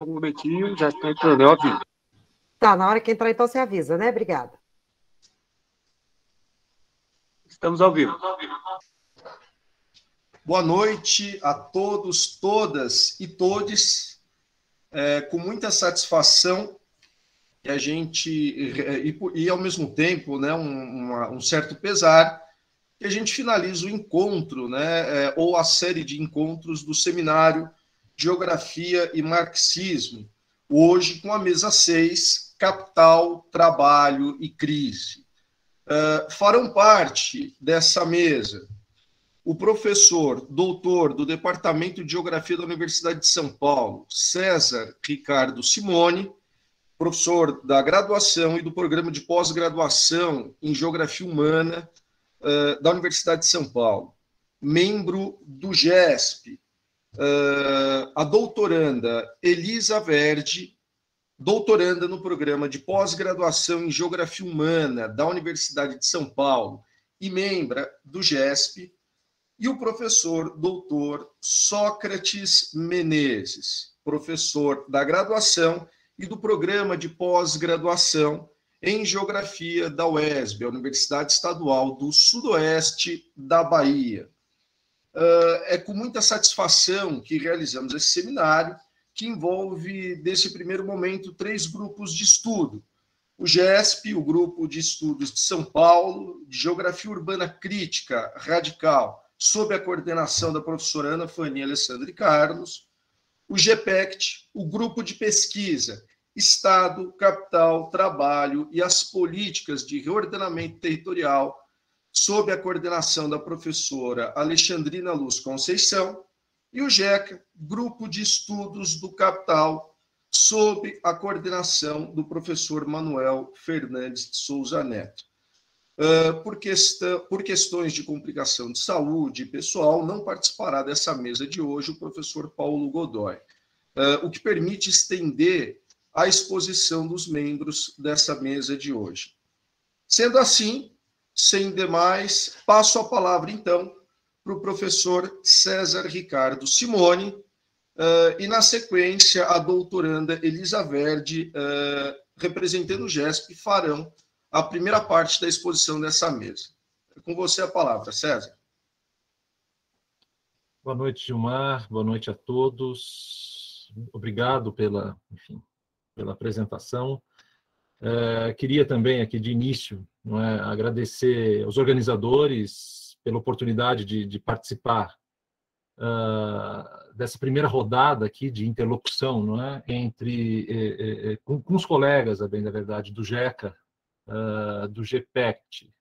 Um momentinho, já está entrando, eu aviso. Tá, na hora que entrar, então você avisa, né? Obrigada. Estamos ao vivo. Boa noite a todos, todas e todes. É, com muita satisfação que a gente, e, e, ao mesmo tempo, né, um, uma, um certo pesar, que a gente finaliza o encontro, né, é, ou a série de encontros do seminário Geografia e Marxismo, hoje com a mesa 6, Capital, Trabalho e Crise. Uh, farão parte dessa mesa o professor doutor do Departamento de Geografia da Universidade de São Paulo, César Ricardo Simone, professor da graduação e do programa de pós-graduação em Geografia Humana uh, da Universidade de São Paulo, membro do GESP, uh, a doutoranda Elisa Verde, doutoranda no programa de pós-graduação em Geografia Humana da Universidade de São Paulo e membra do GESP, e o professor doutor Sócrates Menezes, professor da graduação e do programa de pós-graduação em Geografia da UESB, a Universidade Estadual do Sudoeste da Bahia. É com muita satisfação que realizamos esse seminário, que envolve, nesse primeiro momento, três grupos de estudo. O GESP, o Grupo de Estudos de São Paulo, de Geografia Urbana Crítica Radical, sob a coordenação da professora Ana Fania Alessandra Carlos, o GPECT, o Grupo de Pesquisa Estado, Capital, Trabalho e as Políticas de Reordenamento Territorial sob a coordenação da professora Alexandrina Luz Conceição, e o GECA, Grupo de Estudos do Capital, sob a coordenação do professor Manuel Fernandes de Souza Neto. Uh, por, questão, por questões de complicação de saúde pessoal, não participará dessa mesa de hoje o professor Paulo Godoy, uh, o que permite estender a exposição dos membros dessa mesa de hoje. Sendo assim, sem demais, passo a palavra, então, para o professor César Ricardo Simone, uh, e, na sequência, a doutoranda Elisa Verde, uh, representando o GESP, farão a primeira parte da exposição dessa mesa. É com você a palavra, César. Boa noite, Gilmar. Boa noite a todos. Obrigado pela, enfim, pela apresentação. É, queria também aqui de início é, agradecer aos organizadores pela oportunidade de, de participar uh, dessa primeira rodada aqui de interlocução não é, entre eh, eh, com, com, os colegas, a bem da verdade, do GECA, uh, do GPECT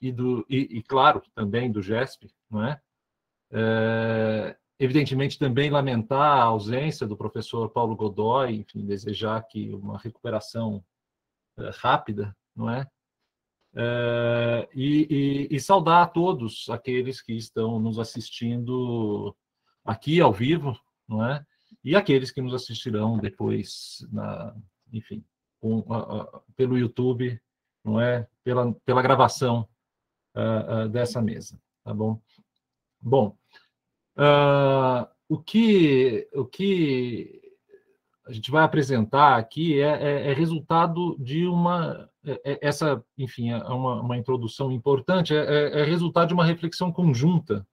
e, do, e, e, claro, também do GESP, não é? evidentemente também lamentar a ausência do professor Paulo Godoy, enfim, desejar que uma recuperação uh, rápida, não é? Uh, e, e, e, saudar a todos aqueles que estão nos assistindo aqui ao vivo, não é? E aqueles que nos assistirão depois, na, enfim, com, uh, uh, pelo YouTube, não é? Pela, pela gravação dessa mesa, tá bom? Bom, o que o que a gente vai apresentar aqui é, é, é resultado de uma é, é essa enfim é uma, uma introdução importante é, é, é resultado de uma reflexão conjunta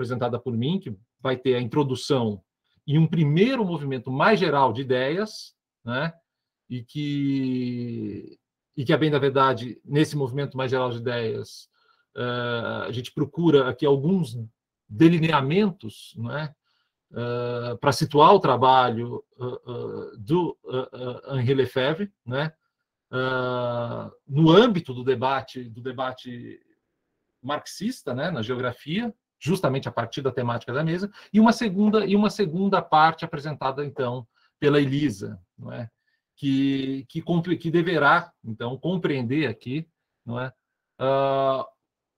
apresentada por mim, que vai ter a introdução e um primeiro movimento mais geral de ideias, né? E que, e que, a bem da verdade, nesse movimento mais geral de ideias, uh, a gente procura aqui alguns delineamentos, né? Uh, para situar o trabalho uh, do Henri Lefebvre, né? no âmbito do debate do debate marxista, né, na geografia, justamente a partir da temática da mesa, e uma segunda e uma segunda parte apresentada então pela Elisa, não é? Que que, que deverá então compreender aqui, não é? Uh,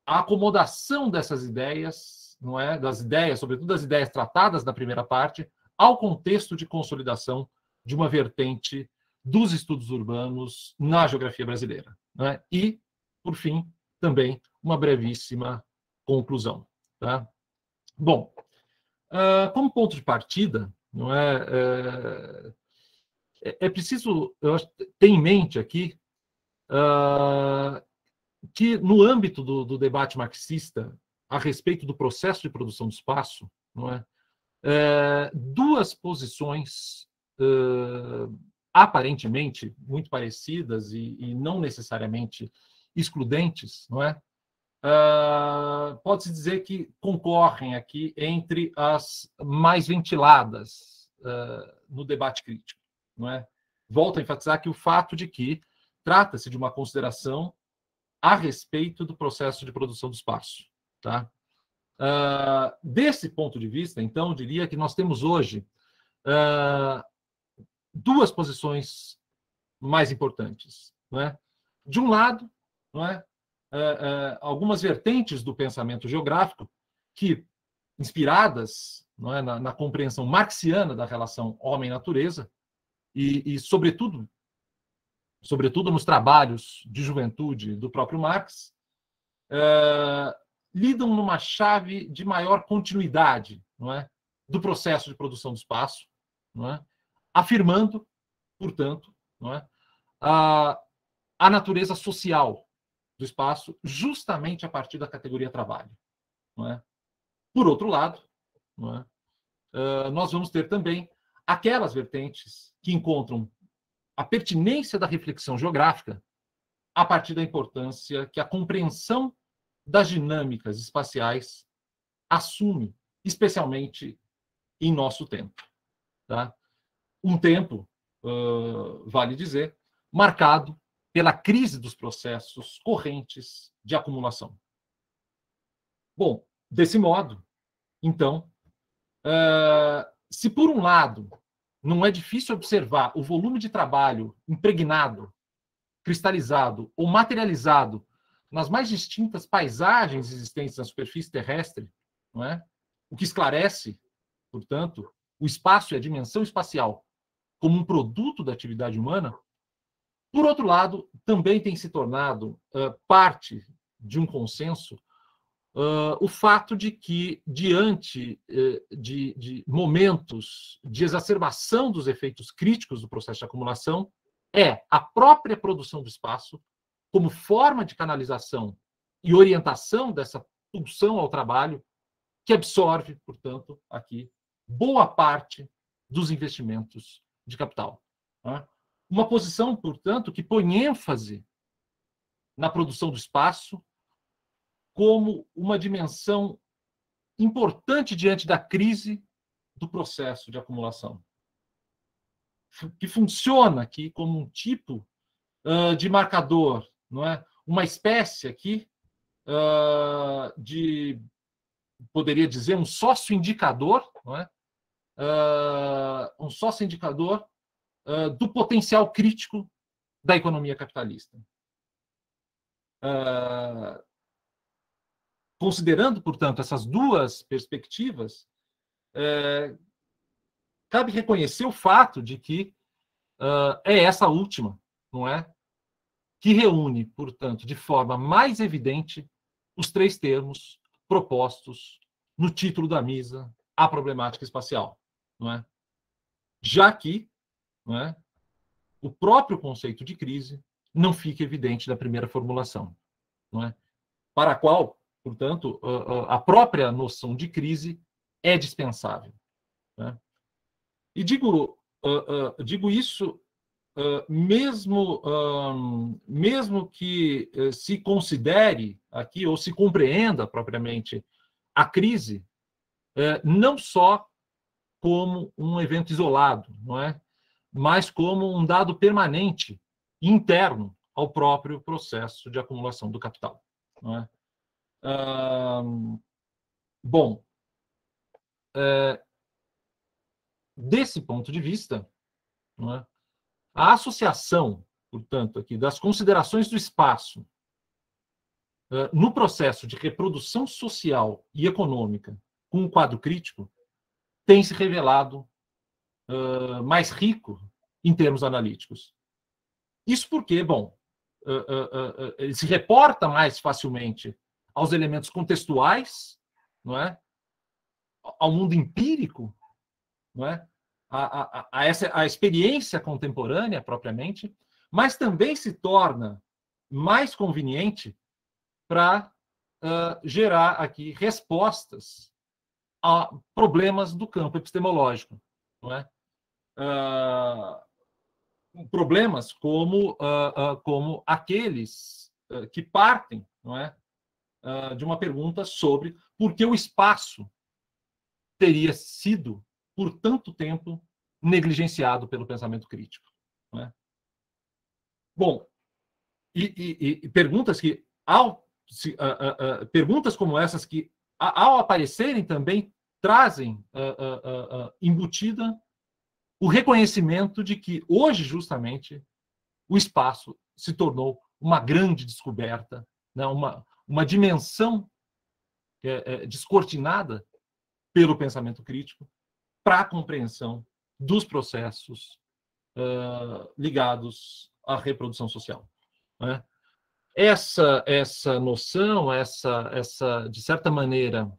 a acomodação dessas ideias, não é? Das ideias, sobretudo das ideias tratadas na primeira parte, ao contexto de consolidação de uma vertente dos estudos urbanos na geografia brasileira, não é? E, por fim, também uma brevíssima conclusão. Tá? Bom, uh, como ponto de partida, não é, é, é preciso eu acho, ter em mente aqui uh, que, no âmbito do, do, debate marxista a respeito do processo de produção do espaço, não é, é duas posições uh, aparentemente muito parecidas e, e não necessariamente excludentes, não é? Uh, Pode-se dizer que concorrem aqui entre as mais ventiladas uh, no debate crítico, não é? Volto a enfatizar que o fato de que trata-se de uma consideração a respeito do processo de produção do espaço, tá? Uh, desse ponto de vista, então, diria que nós temos hoje duas posições mais importantes, não é? De um lado, não é? É, é, algumas vertentes do pensamento geográfico que, inspiradas é, na, na compreensão marxiana da relação homem-natureza, e, e, sobretudo, sobretudo nos trabalhos de juventude do próprio Marx, é, lidam numa chave de maior continuidade não é, do processo de produção do espaço, não é, afirmando, portanto, não é, a, a natureza social do espaço justamente a partir da categoria trabalho. Não é? Por outro lado, não é? Uh, nós vamos ter também aquelas vertentes que encontram a pertinência da reflexão geográfica a partir da importância que a compreensão das dinâmicas espaciais assume, especialmente em nosso tempo. Tá? Um tempo, uh, vale dizer, marcado pela crise dos processos correntes de acumulação. Bom, desse modo, então, uh, se por um lado não é difícil observar o volume de trabalho impregnado, cristalizado ou materializado nas mais distintas paisagens existentes na superfície terrestre, não é? o que esclarece, portanto, o espaço e a dimensão espacial como um produto da atividade humana, por outro lado, também tem se tornado uh, parte de um consenso uh, o fato de que, diante uh, de, de, momentos de exacerbação dos efeitos críticos do processo de acumulação, é a própria produção do espaço, como forma de canalização e orientação dessa pulsão ao trabalho, que absorve, portanto, aqui boa parte dos investimentos de capital. Né? Uma posição, portanto, que põe ênfase na produção do espaço como uma dimensão importante diante da crise do processo de acumulação. Que funciona aqui como um tipo uh, de marcador, não é? Uma espécie aqui uh, de poderia dizer um sócio indicador, não é? Uh, um sócio indicador uh, do potencial crítico da economia capitalista. Uh, considerando, portanto, essas duas perspectivas, uh, cabe reconhecer o fato de que é essa última, não é? Que reúne, portanto, de forma mais evidente os três termos propostos no título da misa, a problemática espacial, não é? Já que não é? o próprio conceito de crise não fica evidente da primeira formulação, não é? para a qual portanto, a própria noção de crise é dispensável. Né? E digo, digo isso mesmo, mesmo que eh, se considere aqui, ou se compreenda propriamente a crise, eh, não só como um evento isolado, não é? Mas como um dado permanente, interno ao próprio processo de acumulação do capital. É? bom, é, desse ponto de vista, é? a associação, portanto, aqui das considerações do espaço é, no processo de reprodução social e econômica com o quadro crítico tem se revelado uh, mais rico em termos analíticos. Isso porque, bom, uh, ele se reporta mais facilmente aos elementos contextuais, não é? ao mundo empírico, não é? a, a, a essa a experiência contemporânea propriamente, mas também se torna mais conveniente para uh, gerar aqui respostas a problemas do campo epistemológico, é? Uh, problemas como uh, como aqueles que partem, não é, de uma pergunta sobre por que o espaço teria sido por tanto tempo negligenciado pelo pensamento crítico. É? Bom, e, e, e, perguntas que, ao, se, uh, uh, uh, perguntas como essas que, ao aparecerem também, trazem embutida o reconhecimento de que hoje, justamente, o espaço se tornou uma grande descoberta, né? uma, uma dimensão é, é, descortinada pelo pensamento crítico para a compreensão dos processos uh, ligados à reprodução social. Né? Essa essa noção, essa essa de certa maneira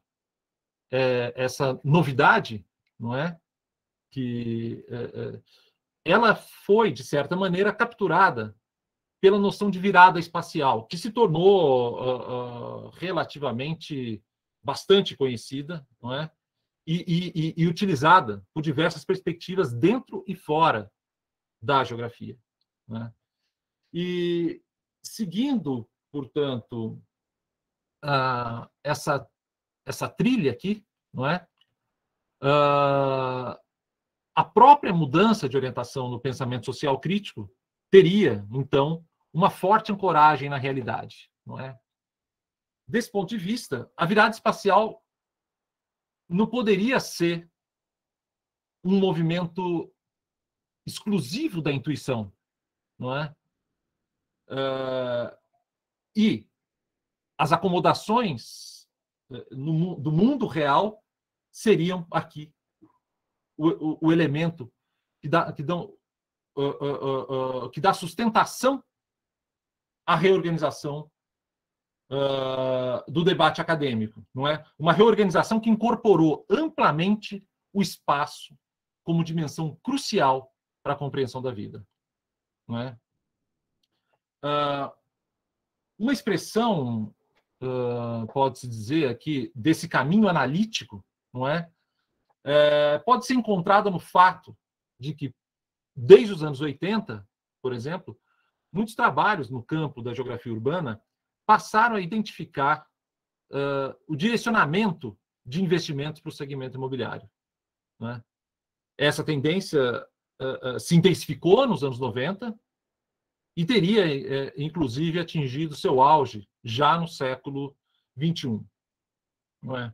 é, essa novidade, não é, que é, é ela foi de certa maneira capturada pela noção de virada espacial, que se tornou uh, uh, relativamente bastante conhecida, não é? e, e, e utilizada por diversas perspectivas dentro e fora da geografia. Né? E seguindo, portanto, uh, essa, essa trilha aqui, não é? Uh, a própria mudança de orientação no pensamento social crítico teria, então, uma forte ancoragem na realidade, não é? Desse ponto de vista, a virada espacial não poderia ser um movimento exclusivo da intuição, não é? Uh, e as acomodações no, do mundo real seriam aqui o, o, o elemento que dá, que, dão, uh, uh, que dá sustentação à reorganização uh, do debate acadêmico, não é? Uma reorganização que incorporou amplamente o espaço como dimensão crucial para a compreensão da vida, não é? Uh, uma expressão pode-se dizer aqui desse caminho analítico, não é? é? Pode ser encontrada no fato de que desde os anos 80, por exemplo, muitos trabalhos no campo da geografia urbana passaram a identificar uh, o direcionamento de investimentos para o segmento imobiliário. Né? Essa tendência uh, se intensificou nos anos 90 e teria, inclusive, atingido seu auge já no século 21. Não é?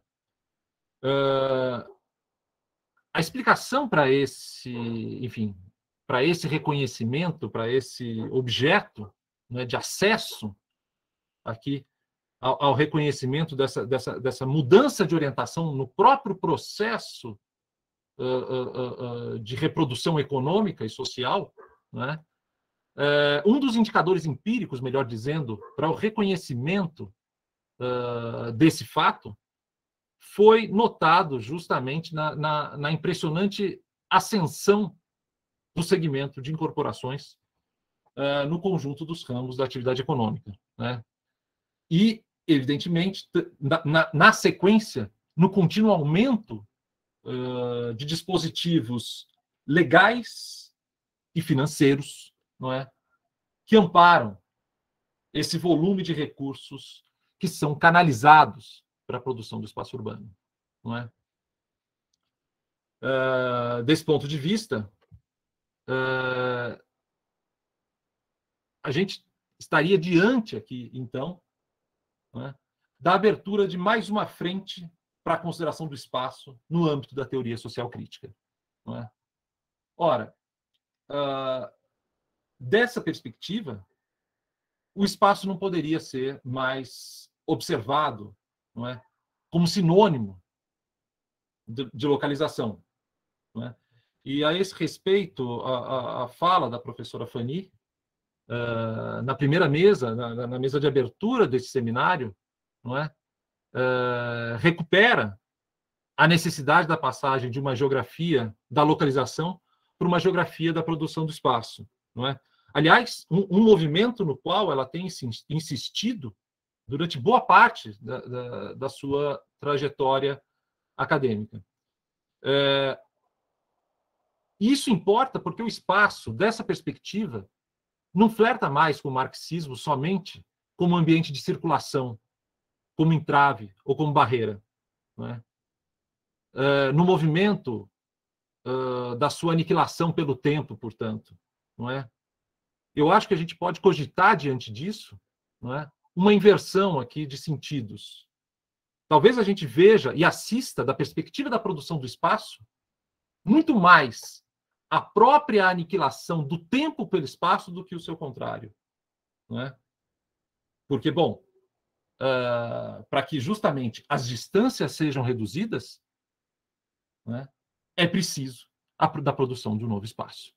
a explicação para esse, enfim, para esse reconhecimento, para esse objeto né, de acesso aqui ao, ao reconhecimento dessa, dessa, dessa mudança de orientação no próprio processo uh, uh, uh, de reprodução econômica e social, né? É, um dos indicadores empíricos, melhor dizendo, para o reconhecimento desse fato foi notado justamente na, na, na, impressionante ascensão do segmento de incorporações no conjunto dos ramos da atividade econômica. Né? E evidentemente, na, na, sequência, no contínuo aumento uh, de dispositivos legais e financeiros, não é, que amparam esse volume de recursos que são canalizados para a produção do espaço urbano, não é? Uh, desse ponto de vista, uh, a gente estaria diante aqui, então, é, da abertura de mais uma frente para a consideração do espaço no âmbito da teoria social crítica. É? Ora, uh, dessa perspectiva, o espaço não poderia ser mais observado não é, como sinônimo de, de localização. É? E a esse respeito, a, a, a fala da professora Fanny, uh, na primeira mesa, na, na, mesa de abertura desse seminário, não é? Uh, recupera a necessidade da passagem de uma geografia da localização para uma geografia da produção do espaço, não é? Aliás, um, um movimento no qual ela tem insistido durante boa parte da, da, da sua trajetória acadêmica. É, isso importa porque o espaço, dessa perspectiva, não flerta mais com o marxismo somente como ambiente de circulação, como entrave ou como barreira. É? Uh, no movimento da sua aniquilação pelo tempo, portanto. Não é? Eu acho que a gente pode cogitar diante disso não é? uma inversão aqui de sentidos. Talvez a gente veja e assista, da perspectiva da produção do espaço, muito mais a própria aniquilação do tempo pelo espaço do que o seu contrário. Não é? Porque, bom, uh, para que justamente as distâncias sejam reduzidas, é? é preciso a, da produção de um novo espaço.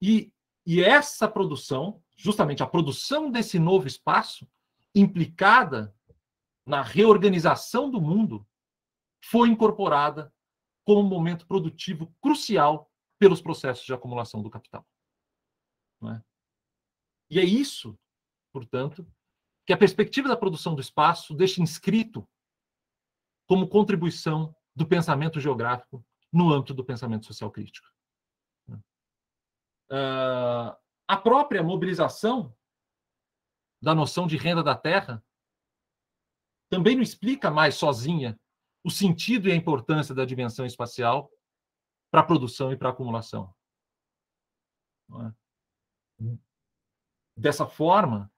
E, e essa produção, justamente a produção desse novo espaço, implicada na reorganização do mundo, foi incorporada como um momento produtivo crucial pelos processos de acumulação do capital. É? E é isso, portanto, que a perspectiva da produção do espaço deixa inscrito como contribuição do pensamento geográfico no âmbito do pensamento social crítico. Uh, a própria mobilização da noção de renda da terra também não explica mais sozinha o sentido e a importância da dimensão espacial para a produção e para a acumulação. É? Dessa forma,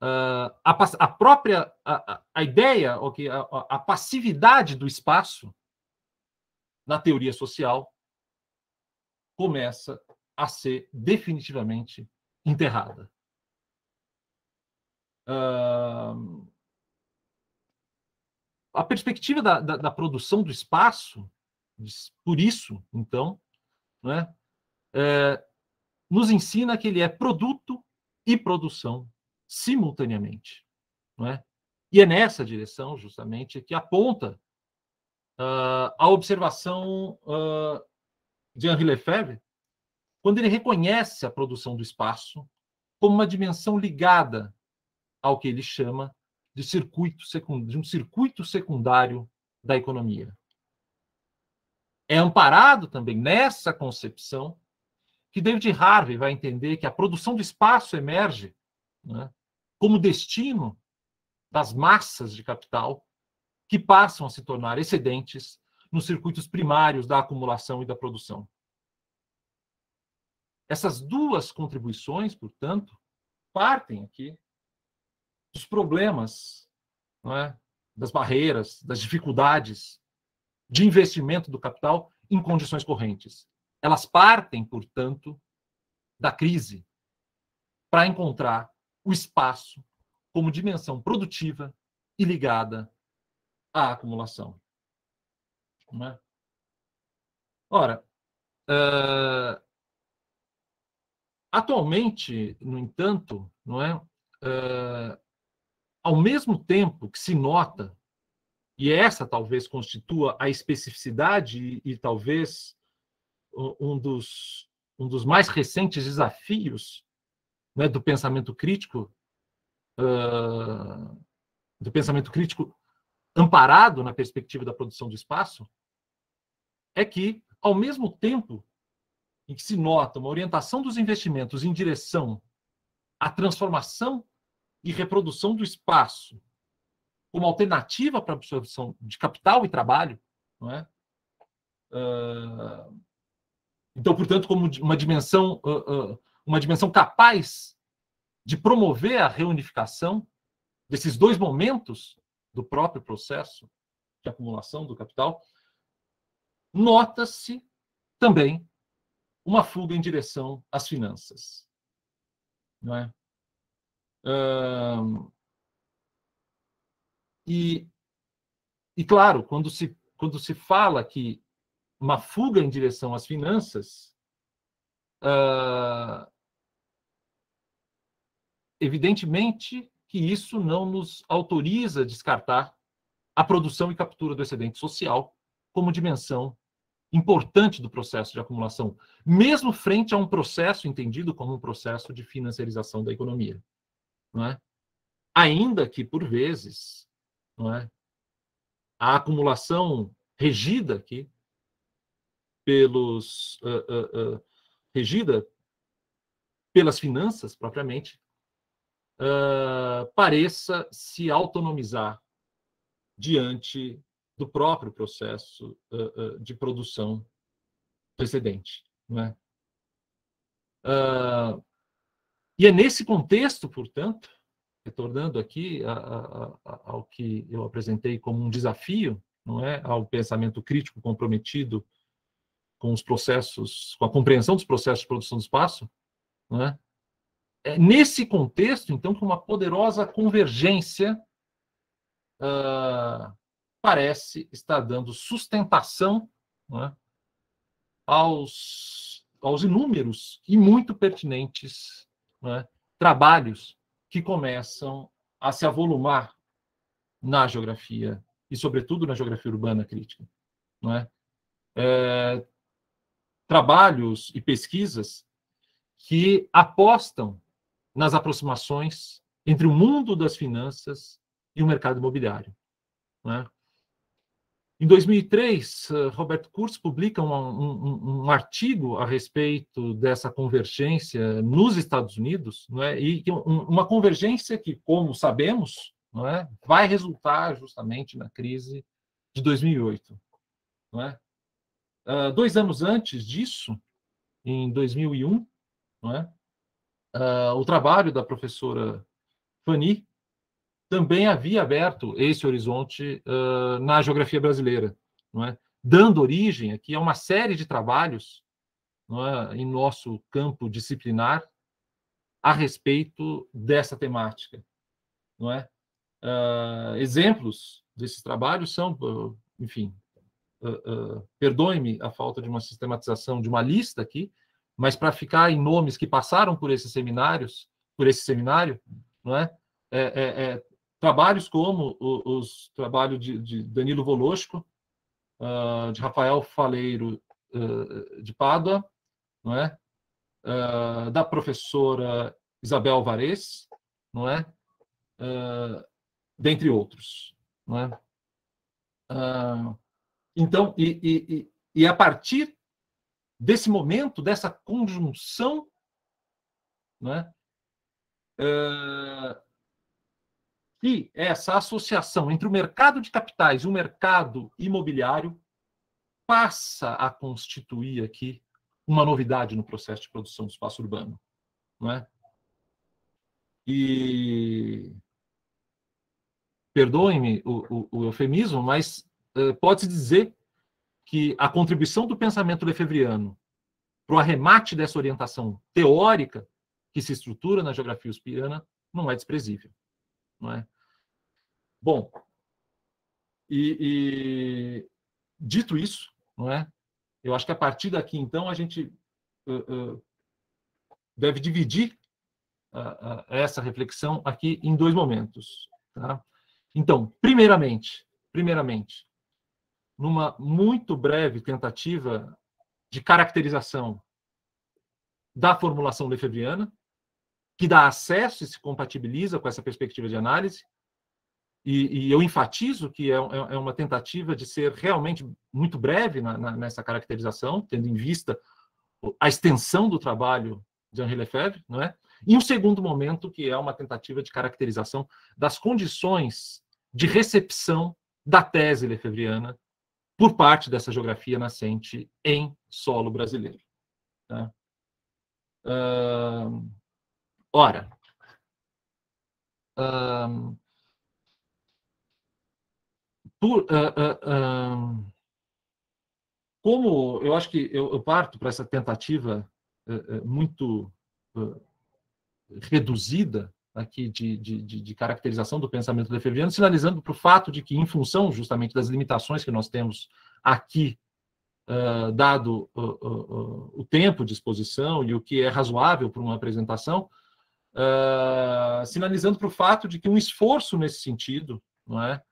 ah, a, própria a, a ideia, a, a passividade do espaço na teoria social começa a ser definitivamente enterrada. Uh, a perspectiva da, da, da, produção do espaço, por isso, então, né, é, nos ensina que ele é produto e produção simultaneamente. Não é? E é nessa direção, justamente, que aponta uh, a observação uh, de Henri Lefebvre, quando ele reconhece a produção do espaço como uma dimensão ligada ao que ele chama de, circuito de um circuito secundário da economia. É amparado também nessa concepção que David Harvey vai entender que a produção do espaço emerge né, como destino das massas de capital que passam a se tornar excedentes nos circuitos primários da acumulação e da produção. Essas duas contribuições, portanto, partem aqui dos problemas, é? das barreiras, das dificuldades de investimento do capital em condições correntes. Elas partem, portanto, da crise para encontrar o espaço como dimensão produtiva e ligada à acumulação. É? Ora, uh, atualmente, no entanto, não é? Uh, ao mesmo tempo que se nota, e essa talvez constitua a especificidade e, e talvez um dos, um dos mais recentes desafios né, do pensamento crítico uh, do pensamento crítico amparado na perspectiva da produção do espaço é que, ao mesmo tempo em que se nota uma orientação dos investimentos em direção à transformação e reprodução do espaço como alternativa para a absorção de capital e trabalho, não é? Uh, então, portanto, como uma dimensão, uh, uh, uma dimensão capaz de promover a reunificação desses dois momentos do próprio processo de acumulação do capital, nota-se também uma fuga em direção às finanças. Não é? E, e, claro, quando se, quando se fala que uma fuga em direção às finanças, uh, evidentemente que isso não nos autoriza a descartar a produção e captura do excedente social como dimensão importante do processo de acumulação, mesmo frente a um processo entendido como um processo de financiarização da economia. Não é? Ainda que, por vezes, não é? a acumulação regida aqui pelos uh, uh, uh, regida pelas finanças propriamente pareça se autonomizar diante do próprio processo de produção precedente, não é? e é nesse contexto, portanto, retornando aqui a, a, a, ao que eu apresentei como um desafio, não é, ao pensamento crítico comprometido com os processos, com a compreensão dos processos de produção do espaço, não é? é nesse contexto, então, que uma poderosa convergência uh, parece estar dando sustentação é? aos, aos inúmeros e muito pertinentes é? trabalhos que começam a se avolumar na geografia e, sobretudo, na geografia urbana crítica. Não é? é trabalhos e pesquisas que apostam nas aproximações entre o mundo das finanças e o mercado imobiliário. É? Em 2003, eh, Roberto Kurz publica um, um, um, artigo a respeito dessa convergência nos Estados Unidos, não é? e uma convergência que, como sabemos, não é? vai resultar justamente na crise de 2008. Não é? Uh, dois anos antes disso, em 2001, não é? Uh, o trabalho da professora Fanny também havia aberto esse horizonte uh, na geografia brasileira, é? dando origem aqui a uma série de trabalhos é? em nosso campo disciplinar a respeito dessa temática. É? Uh, exemplos desses trabalhos são, enfim, uh, perdoe-me a falta de uma sistematização de uma lista aqui, mas para ficar em nomes que passaram por esses seminários, por esse seminário, não é? é, é, é Trabalhos como os, os trabalhos de, de, Danilo Volosco, uh, de Rafael Faleiro uh, de Pádua, não é? Uh, da professora Isabel Vares, não é? dentre outros, não é? então, e, e, e a partir desse momento, dessa conjunção, né, e essa associação entre o mercado de capitais e o mercado imobiliário passa a constituir aqui uma novidade no processo de produção do espaço urbano, não é? E perdoem-me o, o, o, eufemismo, mas uh, pode-se dizer que a contribuição do pensamento lefevriano para o arremate dessa orientação teórica que se estrutura na geografia uspirana não é desprezível, não é? Bom, e, e, dito isso, não é? Eu acho que a partir daqui, então, a gente uh, uh, deve dividir uh, essa reflexão aqui em dois momentos. Tá? Então, primeiramente, primeiramente, numa muito breve tentativa de caracterização da formulação lefebvriana, que dá acesso e se compatibiliza com essa perspectiva de análise. E, e eu enfatizo que é, é, é, uma tentativa de ser realmente muito breve na, na, nessa caracterização, tendo em vista a extensão do trabalho de Henri Lefebvre, não é? E um segundo momento, que é uma tentativa de caracterização das condições de recepção da tese lefebvriana por parte dessa geografia nascente em solo brasileiro. Uh, ora, uh, por, uh, como eu acho que eu, eu parto para essa tentativa muito reduzida aqui de, de, de, caracterização do pensamento lefebvriano, sinalizando para o fato de que, em função justamente das limitações que nós temos aqui, uh, dado uh, uh, o tempo de exposição e o que é razoável para uma apresentação, sinalizando para o fato de que um esforço nesse sentido, não é,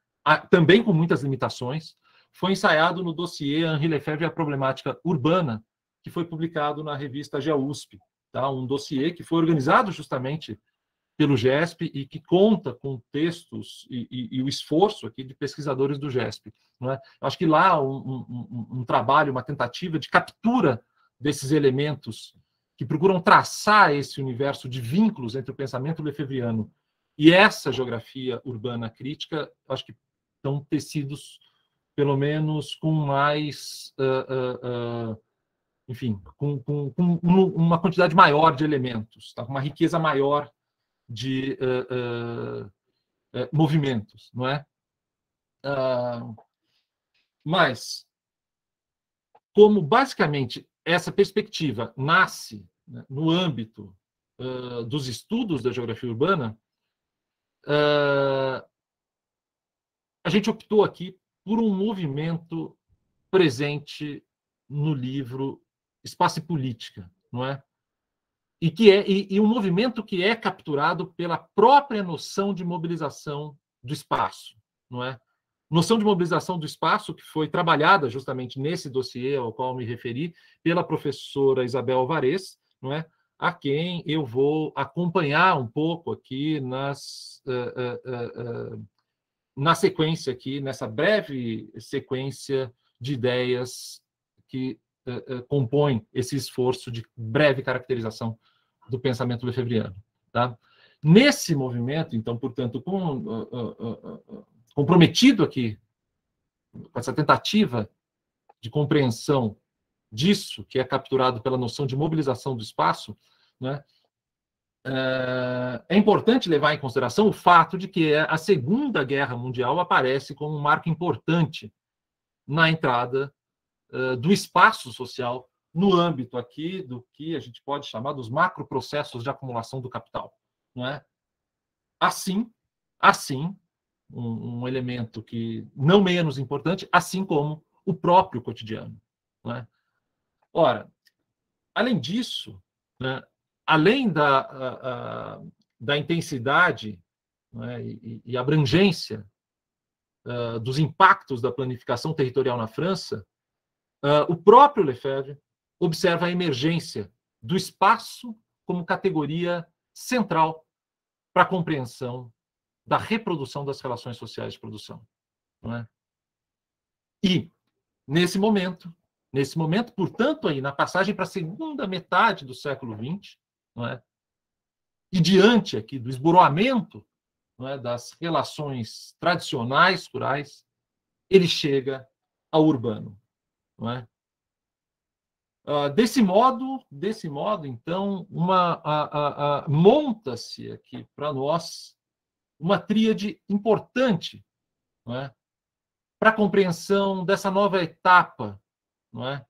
também com muitas limitações, foi ensaiado no dossiê Henri Lefebvre e a Problemática Urbana, que foi publicado na revista GeoUSP, tá? um dossiê que foi organizado justamente pelo GESP e que conta com textos e, e, e o esforço aqui de pesquisadores do GESP. Não é? Acho que lá um, um, um, trabalho, uma tentativa de captura desses elementos que procuram traçar esse universo de vínculos entre o pensamento lefebvriano e essa geografia urbana crítica, acho que estão tecidos, pelo menos, com mais, uh, uh, uh, enfim, com, com, com, uma quantidade maior de elementos, tá? uma riqueza maior de uh, uh, uh, movimentos, não é? Mas, como basicamente essa perspectiva nasce né, no âmbito dos estudos da geografia urbana, a gente optou aqui por um movimento presente no livro Espaço e Política, não é? e que é e, e, um movimento que é capturado pela própria noção de mobilização do espaço, não é? Noção de mobilização do espaço que foi trabalhada justamente nesse dossiê ao qual me referi pela professora Isabel Alvarez, não é? A quem eu vou acompanhar um pouco aqui nas uh, uh, uh, na sequência aqui nessa breve sequência de ideias que compõem esse esforço de breve caracterização do pensamento lefebvriano. Tá? Nesse movimento, então, portanto, com, uh, uh, uh, comprometido aqui com essa tentativa de compreensão disso, que é capturado pela noção de mobilização do espaço, né, é importante levar em consideração o fato de que a Segunda Guerra Mundial aparece como um marco importante na entrada do espaço social no âmbito aqui do que a gente pode chamar dos macroprocessos de acumulação do capital. Não é? Assim, assim, um, um, elemento que não menos importante, assim como o próprio cotidiano. Não é? Ora, além disso, né, além da, a, a, da intensidade é, e, e, abrangência uh, dos impactos da planificação territorial na França, uh, o próprio Lefebvre observa a emergência do espaço como categoria central para a compreensão da reprodução das relações sociais de produção. É? E, nesse momento, nesse momento, portanto, aí, na passagem para a segunda metade do século XX, não é? e diante aqui do esboroamento não é, das relações tradicionais rurais, ele chega ao urbano. Não é? Uh, desse modo, desse modo, então, monta-se aqui para nós uma tríade importante, é? para a compreensão dessa nova etapa, não é?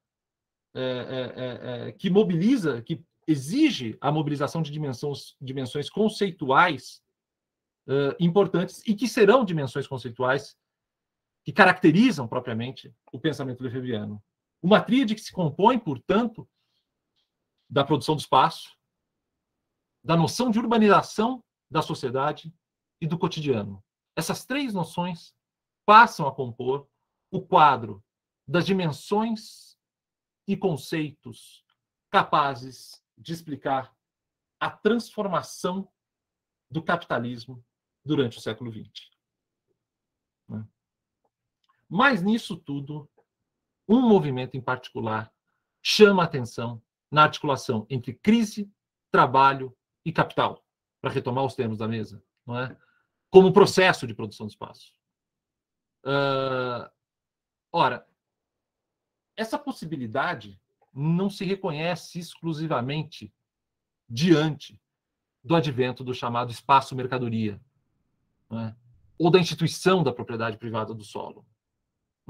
É, é, é? é, que mobiliza, que exige a mobilização de dimensões, dimensões conceituais uh, importantes e que serão dimensões conceituais que caracterizam propriamente o pensamento lefebvriano. Uma tríade que se compõe, portanto, da produção do espaço, da noção de urbanização da sociedade e do cotidiano. Essas três noções passam a compor o quadro das dimensões e conceitos capazes de explicar a transformação do capitalismo durante o século XX. Né? Mas nisso tudo, um movimento em particular chama a atenção na articulação entre crise, trabalho e capital, para retomar os termos da mesa, não é? como processo de produção de espaço. Uh, ora, essa possibilidade não se reconhece exclusivamente diante do advento do chamado espaço-mercadoria, é? ou da instituição da propriedade privada do solo,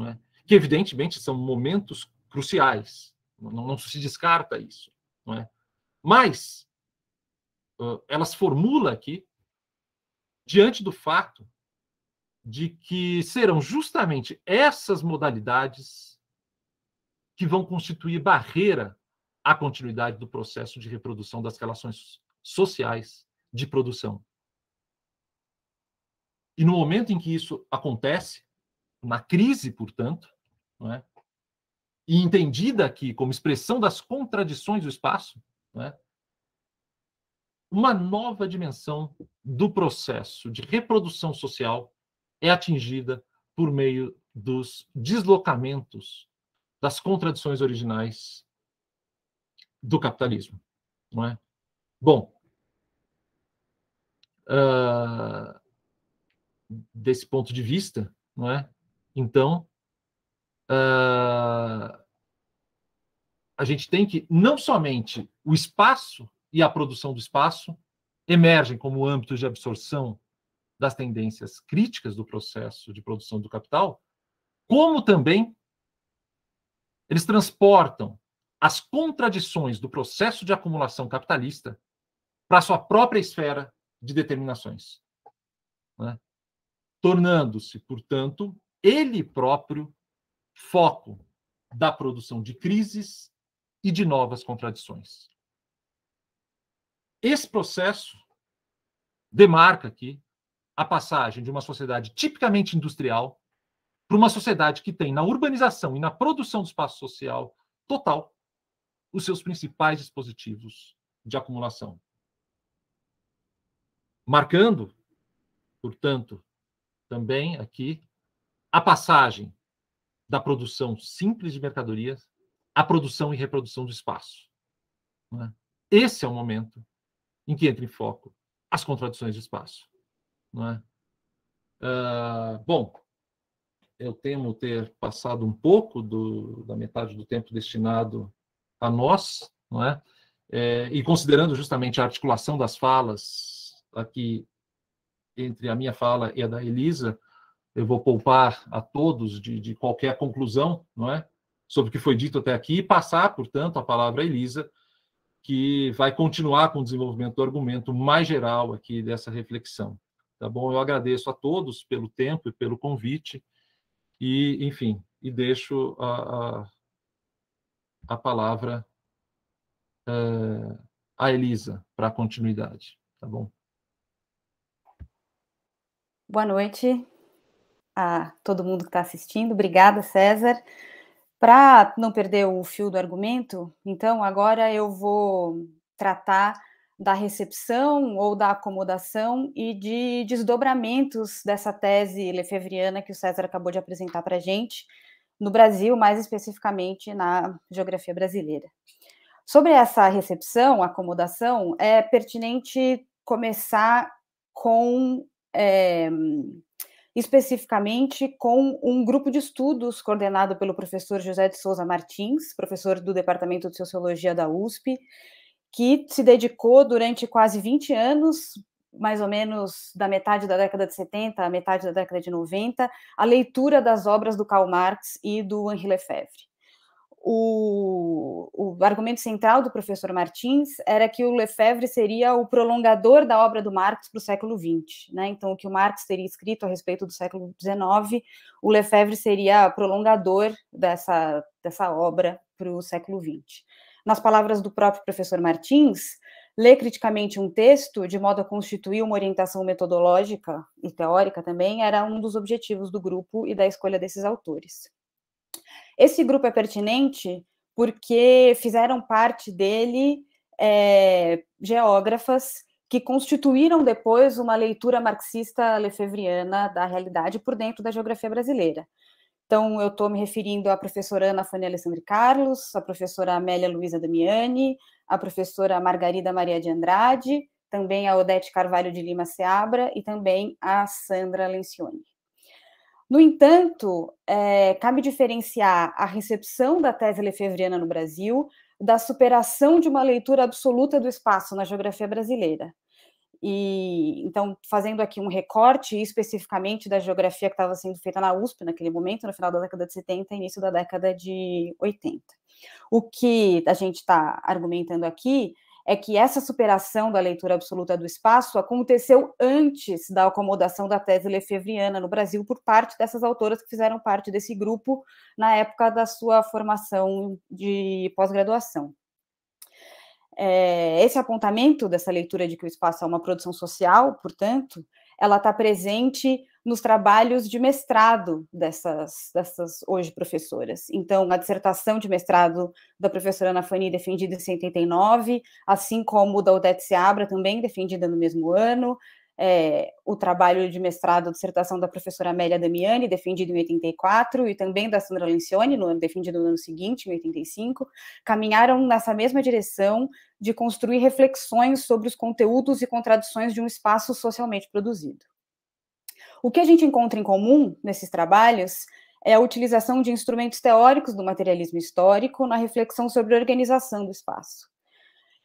é? que evidentemente são momentos cruciais, não, não se descarta isso, é? mas uh, elas formula aqui diante do fato de que serão justamente essas modalidades que vão constituir barreira à continuidade do processo de reprodução das relações sociais de produção. E no momento em que isso acontece, na crise, portanto, é? e entendida aqui como expressão das contradições do espaço, é? uma nova dimensão do processo de reprodução social é atingida por meio dos deslocamentos das contradições originais do capitalismo, não é? Bom, uh, desse ponto de vista, não é? Então, uh, a gente tem que não somente o espaço e a produção do espaço emergem como âmbitos de absorção das tendências críticas do processo de produção do capital, como também eles transportam as contradições do processo de acumulação capitalista para a sua própria esfera de determinações, né? tornando-se, portanto, ele próprio foco da produção de crises e de novas contradições. Esse processo demarca aqui a passagem de uma sociedade tipicamente industrial para uma sociedade que tem na urbanização e na produção do espaço social total os seus principais dispositivos de acumulação. Marcando, portanto, também aqui a passagem da produção simples de mercadorias à produção e reprodução do espaço. É? Esse é o momento em que entra em foco as contradições de espaço. Não é? Uh, bom, eu temo ter passado um pouco do, da metade do tempo destinado a nós, não é? é? E considerando justamente a articulação das falas aqui entre a minha fala e a da Elisa, eu vou poupar a todos de, de qualquer conclusão, não é? Sobre o que foi dito até aqui e passar, portanto, a palavra a Elisa, que vai continuar com o desenvolvimento do argumento mais geral aqui dessa reflexão. Tá bom? Eu agradeço a todos pelo tempo e pelo convite e, enfim, e deixo a, a a palavra uh, a Elisa para a continuidade, tá bom? Boa noite a todo mundo que está assistindo. Obrigada, César. Para não perder o fio do argumento, então agora eu vou tratar da recepção ou da acomodação e de desdobramentos dessa tese lefevriana que o César acabou de apresentar para a gente, no Brasil, mais especificamente na geografia brasileira. Sobre essa recepção, acomodação, é pertinente começar com é, especificamente com um grupo de estudos coordenado pelo professor José de Souza Martins, professor do Departamento de Sociologia da USP, que se dedicou durante quase 20 anos mais ou menos da metade da década de 70 à metade da década de 90, a leitura das obras do Karl Marx e do Henri Lefebvre. O, o, argumento central do professor Martins era que o Lefebvre seria o prolongador da obra do Marx para o século XX. Né? Então, o que o Marx teria escrito a respeito do século XIX, o Lefebvre seria prolongador dessa, dessa obra para o século XX. Nas palavras do próprio professor Martins, ler criticamente um texto, de modo a constituir uma orientação metodológica e teórica também, era um dos objetivos do grupo e da escolha desses autores. Esse grupo é pertinente porque fizeram parte dele é, geógrafas que constituíram depois uma leitura marxista lefevriana da realidade por dentro da geografia brasileira. Então, eu estou me referindo à professora Ana Fania Alessandri Carlos, à professora Amélia Luiza Damiani, à professora Margarida Maria de Andrade, também a Odete Carvalho de Lima Seabra e também a Sandra Lencioni. No entanto, é, cabe diferenciar a recepção da tese lefevriana no Brasil da superação de uma leitura absoluta do espaço na geografia brasileira. E então, fazendo aqui um recorte especificamente da geografia que estava sendo feita na USP naquele momento, no final da década de 70 início da década de 80. O que a gente está argumentando aqui é que essa superação da leitura absoluta do espaço aconteceu antes da acomodação da tese lefevriana no Brasil por parte dessas autoras que fizeram parte desse grupo na época da sua formação de pós-graduação. É, esse apontamento dessa leitura de que o espaço é uma produção social, portanto, ela está presente nos trabalhos de mestrado dessas, dessas hoje professoras. Então, a dissertação de mestrado da professora Ana Fani, defendida em 79, assim como da Odete Seabra, também defendida no mesmo ano, é, o trabalho de mestrado, dissertação da professora Amélia Damiani, defendido em 84, e também da Sandra Lencioni, no defendido no ano seguinte, em 85, caminharam nessa mesma direção de construir reflexões sobre os conteúdos e contradições de um espaço socialmente produzido. O que a gente encontra em comum nesses trabalhos é a utilização de instrumentos teóricos do materialismo histórico na reflexão sobre a organização do espaço.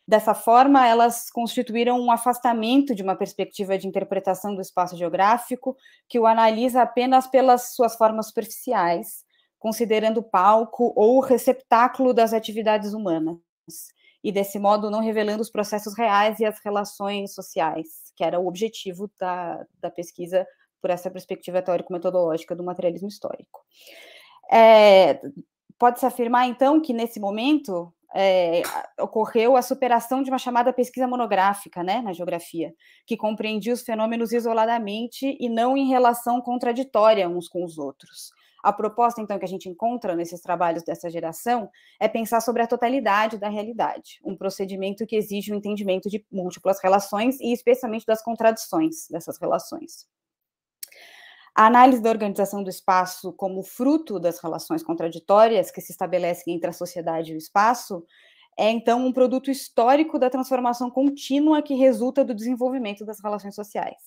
Dessa forma, elas constituíram um afastamento de uma perspectiva de interpretação do espaço geográfico que o analisa apenas pelas suas formas superficiais, considerando palco ou receptáculo das atividades humanas, e desse modo não revelando os processos reais e as relações sociais, que era o objetivo da, da pesquisa por essa perspectiva teórico-metodológica do materialismo histórico. É, Pode-se afirmar, então, que nesse momento é, ocorreu a superação de uma chamada pesquisa monográfica né, na geografia, que compreendia os fenômenos isoladamente e não em relação contraditória uns com os outros. A proposta, então, que a gente encontra nesses trabalhos dessa geração é pensar sobre a totalidade da realidade, um procedimento que exige o um entendimento de múltiplas relações e, especialmente, das contradições dessas relações. A análise da organização do espaço como fruto das relações contraditórias que se estabelecem entre a sociedade e o espaço é, então, um produto histórico da transformação contínua que resulta do desenvolvimento das relações sociais.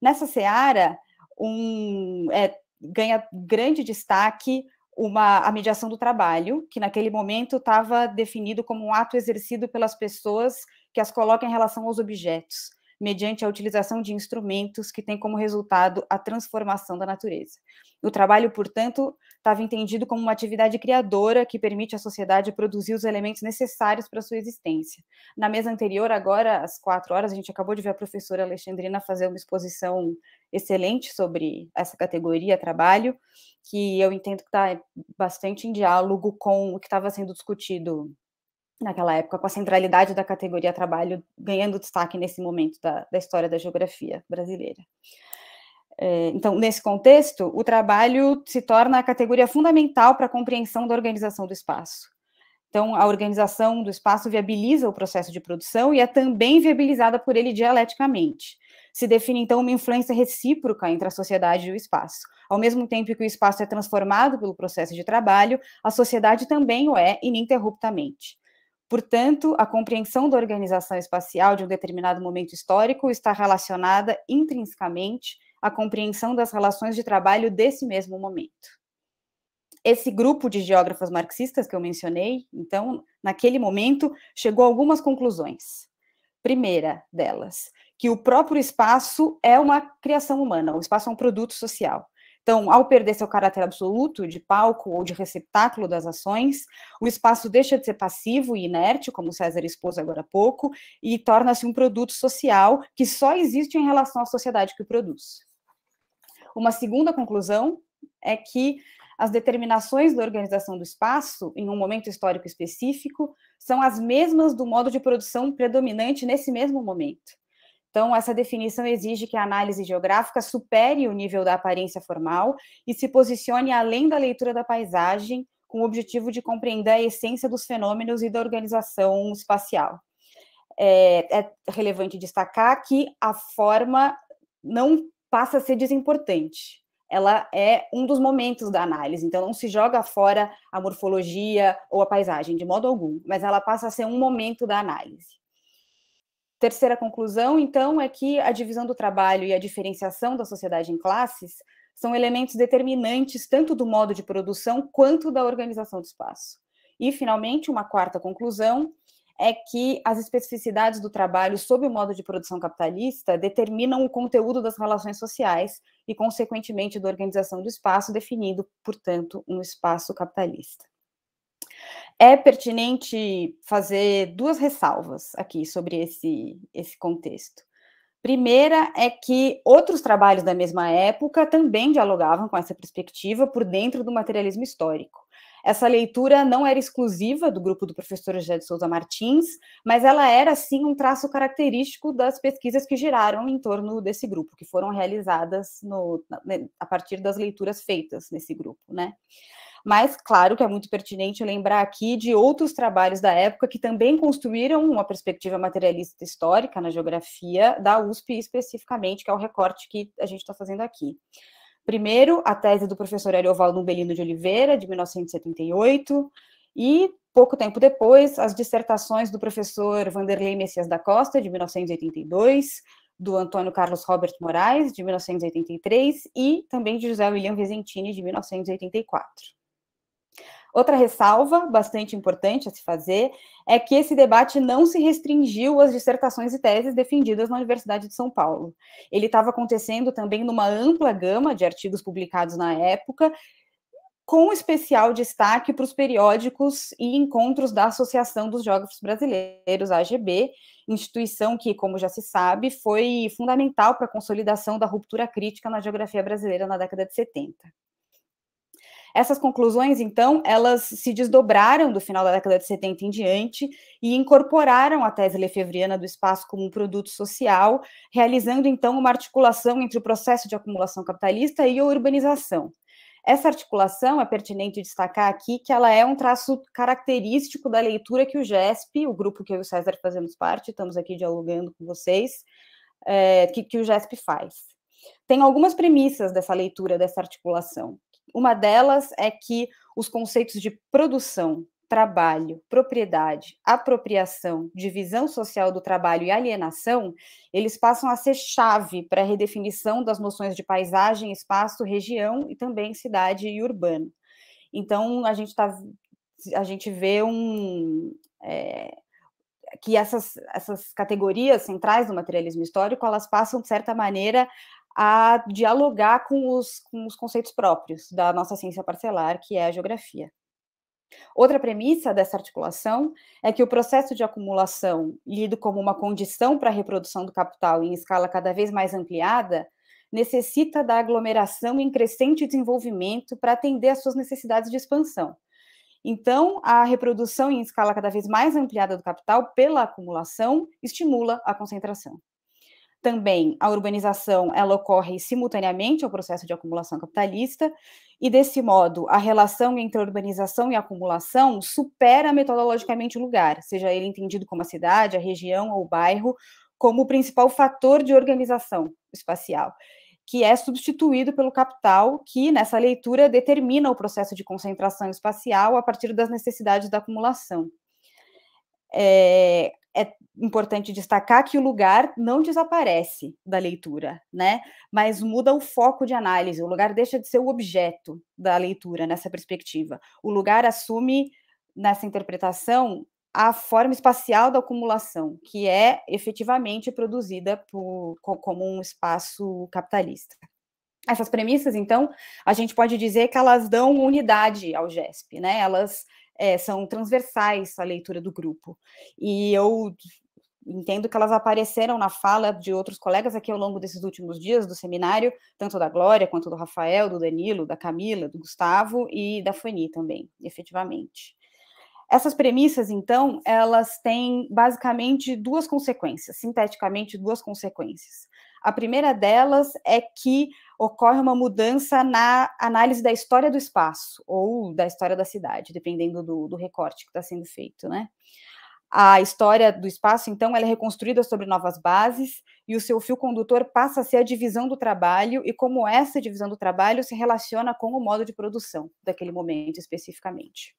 Nessa seara, um, é, ganha grande destaque uma, a mediação do trabalho, que naquele momento estava definido como um ato exercido pelas pessoas que as colocam em relação aos objetos, mediante a utilização de instrumentos que têm como resultado a transformação da natureza. O trabalho, portanto, estava entendido como uma atividade criadora que permite à sociedade produzir os elementos necessários para sua existência. Na mesa anterior, agora, às quatro horas, a gente acabou de ver a professora Alexandrina fazer uma exposição excelente sobre essa categoria trabalho, que eu entendo que está bastante em diálogo com o que estava sendo discutido naquela época, com a centralidade da categoria trabalho ganhando destaque nesse momento da, da história da geografia brasileira. É, então, nesse contexto, o trabalho se torna a categoria fundamental para a compreensão da organização do espaço. Então, a organização do espaço viabiliza o processo de produção e é também viabilizada por ele dialeticamente. Se define, então, uma influência recíproca entre a sociedade e o espaço. Ao mesmo tempo que o espaço é transformado pelo processo de trabalho, a sociedade também o é ininterruptamente. Portanto, a compreensão da organização espacial de um determinado momento histórico está relacionada intrinsecamente à compreensão das relações de trabalho desse mesmo momento. Esse grupo de geógrafos marxistas que eu mencionei, então, naquele momento, chegou a algumas conclusões. Primeira delas, que o próprio espaço é uma criação humana, o espaço é um produto social. Então, ao perder seu caráter absoluto de palco ou de receptáculo das ações, o espaço deixa de ser passivo e inerte, como César expôs agora há pouco, e torna-se um produto social que só existe em relação à sociedade que o produz. Uma segunda conclusão é que as determinações da organização do espaço, em um momento histórico específico, são as mesmas do modo de produção predominante nesse mesmo momento. Então, essa definição exige que a análise geográfica supere o nível da aparência formal e se posicione além da leitura da paisagem, com o objetivo de compreender a essência dos fenômenos e da organização espacial. é, é relevante destacar que a forma não passa a ser desimportante. Ela é um dos momentos da análise, então não se joga fora a morfologia ou a paisagem, de modo algum, mas ela passa a ser um momento da análise. Terceira conclusão, então, é que a divisão do trabalho e a diferenciação da sociedade em classes são elementos determinantes tanto do modo de produção quanto da organização do espaço. E, finalmente, uma quarta conclusão é que as especificidades do trabalho sob o modo de produção capitalista determinam o conteúdo das relações sociais e, consequentemente, da organização do espaço, definindo, portanto, um espaço capitalista. É pertinente fazer duas ressalvas aqui sobre esse, esse contexto. Primeira é que outros trabalhos da mesma época também dialogavam com essa perspectiva por dentro do materialismo histórico. Essa leitura não era exclusiva do grupo do professor José de Souza Martins, mas ela era, sim, um traço característico das pesquisas que giraram em torno desse grupo, que foram realizadas no, a partir das leituras feitas nesse grupo, né? Mas, claro que é muito pertinente lembrar aqui de outros trabalhos da época que também construíram uma perspectiva materialista histórica na geografia da USP especificamente, que é o recorte que a gente está fazendo aqui. Primeiro, a tese do professor Ariovaldo Umbelino de Oliveira, de 1978, e pouco tempo depois, as dissertações do professor Vanderlei Messias da Costa, de 1982, do Antônio Carlos Robert Moraes, de 1983, e também de José William Vesentini, de 1984. Outra ressalva bastante importante a se fazer é que esse debate não se restringiu às dissertações e teses defendidas na Universidade de São Paulo. Ele estava acontecendo também numa ampla gama de artigos publicados na época, com especial destaque para os periódicos e encontros da Associação dos Geógrafos Brasileiros, AGB, instituição que, como já se sabe, foi fundamental para a consolidação da ruptura crítica na geografia brasileira na década de 70. Essas conclusões, então, elas se desdobraram do final da década de 70 em diante e incorporaram a tese lefevriana do espaço como um produto social, realizando, então, uma articulação entre o processo de acumulação capitalista e a urbanização. Essa articulação é pertinente destacar aqui que ela é um traço característico da leitura que o GESP, o grupo que eu e o César fazemos parte, estamos aqui dialogando com vocês, é, que, que o GESP faz. Tem algumas premissas dessa leitura, dessa articulação. Uma delas é que os conceitos de produção, trabalho, propriedade, apropriação, divisão social do trabalho e alienação, eles passam a ser chave para a redefinição das noções de paisagem, espaço, região e também cidade e urbano. Então, a gente, tá, a gente vê um, é, que essas, essas categorias centrais do materialismo histórico, elas passam, de certa maneira, a dialogar com os, com os conceitos próprios da nossa ciência parcelar, que é a geografia. Outra premissa dessa articulação é que o processo de acumulação, lido como uma condição para a reprodução do capital em escala cada vez mais ampliada, necessita da aglomeração em crescente desenvolvimento para atender às suas necessidades de expansão. Então, a reprodução em escala cada vez mais ampliada do capital pela acumulação estimula a concentração. Também a urbanização ela ocorre simultaneamente ao processo de acumulação capitalista e desse modo a relação entre a urbanização e a acumulação supera metodologicamente o lugar, seja ele entendido como a cidade, a região ou o bairro, como o principal fator de organização espacial, que é substituído pelo capital, que nessa leitura determina o processo de concentração espacial a partir das necessidades da acumulação. É, é importante destacar que o lugar não desaparece da leitura, né? Mas muda o foco de análise. O lugar deixa de ser o objeto da leitura nessa perspectiva. O lugar assume nessa interpretação a forma espacial da acumulação, que é efetivamente produzida por, como um espaço capitalista. Essas premissas, então, a gente pode dizer que elas dão unidade ao GESP, né? Elas é, são transversais à leitura do grupo. E eu entendo que elas apareceram na fala de outros colegas aqui ao longo desses últimos dias do seminário, tanto da Glória quanto do Rafael, do Danilo, da Camila, do Gustavo e da Fanny também, efetivamente. Essas premissas, então, elas têm basicamente duas consequências, sinteticamente duas consequências. A primeira delas é que ocorre uma mudança na análise da história do espaço ou da história da cidade, dependendo do, do recorte que está sendo feito, né? A história do espaço, então, ela é reconstruída sobre novas bases e o seu fio condutor passa a ser a divisão do trabalho e como essa divisão do trabalho se relaciona com o modo de produção daquele momento especificamente.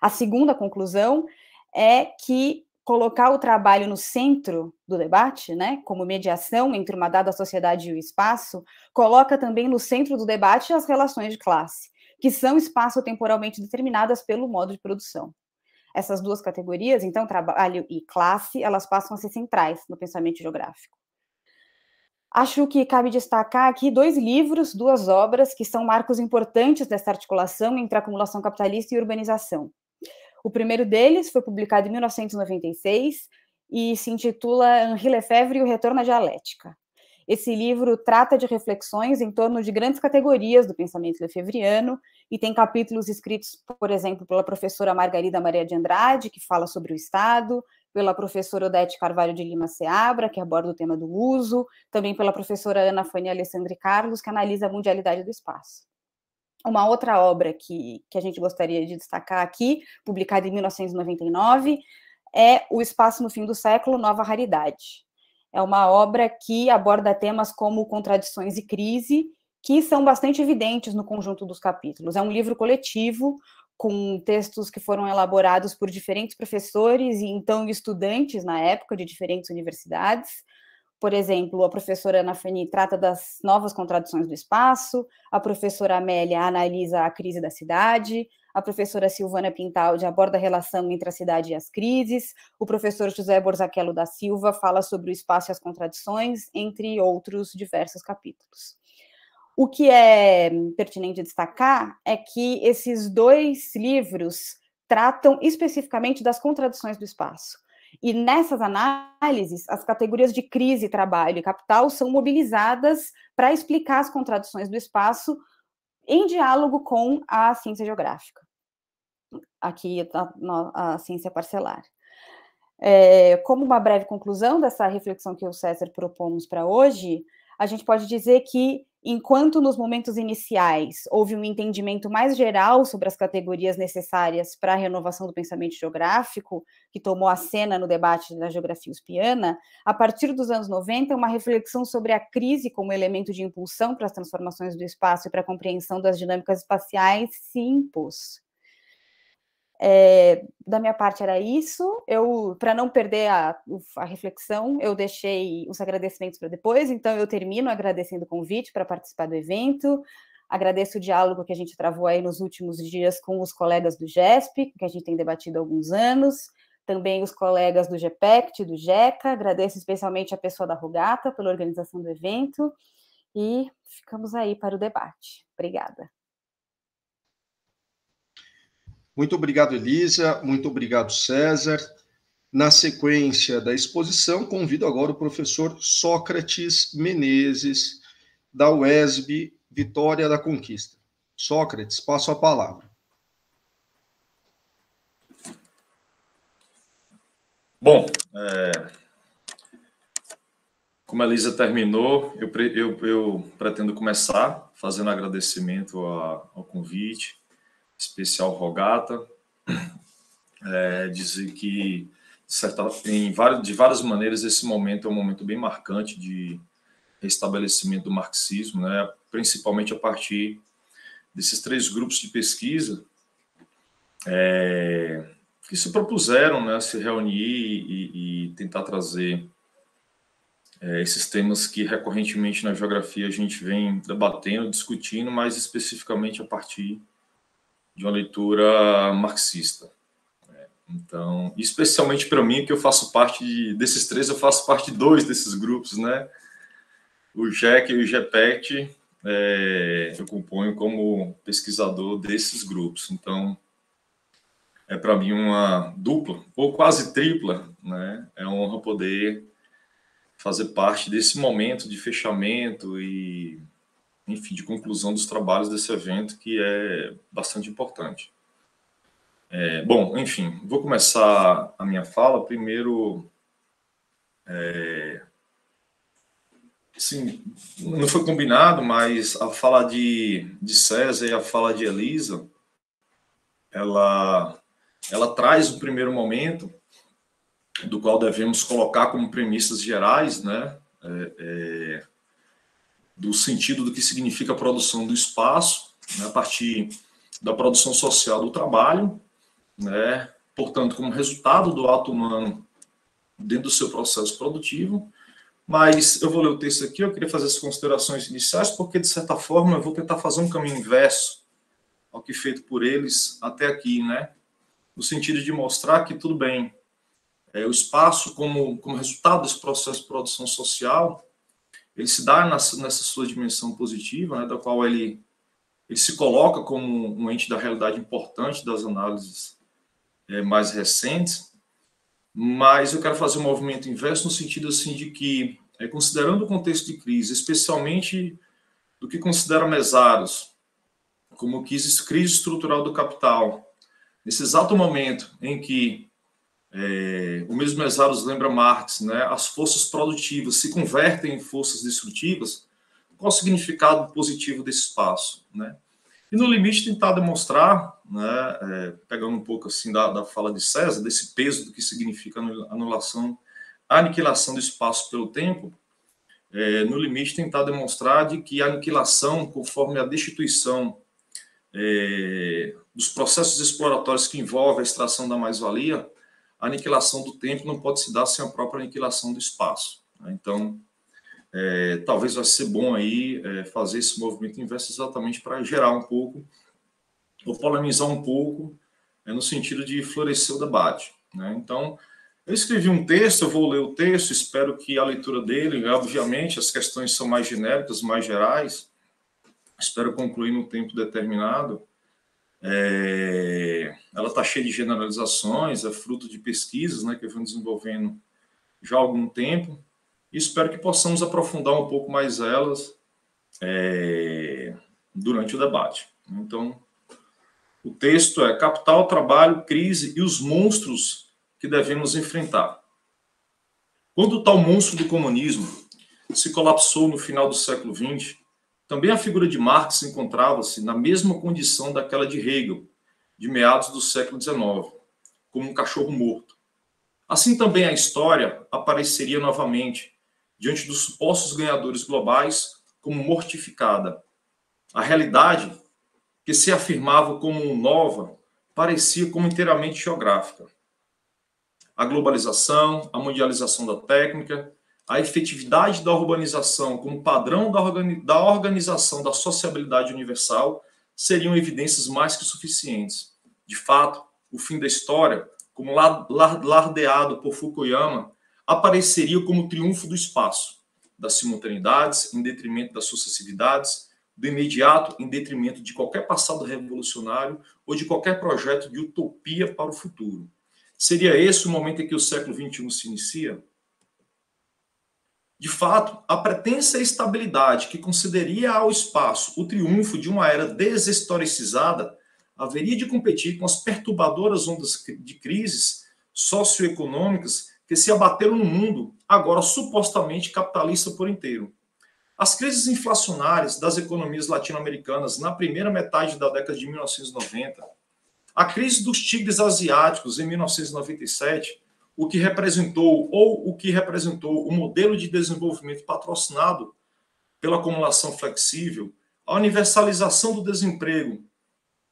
A segunda conclusão é que colocar o trabalho no centro do debate, né, como mediação entre uma dada sociedade e o espaço, coloca também no centro do debate as relações de classe, que são espaço-temporalmente determinadas pelo modo de produção. Essas duas categorias, então, trabalho e classe, elas passam a ser centrais no pensamento geográfico. Acho que cabe destacar aqui dois livros, duas obras, que são marcos importantes dessa articulação entre acumulação capitalista e urbanização. O primeiro deles foi publicado em 1996 e se intitula Henri Lefebvre e o Retorno à Dialética. Esse livro trata de reflexões em torno de grandes categorias do pensamento lefebvriano e tem capítulos escritos, por exemplo, pela professora Margarida Maria de Andrade, que fala sobre o Estado, pela professora Odete Carvalho de Lima Seabra, que aborda o tema do uso, também pela professora Ana Fania Alessandri Carlos, que analisa a mundialidade do espaço. Uma outra obra que, que a gente gostaria de destacar aqui, publicada em 1999, é O Espaço no Fim do Século, Nova Raridade. É uma obra que aborda temas como contradições e crise, que são bastante evidentes no conjunto dos capítulos. É um livro coletivo, com textos que foram elaborados por diferentes professores e então estudantes na época de diferentes universidades, por exemplo, a professora Ana Fani trata das novas contradições do espaço, a professora Amélia analisa a crise da cidade, a professora Silvana Pintaldi aborda a relação entre a cidade e as crises, o professor José Borzachello da Silva fala sobre o espaço e as contradições, entre outros diversos capítulos. O que é pertinente destacar é que esses dois livros tratam especificamente das contradições do espaço. E nessas análises, as categorias de crise, trabalho e capital são mobilizadas para explicar as contradições do espaço em diálogo com a ciência geográfica. Aqui a, a ciência parcelar. É, como uma breve conclusão dessa reflexão que o César propomos para hoje, a gente pode dizer que Enquanto nos momentos iniciais houve um entendimento mais geral sobre as categorias necessárias para a renovação do pensamento geográfico, que tomou a cena no debate da geografia uspiana, a partir dos anos 90, uma reflexão sobre a crise como elemento de impulsão para as transformações do espaço e para a compreensão das dinâmicas espaciais se impôs. É, da minha parte era isso. Eu, para não perder a, a, reflexão, eu deixei os agradecimentos para depois. Então eu termino agradecendo o convite para participar do evento. Agradeço o diálogo que a gente travou aí nos últimos dias com os colegas do GESP, que a gente tem debatido há alguns anos. Também os colegas do GPECT, do GECA. Agradeço especialmente a pessoa da Rugata pela organização do evento. E ficamos aí para o debate. Obrigada. Muito obrigado, Elisa. Muito obrigado, César. Na sequência da exposição, convido agora o professor Sócrates Menezes, da UESB Vitória da Conquista. Sócrates, passo a palavra. Bom, é, como a Elisa terminou, eu, eu, eu pretendo começar fazendo agradecimento ao convite, especial Rogata, é, dizer que certa, em de várias maneiras esse momento é um momento bem marcante de restabelecimento do marxismo, né, principalmente a partir desses três grupos de pesquisa é, que se propuseram né, se reunir e, e tentar trazer é, esses temas que recorrentemente na geografia a gente vem debatendo, discutindo, mais especificamente a partir de uma leitura marxista. Né? Então, especialmente para mim, que eu faço parte de, desses três, eu faço parte de dois desses grupos, né? O GEC e o GEPET, é, eu componho como pesquisador desses grupos. Então, é para mim uma dupla, ou quase tripla, né? É uma honra poder fazer parte desse momento de fechamento e enfim, de conclusão dos trabalhos desse evento, que é bastante importante. É, bom, enfim, vou começar a minha fala. Primeiro, é, sim, não foi combinado, mas a fala de, de César e a fala de Elisa, ela ela traz o primeiro momento, do qual devemos colocar como premissas gerais, né, é, é, do sentido do que significa a produção do espaço, né, a partir da produção social do trabalho, né, portanto, como resultado do ato humano dentro do seu processo produtivo. Mas eu vou ler o texto aqui, eu queria fazer as considerações iniciais, porque, de certa forma, eu vou tentar fazer um caminho inverso ao que feito por eles até aqui, né? No sentido de mostrar que tudo bem, é, o espaço, como, como resultado desse processo de produção social, ele se dá nessa, sua dimensão positiva, né, da qual ele, ele se coloca como um ente da realidade importante das análises é, mais recentes, mas eu quero fazer um movimento inverso no sentido assim de que, é, considerando o contexto de crise, especialmente do que considera Mesaros como crise estrutural do capital, nesse exato momento em que é, o mesmo Mesaros lembra Marx, né? As forças produtivas se convertem em forças destrutivas. Qual o significado positivo desse espaço, né? E no limite tentar demonstrar, né, é, pegando um pouco assim da, da fala de César, desse peso do que significa anulação, aniquilação do espaço pelo tempo, é, no limite tentar demonstrar de que a aniquilação, conforme a destituição é, dos processos exploratórios que envolvem a extração da mais-valia, a aniquilação do tempo não pode se dar sem a própria aniquilação do espaço. Né? Então, é, talvez vai ser bom aí é, fazer esse movimento inverso exatamente para gerar um pouco, ou polemizar um pouco, é, no sentido de florescer o debate. Né? Então, eu escrevi um texto, eu vou ler o texto, espero que a leitura dele, obviamente, as questões são mais genéricas, mais gerais, espero concluir no tempo determinado, é, ela está cheia de generalizações, é fruto de pesquisas né, que eu venho desenvolvendo já há algum tempo, e espero que possamos aprofundar um pouco mais elas é, durante o debate. Então, o texto é Capital, Trabalho, Crise e os monstros que devemos enfrentar. Quando o tal monstro do comunismo se colapsou no final do século XX, também a figura de Marx encontrava-se na mesma condição daquela de Hegel, de meados do século XIX, como um cachorro morto. Assim também a história apareceria novamente, diante dos supostos ganhadores globais, como mortificada. A realidade, que se afirmava como nova, parecia como inteiramente geográfica. A globalização, a mundialização da técnica, a efetividade da urbanização como padrão da, organi da organização da sociabilidade universal seriam evidências mais que suficientes. De fato, o fim da história, como lardeado por Fukuyama, apareceria como o triunfo do espaço, das simultaneidades em detrimento das sucessividades, do imediato em detrimento de qualquer passado revolucionário ou de qualquer projeto de utopia para o futuro. Seria esse o momento em que o século XXI se inicia? De fato, a pretensa estabilidade que concederia ao espaço o triunfo de uma era deshistoricizada haveria de competir com as perturbadoras ondas de crises socioeconômicas que se abateram no mundo, agora supostamente capitalista por inteiro. As crises inflacionárias das economias latino-americanas na primeira metade da década de 1990, a crise dos tigres asiáticos em 1997 o que representou ou o que representou o modelo de desenvolvimento patrocinado pela acumulação flexível, a universalização do desemprego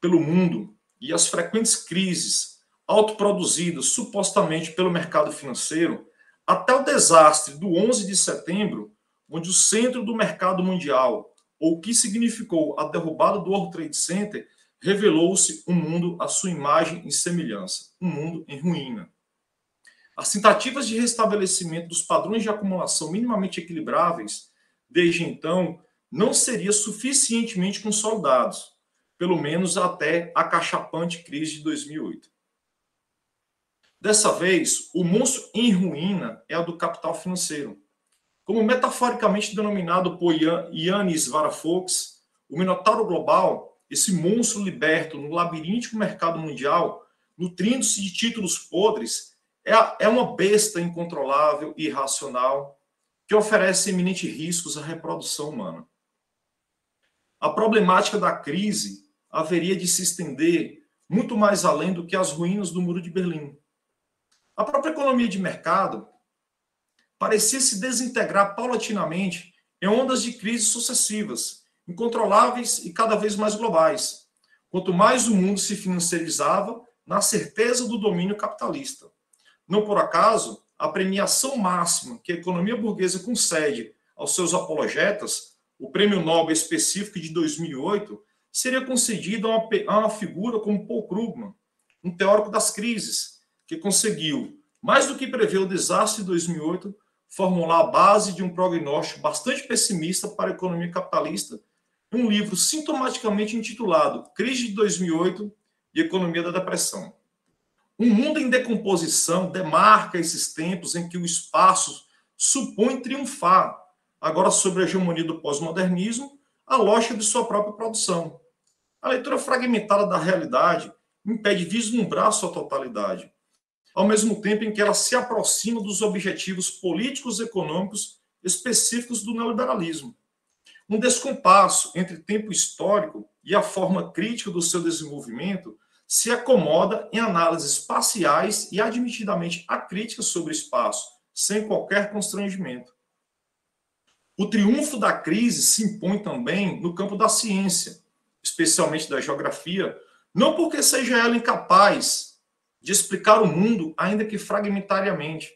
pelo mundo e as frequentes crises autoproduzidas supostamente pelo mercado financeiro, até o desastre do 11 de setembro, onde o centro do mercado mundial, ou o que significou a derrubada do World Trade Center, revelou-se um mundo à sua imagem e semelhança, um mundo em ruína. As tentativas de restabelecimento dos padrões de acumulação minimamente equilibráveis, desde então, não seriam suficientemente consolidados, pelo menos até a cachapante crise de 2008. Dessa vez, o monstro em ruína é o do capital financeiro. Como metaforicamente denominado por Yannis Varoufakis, o Minotauro Global, esse monstro liberto no labiríntico mercado mundial, nutrindo-se de títulos podres, é, é uma besta incontrolável e irracional que oferece eminentes riscos à reprodução humana. A problemática da crise haveria de se estender muito mais além do que as ruínas do Muro de Berlim. A própria economia de mercado parecia se desintegrar paulatinamente em ondas de crises sucessivas, incontroláveis e cada vez mais globais, quanto mais o mundo se financiarizava na certeza do domínio capitalista. Não por acaso, a premiação máxima que a economia burguesa concede aos seus apologetas, o Prêmio Nobel específico de 2008, seria concedida a uma, a uma figura como Paul Krugman, um teórico das crises, que conseguiu, mais do que prever o desastre de 2008, formular a base de um prognóstico bastante pessimista para a economia capitalista, um livro sintomaticamente intitulado Crise de 2008 e Economia da Depressão. Um mundo em decomposição demarca esses tempos em que o espaço supõe triunfar, agora sobre a hegemonia do pós-modernismo, a lógica de sua própria produção. A leitura fragmentada da realidade impede vislumbrar sua totalidade, ao mesmo tempo em que ela se aproxima dos objetivos políticos e econômicos específicos do neoliberalismo. Um descompasso entre tempo histórico e a forma crítica do seu desenvolvimento se acomoda em análises parciais e admitidamente acríticas sobre o espaço, sem qualquer constrangimento. O triunfo da crise se impõe também no campo da ciência, especialmente da geografia, não porque seja ela incapaz de explicar o mundo, ainda que fragmentariamente,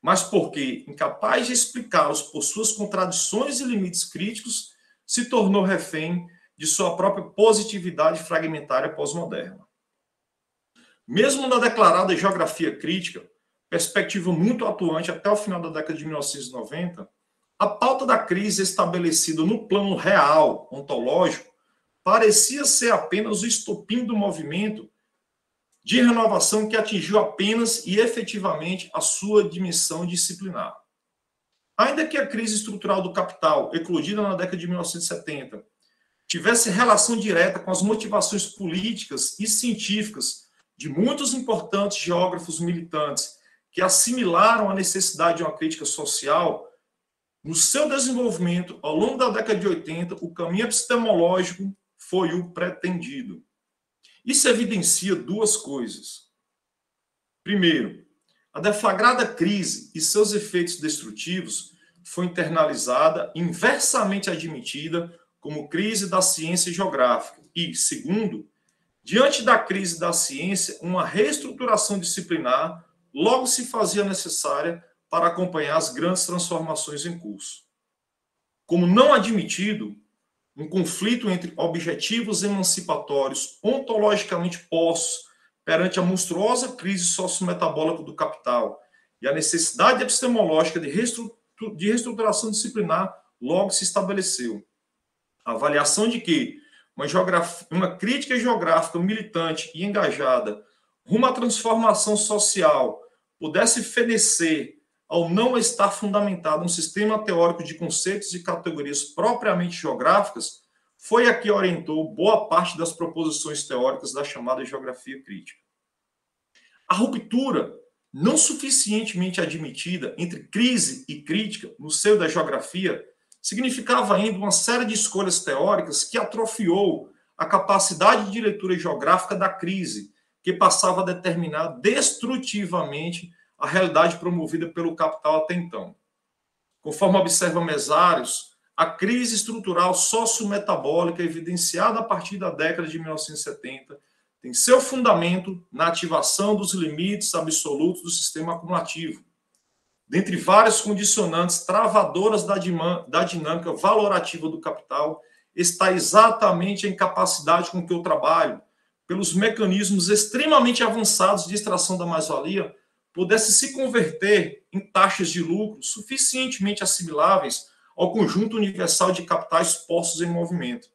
mas porque, incapaz de explicá-los por suas contradições e limites críticos, se tornou refém de sua própria positividade fragmentária pós-moderna. Mesmo na declarada geografia crítica, perspectiva muito atuante até o final da década de 1990, a pauta da crise estabelecida no plano real, ontológico, parecia ser apenas o estopim do movimento de renovação que atingiu apenas e efetivamente a sua dimensão disciplinar. Ainda que a crise estrutural do capital, eclodida na década de 1970, tivesse relação direta com as motivações políticas e científicas de muitos importantes geógrafos militantes que assimilaram a necessidade de uma crítica social, no seu desenvolvimento, ao longo da década de 80, o caminho epistemológico foi o pretendido. Isso evidencia duas coisas. Primeiro, a deflagrada crise e seus efeitos destrutivos foi internalizada, inversamente admitida como crise da ciência geográfica. E, segundo, Diante da crise da ciência, uma reestruturação disciplinar logo se fazia necessária para acompanhar as grandes transformações em curso. Como não admitido, um conflito entre objetivos emancipatórios ontologicamente postos perante a monstruosa crise sociometabólica do capital e a necessidade epistemológica de, reestruturação disciplinar logo se estabeleceu. A avaliação de que uma, uma crítica geográfica militante e engajada rumo à transformação social pudesse fenecer ao não estar fundamentado um sistema teórico de conceitos e categorias propriamente geográficas, foi a que orientou boa parte das proposições teóricas da chamada geografia crítica. A ruptura não suficientemente admitida entre crise e crítica no seio da geografia significava ainda uma série de escolhas teóricas que atrofiou a capacidade de leitura geográfica da crise, que passava a determinar destrutivamente a realidade promovida pelo capital até então. Conforme observa Mesários, a crise estrutural sociometabólica evidenciada a partir da década de 1970 tem seu fundamento na ativação dos limites absolutos do sistema acumulativo, dentre várias condicionantes travadoras da, da dinâmica valorativa do capital, está exatamente a incapacidade com que eu trabalho, pelos mecanismos extremamente avançados de extração da mais-valia, pudesse se converter em taxas de lucro suficientemente assimiláveis ao conjunto universal de capitais postos em movimento.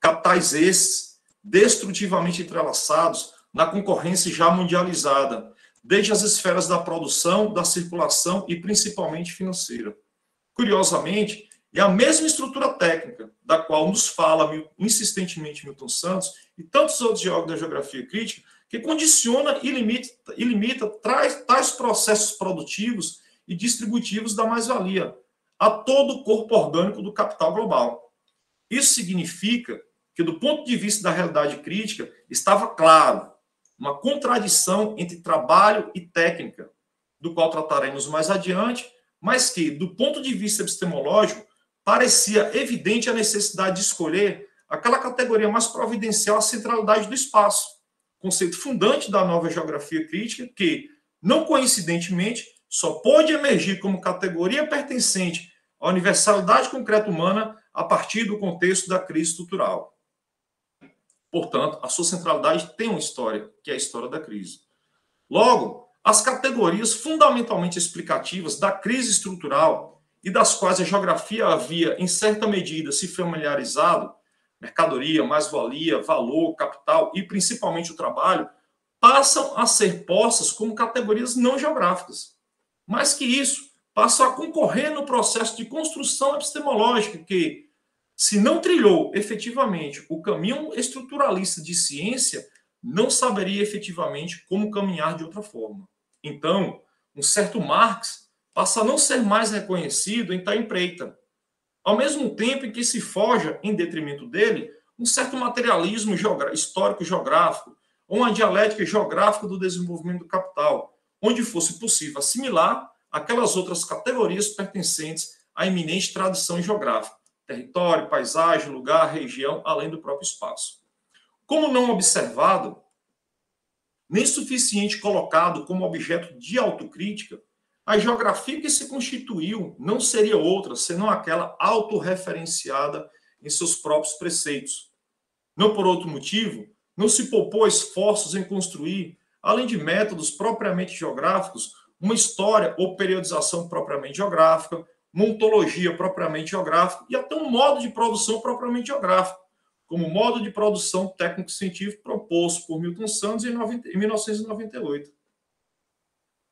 Capitais esses destrutivamente entrelaçados na concorrência já mundializada, desde as esferas da produção, da circulação e principalmente financeira. Curiosamente, é a mesma estrutura técnica da qual nos fala insistentemente Milton Santos e tantos outros geólogos da geografia crítica, que condiciona e limita, e limita traz, tais processos produtivos e distributivos da mais-valia a todo o corpo orgânico do capital global. Isso significa que, do ponto de vista da realidade crítica, estava claro uma contradição entre trabalho e técnica, do qual trataremos mais adiante, mas que, do ponto de vista epistemológico, parecia evidente a necessidade de escolher aquela categoria mais providencial à centralidade do espaço, conceito fundante da nova geografia crítica, que, não coincidentemente, só pode emergir como categoria pertencente à universalidade concreta humana a partir do contexto da crise estrutural. Portanto, a sua centralidade tem uma história, que é a história da crise. Logo, as categorias fundamentalmente explicativas da crise estrutural e das quais a geografia havia, em certa medida, se familiarizado, mercadoria, mais-valia, valor, capital e principalmente o trabalho, passam a ser postas como categorias não geográficas. Mais que isso, passam a concorrer no processo de construção epistemológica que, se não trilhou efetivamente o caminho estruturalista de ciência, não saberia efetivamente como caminhar de outra forma. Então, um certo Marx passa a não ser mais reconhecido em tal empreita, ao mesmo tempo em que se forja, em detrimento dele, um certo materialismo histórico-geográfico, ou uma dialética geográfica do desenvolvimento do capital, onde fosse possível assimilar aquelas outras categorias pertencentes à eminente tradição geográfica, território, paisagem, lugar, região, além do próprio espaço. Como não observado, nem suficiente colocado como objeto de autocrítica, a geografia que se constituiu não seria outra senão aquela autorreferenciada em seus próprios preceitos. Não por outro motivo, não se poupou esforços em construir, além de métodos propriamente geográficos, uma história ou periodização propriamente geográfica, uma ontologia propriamente geográfica e até um modo de produção propriamente geográfico, como modo de produção técnico-científico proposto por Milton Santos em 1998.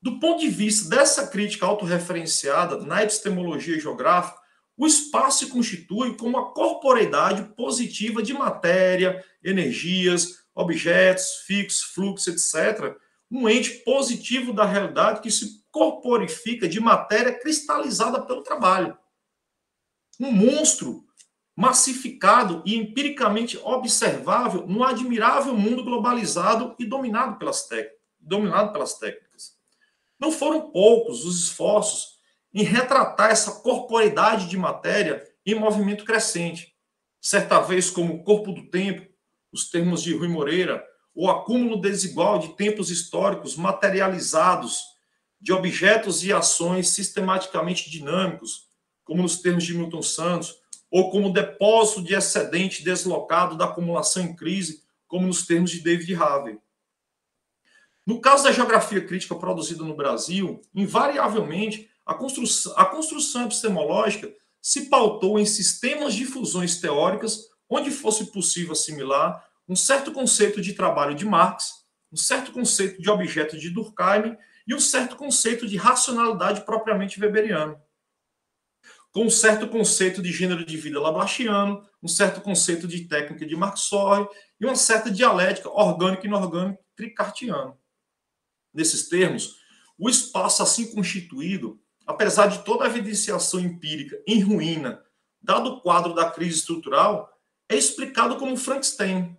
Do ponto de vista dessa crítica autorreferenciada na epistemologia geográfica, o espaço se constitui como uma corporeidade positiva de matéria, energias, objetos, fixos, fluxos, etc. Um ente positivo da realidade que se corporifica de matéria cristalizada pelo trabalho. Um monstro massificado e empiricamente observável no admirável mundo globalizado e dominado pelas, dominado pelas técnicas. Não foram poucos os esforços em retratar essa corporeidade de matéria em movimento crescente. Certa vez, como o corpo do tempo, os termos de Rui Moreira, o acúmulo desigual de tempos históricos materializados de objetos e ações sistematicamente dinâmicos, como nos termos de Milton Santos, ou como depósito de excedente deslocado da acumulação em crise, como nos termos de David Harvey. No caso da geografia crítica produzida no Brasil, invariavelmente, a construção, a construção epistemológica se pautou em sistemas de fusões teóricas onde fosse possível assimilar um certo conceito de trabalho de Marx, um certo conceito de objeto de Durkheim e um certo conceito de racionalidade propriamente weberiano. Com um certo conceito de gênero de vida laplaciano, um certo conceito de técnica de Marx e uma certa dialética orgânica e inorgânica tricartiana nesses termos, o espaço assim constituído, apesar de toda a evidenciação empírica em ruína, dado o quadro da crise estrutural, é explicado como Frankenstein,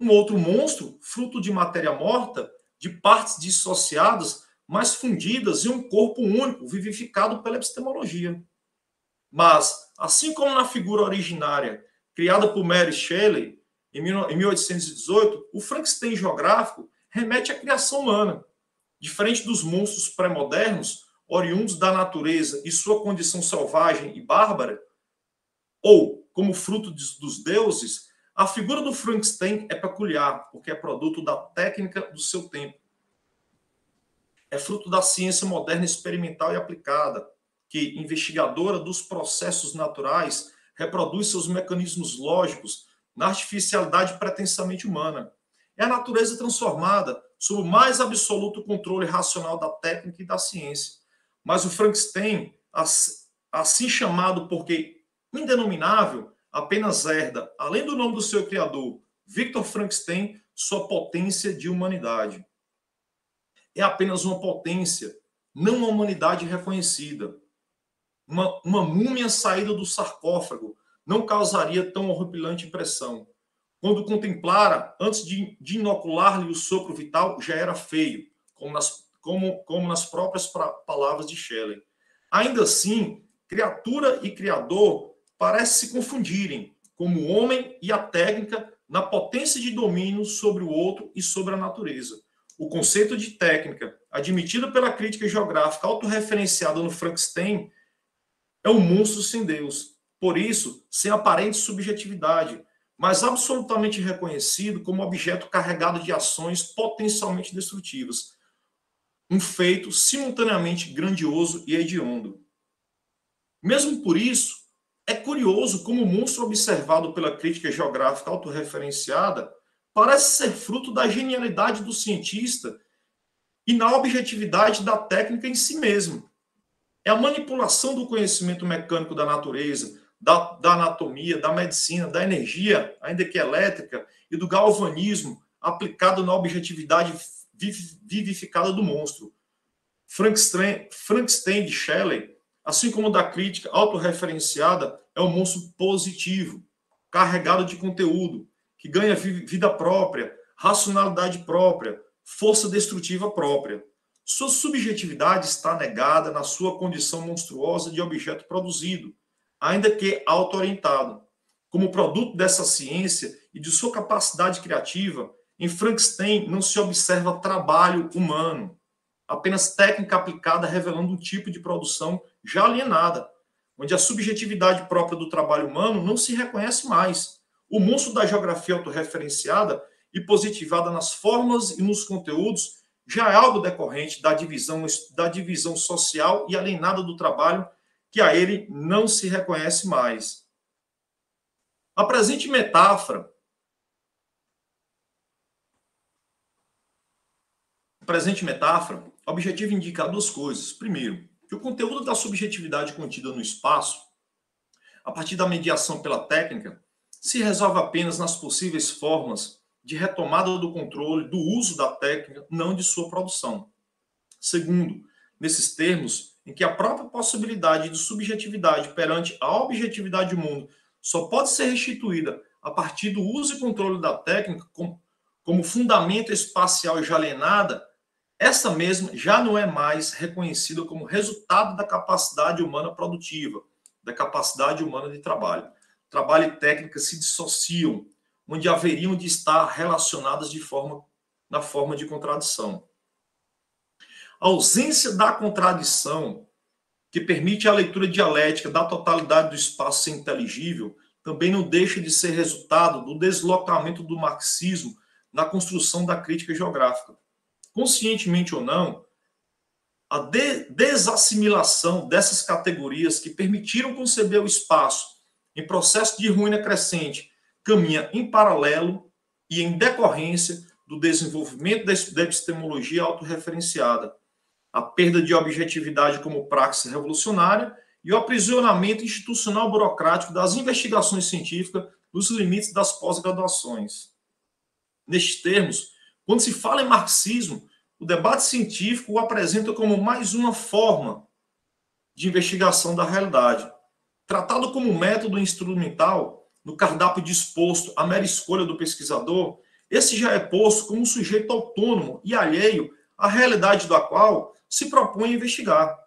um outro monstro fruto de matéria morta, de partes dissociadas, mas fundidas em um corpo único, vivificado pela epistemologia. Mas, assim como na figura originária, criada por Mary Shelley em 1818, o Frankenstein geográfico remete à criação humana, Diferente dos monstros pré-modernos, oriundos da natureza e sua condição selvagem e bárbara, ou como fruto dos deuses, a figura do Frankenstein é peculiar, porque é produto da técnica do seu tempo. É fruto da ciência moderna experimental e aplicada, que, investigadora dos processos naturais, reproduz seus mecanismos lógicos na artificialidade pretensamente humana. É a natureza transformada, sob o mais absoluto controle racional da técnica e da ciência. Mas o Frankenstein, assim chamado porque indenominável, apenas herda, além do nome do seu criador, Victor Frankenstein, sua potência de humanidade. É apenas uma potência, não uma humanidade reconhecida. Uma, uma múmia saída do sarcófago não causaria tão horripilante impressão. quando contemplara, antes de, de inocular-lhe o sopro vital, já era feio, como nas, como, como nas próprias pra, palavras de Shelley. Ainda assim, criatura e criador parecem se confundirem, como o homem e a técnica na potência de domínio sobre o outro e sobre a natureza. O conceito de técnica, admitido pela crítica geográfica autorreferenciada no Frankenstein, é um monstro sem Deus, por isso, sem aparente subjetividade, mas absolutamente reconhecido como objeto carregado de ações potencialmente destrutivas. Um feito simultaneamente grandioso e hediondo. Mesmo por isso, é curioso como o monstro observado pela crítica geográfica autorreferenciada parece ser fruto da genialidade do cientista e na objetividade da técnica em si mesmo. É a manipulação do conhecimento mecânico da natureza, da, da anatomia, da medicina, da energia, ainda que elétrica, e do galvanismo aplicado na objetividade vivificada do monstro. Frankenstein, Frankenstein de Shelley, assim como da crítica autorreferenciada, é um monstro positivo, carregado de conteúdo, que ganha vida própria, racionalidade própria, força destrutiva própria. Sua subjetividade está negada na sua condição monstruosa de objeto produzido, ainda que auto-orientado. Como produto dessa ciência e de sua capacidade criativa, em Frankenstein não se observa trabalho humano, apenas técnica aplicada revelando um tipo de produção já alienada, onde a subjetividade própria do trabalho humano não se reconhece mais. O monstro da geografia autorreferenciada e positivada nas formas e nos conteúdos já é algo decorrente da divisão, da divisão social e alienada do trabalho que a ele não se reconhece mais. A presente metáfora a presente metáfora, objetivo indica duas coisas. Primeiro, que o conteúdo da subjetividade contida no espaço, a partir da mediação pela técnica, se resolve apenas nas possíveis formas de retomada do controle do uso da técnica, não de sua produção. Segundo, nesses termos, em que a própria possibilidade de subjetividade perante a objetividade do mundo só pode ser restituída a partir do uso e controle da técnica como, fundamento espacial já alienada, essa mesma já não é mais reconhecida como resultado da capacidade humana produtiva, da capacidade humana de trabalho. Trabalho e técnica se dissociam, onde haveriam de estar relacionadas de forma na forma de contradição. A ausência da contradição, que permite a leitura dialética da totalidade do espaço ser inteligível, também não deixa de ser resultado do deslocamento do marxismo na construção da crítica geográfica. Conscientemente ou não, a de desassimilação dessas categorias que permitiram conceber o espaço em processo de ruína crescente caminha em paralelo e em decorrência do desenvolvimento da epistemologia autorreferenciada, a perda de objetividade como praxe revolucionária e o aprisionamento institucional burocrático das investigações científicas nos limites das pós-graduações. Nestes termos, quando se fala em marxismo, o debate científico o apresenta como mais uma forma de investigação da realidade. Tratado como método instrumental, no cardápio disposto à mera escolha do pesquisador, esse já é posto como um sujeito autônomo e alheio à realidade da qual se propõe investigar.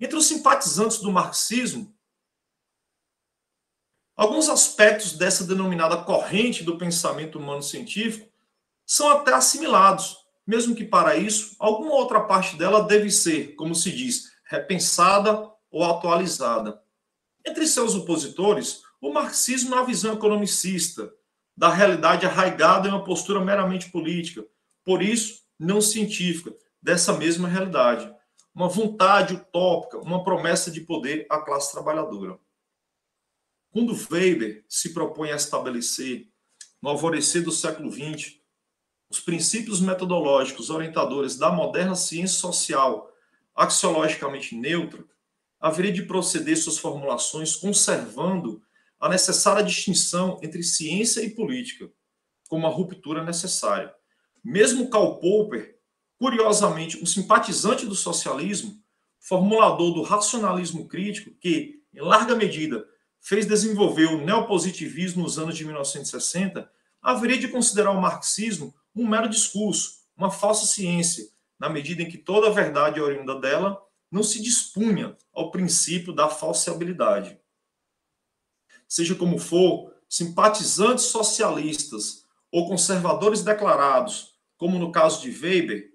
Entre os simpatizantes do marxismo, alguns aspectos dessa denominada corrente do pensamento humano científico são até assimilados, mesmo que para isso alguma outra parte dela deve ser, como se diz, repensada ou atualizada. Entre seus opositores, o marxismo é a visão economicista da realidade arraigada em uma postura meramente política, por isso não científica, dessa mesma realidade. Uma vontade utópica, uma promessa de poder à classe trabalhadora. Quando Weber se propõe a estabelecer, no alvorecer do século XX, os princípios metodológicos orientadores da moderna ciência social axiologicamente neutra, haveria de proceder suas formulações conservando a necessária distinção entre ciência e política, como a ruptura necessária. Mesmo Karl Popper Curiosamente, um simpatizante do socialismo, formulador do racionalismo crítico, que, em larga medida, fez desenvolver o neopositivismo nos anos de 1960, haveria de considerar o marxismo um mero discurso, uma falsa ciência, na medida em que toda a verdade oriunda dela não se dispunha ao princípio da falseabilidade. Seja como for, simpatizantes socialistas ou conservadores declarados, como no caso de Weber,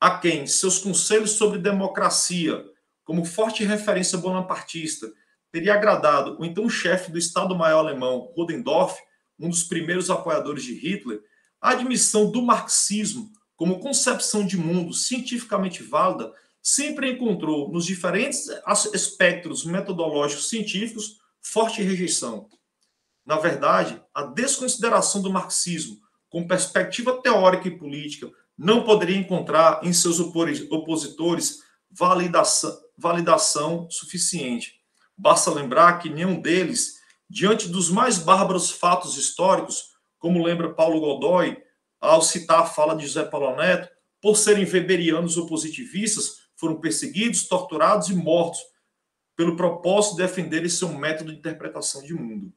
a quem seus conselhos sobre democracia, como forte referência bonapartista, teria agradado o então chefe do Estado-Maior alemão, Rudendorff, um dos primeiros apoiadores de Hitler, a admissão do marxismo como concepção de mundo cientificamente válida sempre encontrou nos diferentes espectros metodológicos científicos forte rejeição. Na verdade, a desconsideração do marxismo com perspectiva teórica e política não poderia encontrar em seus opositores validação, validação suficiente. Basta lembrar que nenhum deles, diante dos mais bárbaros fatos históricos, como lembra Paulo Godoy, ao citar a fala de José Paulo Neto, por serem weberianos ou positivistas, foram perseguidos, torturados e mortos pelo propósito de defenderem seu método de interpretação de mundo.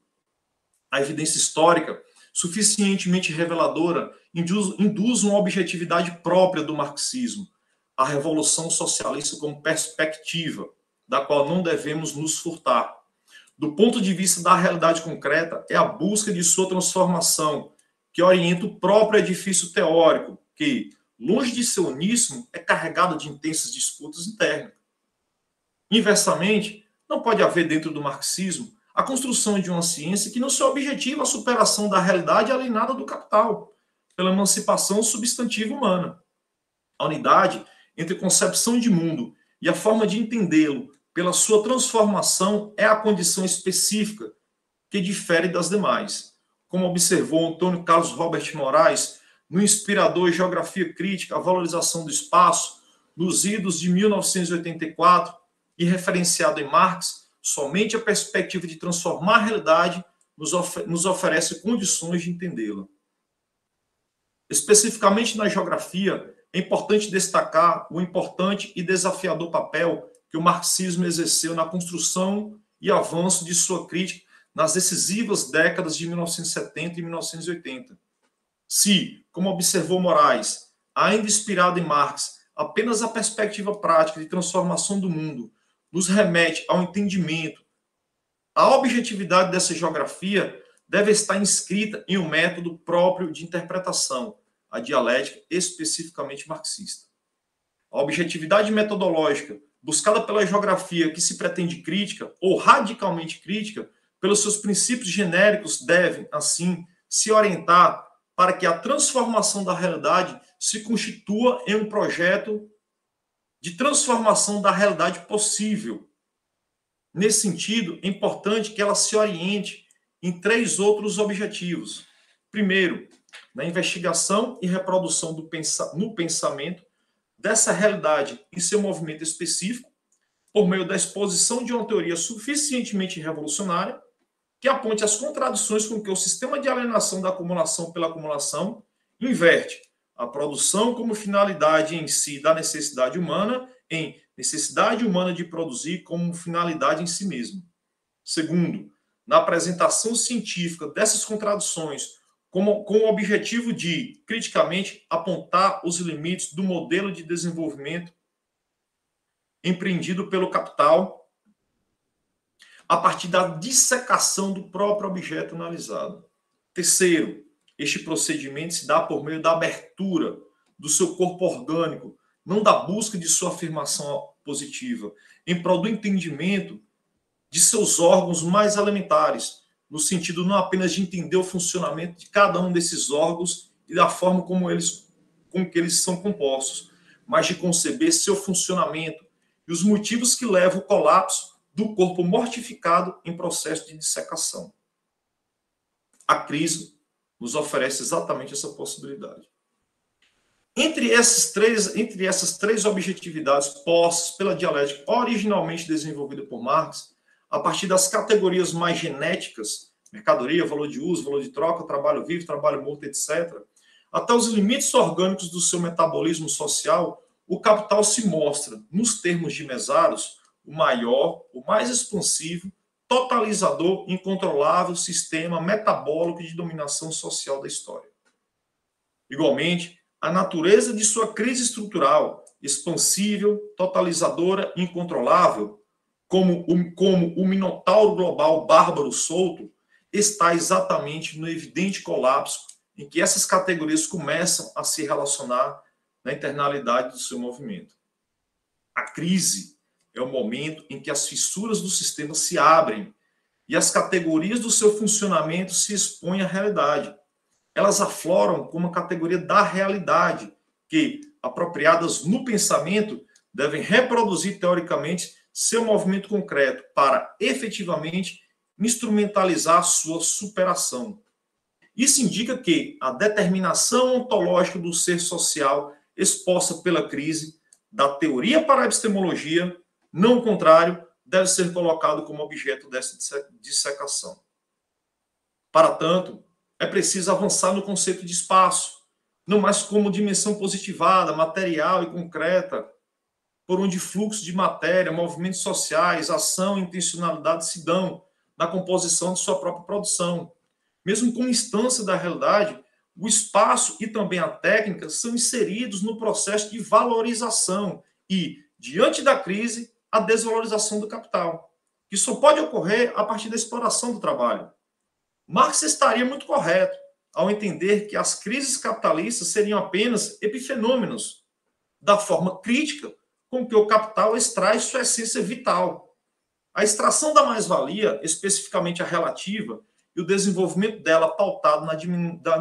A evidência histórica, suficientemente reveladora, induz, induz uma objetividade própria do marxismo, a revolução socialista como perspectiva, da qual não devemos nos furtar. Do ponto de vista da realidade concreta, é a busca de sua transformação que orienta o próprio edifício teórico, que, longe de ser uníssono, é carregado de intensas disputas internas. Inversamente, não pode haver dentro do marxismo a construção de uma ciência que não se objetiva a superação da realidade alienada do capital, pela emancipação substantiva humana. A unidade entre concepção de mundo e a forma de entendê-lo pela sua transformação é a condição específica que difere das demais. Como observou Antônio Carlos Robert Moraes no inspirador Geografia Crítica, a valorização do espaço, nos idos de 1984, e referenciado em Marx, somente a perspectiva de transformar a realidade nos, nos oferece condições de entendê-la. Especificamente na geografia, é importante destacar o importante e desafiador papel que o marxismo exerceu na construção e avanço de sua crítica nas decisivas décadas de 1970 e 1980. Se, como observou Moraes, ainda inspirado em Marx, apenas a perspectiva prática de transformação do mundo nos remete ao entendimento. A objetividade dessa geografia deve estar inscrita em um método próprio de interpretação, a dialética especificamente marxista. A objetividade metodológica buscada pela geografia que se pretende crítica ou radicalmente crítica pelos seus princípios genéricos deve, assim, se orientar para que a transformação da realidade se constitua em um projeto de transformação da realidade possível. Nesse sentido, é importante que ela se oriente em três outros objetivos. Primeiro, na investigação e reprodução do pensa no pensamento dessa realidade em seu movimento específico, por meio da exposição de uma teoria suficientemente revolucionária que aponte as contradições com que o sistema de alienação da acumulação pela acumulação inverte a produção como finalidade em si da necessidade humana, em necessidade humana de produzir como finalidade em si mesmo. Segundo, na apresentação científica dessas contradições, como, com o objetivo de, criticamente, apontar os limites do modelo de desenvolvimento empreendido pelo capital a partir da dissecação do próprio objeto analisado. Terceiro, este procedimento se dá por meio da abertura do seu corpo orgânico, não da busca de sua afirmação positiva, em prol do entendimento de seus órgãos mais elementares, no sentido não apenas de entender o funcionamento de cada um desses órgãos e da forma como eles com que eles são compostos, mas de conceber seu funcionamento e os motivos que levam ao colapso do corpo mortificado em processo de dissecação. A crise nos oferece exatamente essa possibilidade. Entre essas três, entre essas três objetividades postas pela dialética originalmente desenvolvida por Marx, a partir das categorias mais genéticas, mercadoria, valor de uso, valor de troca, trabalho vivo, trabalho morto, etc., até os limites orgânicos do seu metabolismo social, o capital se mostra, nos termos de Mesaros, o maior, o mais expansivo totalizador, incontrolável sistema metabólico de dominação social da história. Igualmente, a natureza de sua crise estrutural, expansível, totalizadora, incontrolável, como o, como o minotauro global bárbaro solto, está exatamente no evidente colapso em que essas categorias começam a se relacionar na internalidade do seu movimento. A crise é o momento em que as fissuras do sistema se abrem e as categorias do seu funcionamento se expõem à realidade. Elas afloram como uma categoria da realidade, que, apropriadas no pensamento, devem reproduzir teoricamente seu movimento concreto para efetivamente instrumentalizar sua superação. Isso indica que a determinação ontológica do ser social exposta pela crise da teoria para a epistemologia, não o contrário, deve ser colocado como objeto dessa dissecação. Para tanto, é preciso avançar no conceito de espaço, não mais como dimensão positivada, material e concreta, por onde fluxo de matéria, movimentos sociais, ação e intencionalidade se dão na composição de sua própria produção. Mesmo como instância da realidade, o espaço e também a técnica são inseridos no processo de valorização e, diante da crise, a desvalorização do capital, que só pode ocorrer a partir da exploração do trabalho. Marx estaria muito correto ao entender que as crises capitalistas seriam apenas epifenômenos da forma crítica com que o capital extrai sua essência vital. A extração da mais-valia, especificamente a relativa, e o desenvolvimento dela pautado na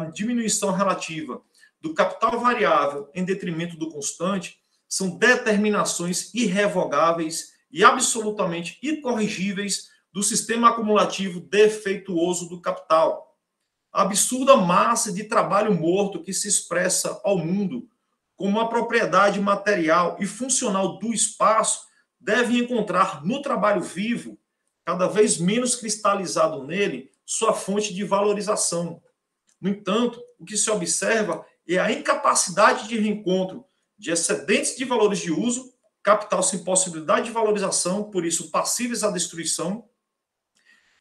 diminuição relativa do capital variável em detrimento do constante, são determinações irrevogáveis e absolutamente incorrigíveis do sistema acumulativo defeituoso do capital. A absurda massa de trabalho morto que se expressa ao mundo como uma propriedade material e funcional do espaço deve encontrar no trabalho vivo, cada vez menos cristalizado nele, sua fonte de valorização. No entanto, o que se observa é a incapacidade de reencontro de excedentes de valores de uso, capital sem possibilidade de valorização, por isso passíveis à destruição,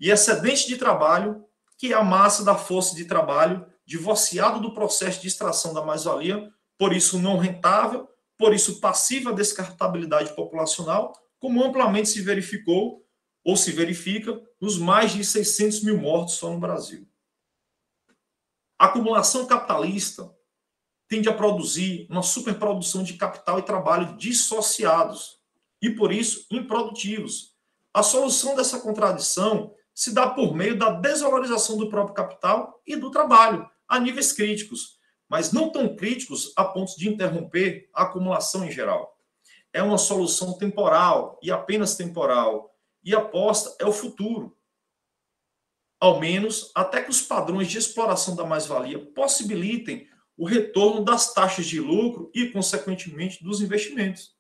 e excedente de trabalho, que é a massa da força de trabalho divorciado do processo de extração da mais-valia, por isso não rentável, por isso passiva descartabilidade populacional, como amplamente se verificou ou se verifica nos mais de 600 mil mortos só no Brasil. A acumulação capitalista tende a produzir uma superprodução de capital e trabalho dissociados e, por isso, improdutivos. A solução dessa contradição se dá por meio da desvalorização do próprio capital e do trabalho, a níveis críticos, mas não tão críticos a ponto de interromper a acumulação em geral. É uma solução temporal e apenas temporal, e aposta é o futuro. Ao menos até que os padrões de exploração da mais-valia possibilitem o retorno das taxas de lucro e, consequentemente, dos investimentos.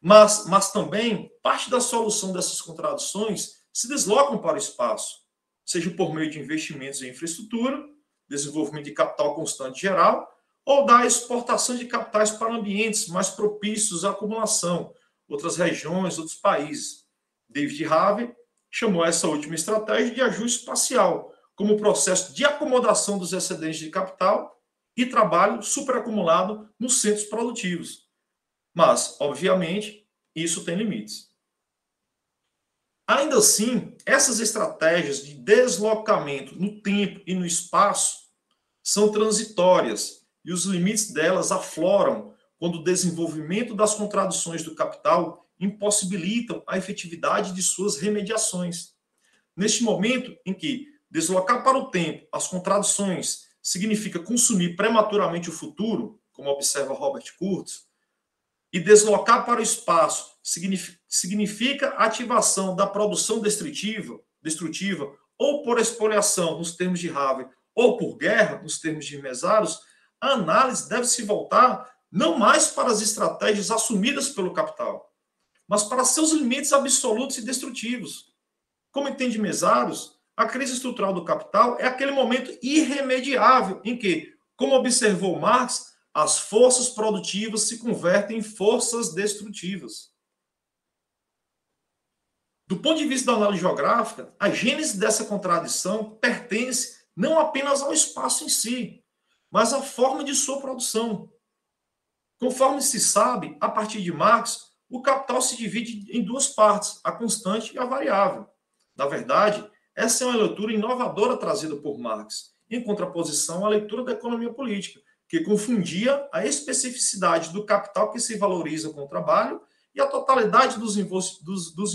Mas, mas também parte da solução dessas contradições se deslocam para o espaço, seja por meio de investimentos em infraestrutura, desenvolvimento de capital constante geral, ou da exportação de capitais para ambientes mais propícios à acumulação, outras regiões, outros países. David Harvey chamou essa última estratégia de ajuste espacial, como processo de acomodação dos excedentes de capital e trabalho superacumulado nos centros produtivos. Mas, obviamente, isso tem limites. Ainda assim, essas estratégias de deslocamento no tempo e no espaço são transitórias e os limites delas afloram quando o desenvolvimento das contradições do capital impossibilitam a efetividade de suas remediações. Neste momento em que deslocar para o tempo as contradições significa consumir prematuramente o futuro, como observa Robert Kurtz, e deslocar para o espaço significa ativação da produção destrutiva, destrutiva ou por expoliação, nos termos de Harvey, ou por guerra, nos termos de Mesaros, a análise deve se voltar não mais para as estratégias assumidas pelo capital, mas para seus limites absolutos e destrutivos. Como entende Mesaros, a crise estrutural do capital é aquele momento irremediável em que, como observou Marx, as forças produtivas se convertem em forças destrutivas. Do ponto de vista da análise geográfica, a gênese dessa contradição pertence não apenas ao espaço em si, mas à forma de sua produção. Conforme se sabe, a partir de Marx, o capital se divide em duas partes, a constante e a variável. Na verdade, essa é uma leitura inovadora trazida por Marx, em contraposição à leitura da economia política, que confundia a especificidade do capital que se valoriza com o trabalho e a totalidade dos,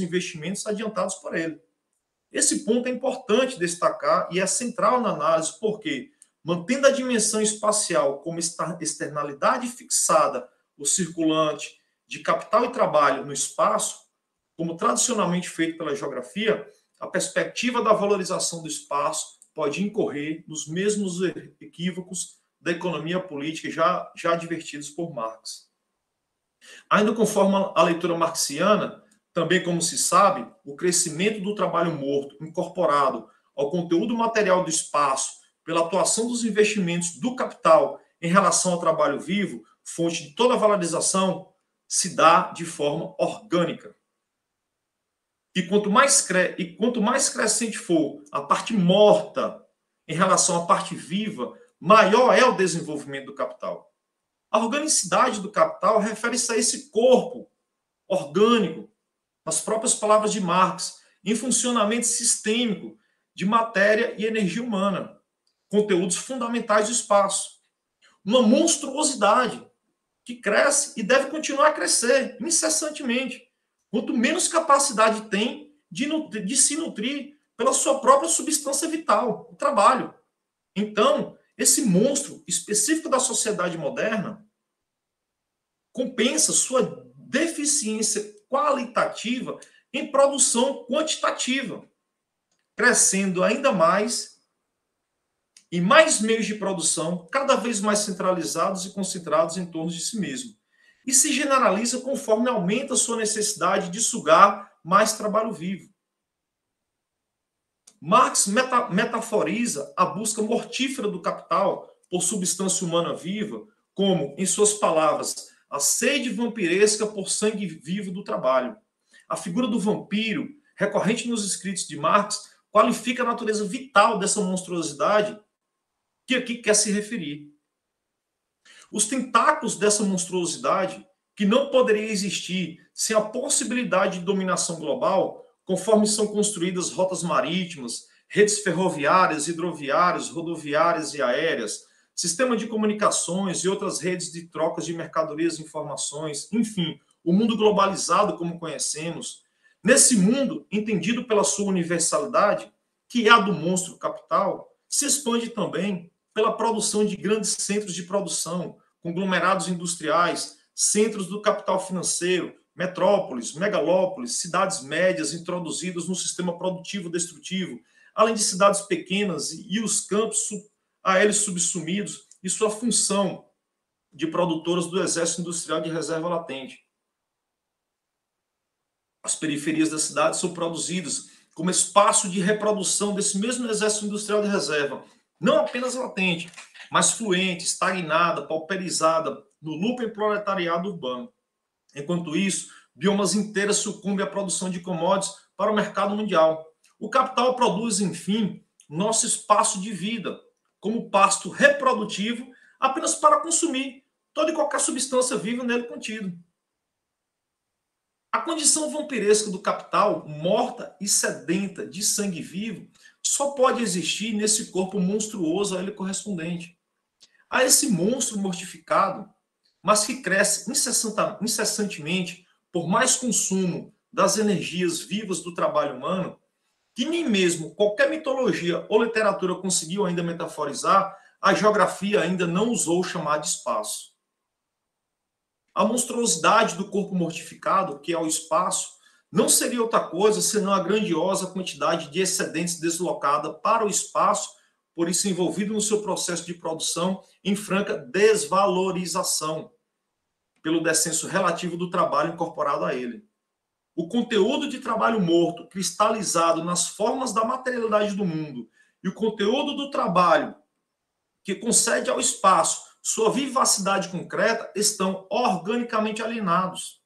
investimentos adiantados por ele. Esse ponto é importante destacar e é central na análise, porque, mantendo a dimensão espacial como externalidade fixada, o circulante, de capital e trabalho no espaço, como tradicionalmente feito pela geografia, a perspectiva da valorização do espaço pode incorrer nos mesmos equívocos da economia política já, já advertidos por Marx. Ainda conforme a leitura marxiana, também como se sabe, o crescimento do trabalho morto incorporado ao conteúdo material do espaço pela atuação dos investimentos do capital em relação ao trabalho vivo, fonte de toda valorização, se dá de forma orgânica. E quanto mais, cre... e quanto mais crescente for a parte morta em relação à parte viva, maior é o desenvolvimento do capital. A organicidade do capital refere-se a esse corpo orgânico, nas próprias palavras de Marx, em funcionamento sistêmico de matéria e energia humana, conteúdos fundamentais do espaço. Uma monstruosidade que cresce e deve continuar a crescer incessantemente. Quanto menos capacidade tem de, de se nutrir pela sua própria substância vital, o trabalho. Então, esse monstro específico da sociedade moderna compensa sua deficiência qualitativa em produção quantitativa, crescendo ainda mais e mais meios de produção, cada vez mais centralizados e concentrados em torno de si mesmo. E se generaliza conforme aumenta sua necessidade de sugar mais trabalho vivo. Marx meta metaforiza a busca mortífera do capital por substância humana viva como, em suas palavras, a sede vampiresca por sangue vivo do trabalho. A figura do vampiro, recorrente nos escritos de Marx, qualifica a natureza vital dessa monstruosidade que aqui quer se referir. Os tentáculos dessa monstruosidade, que não poderia existir sem a possibilidade de dominação global, conforme são construídas rotas marítimas, redes ferroviárias, hidroviárias, rodoviárias e aéreas, sistema de comunicações e outras redes de trocas de mercadorias e informações, enfim, o mundo globalizado como conhecemos. Nesse mundo, entendido pela sua universalidade, que é a do monstro capital, se expande também pela produção de grandes centros de produção, conglomerados industriais, centros do capital financeiro, metrópoles, megalópolis, cidades médias introduzidas no sistema produtivo destrutivo, além de cidades pequenas e os campos a eles subsumidos e sua função de produtoras do exército industrial de reserva latente. As periferias da cidade são produzidas como espaço de reprodução desse mesmo exército industrial de reserva, não apenas latente, mas fluente, estagnada, pauperizada no lucro proletariado urbano. Enquanto isso, biomas inteiras sucumbem à produção de commodities para o mercado mundial. O capital produz, enfim, nosso espaço de vida, como pasto reprodutivo, apenas para consumir toda e qualquer substância viva nele contido. A condição vampiresca do capital, morta e sedenta de sangue vivo, só pode existir nesse corpo monstruoso a ele correspondente. A esse monstro mortificado, mas que cresce incessantemente por mais consumo das energias vivas do trabalho humano, que nem mesmo qualquer mitologia ou literatura conseguiu ainda metaforizar, a geografia ainda não usou chamar de espaço. A monstruosidade do corpo mortificado, que é o espaço, não seria outra coisa senão a grandiosa quantidade de excedentes deslocada para o espaço, por isso envolvido no seu processo de produção em franca desvalorização, pelo descenso relativo do trabalho incorporado a ele. O conteúdo de trabalho morto, cristalizado nas formas da materialidade do mundo, e o conteúdo do trabalho, que concede ao espaço sua vivacidade concreta, estão organicamente alienados.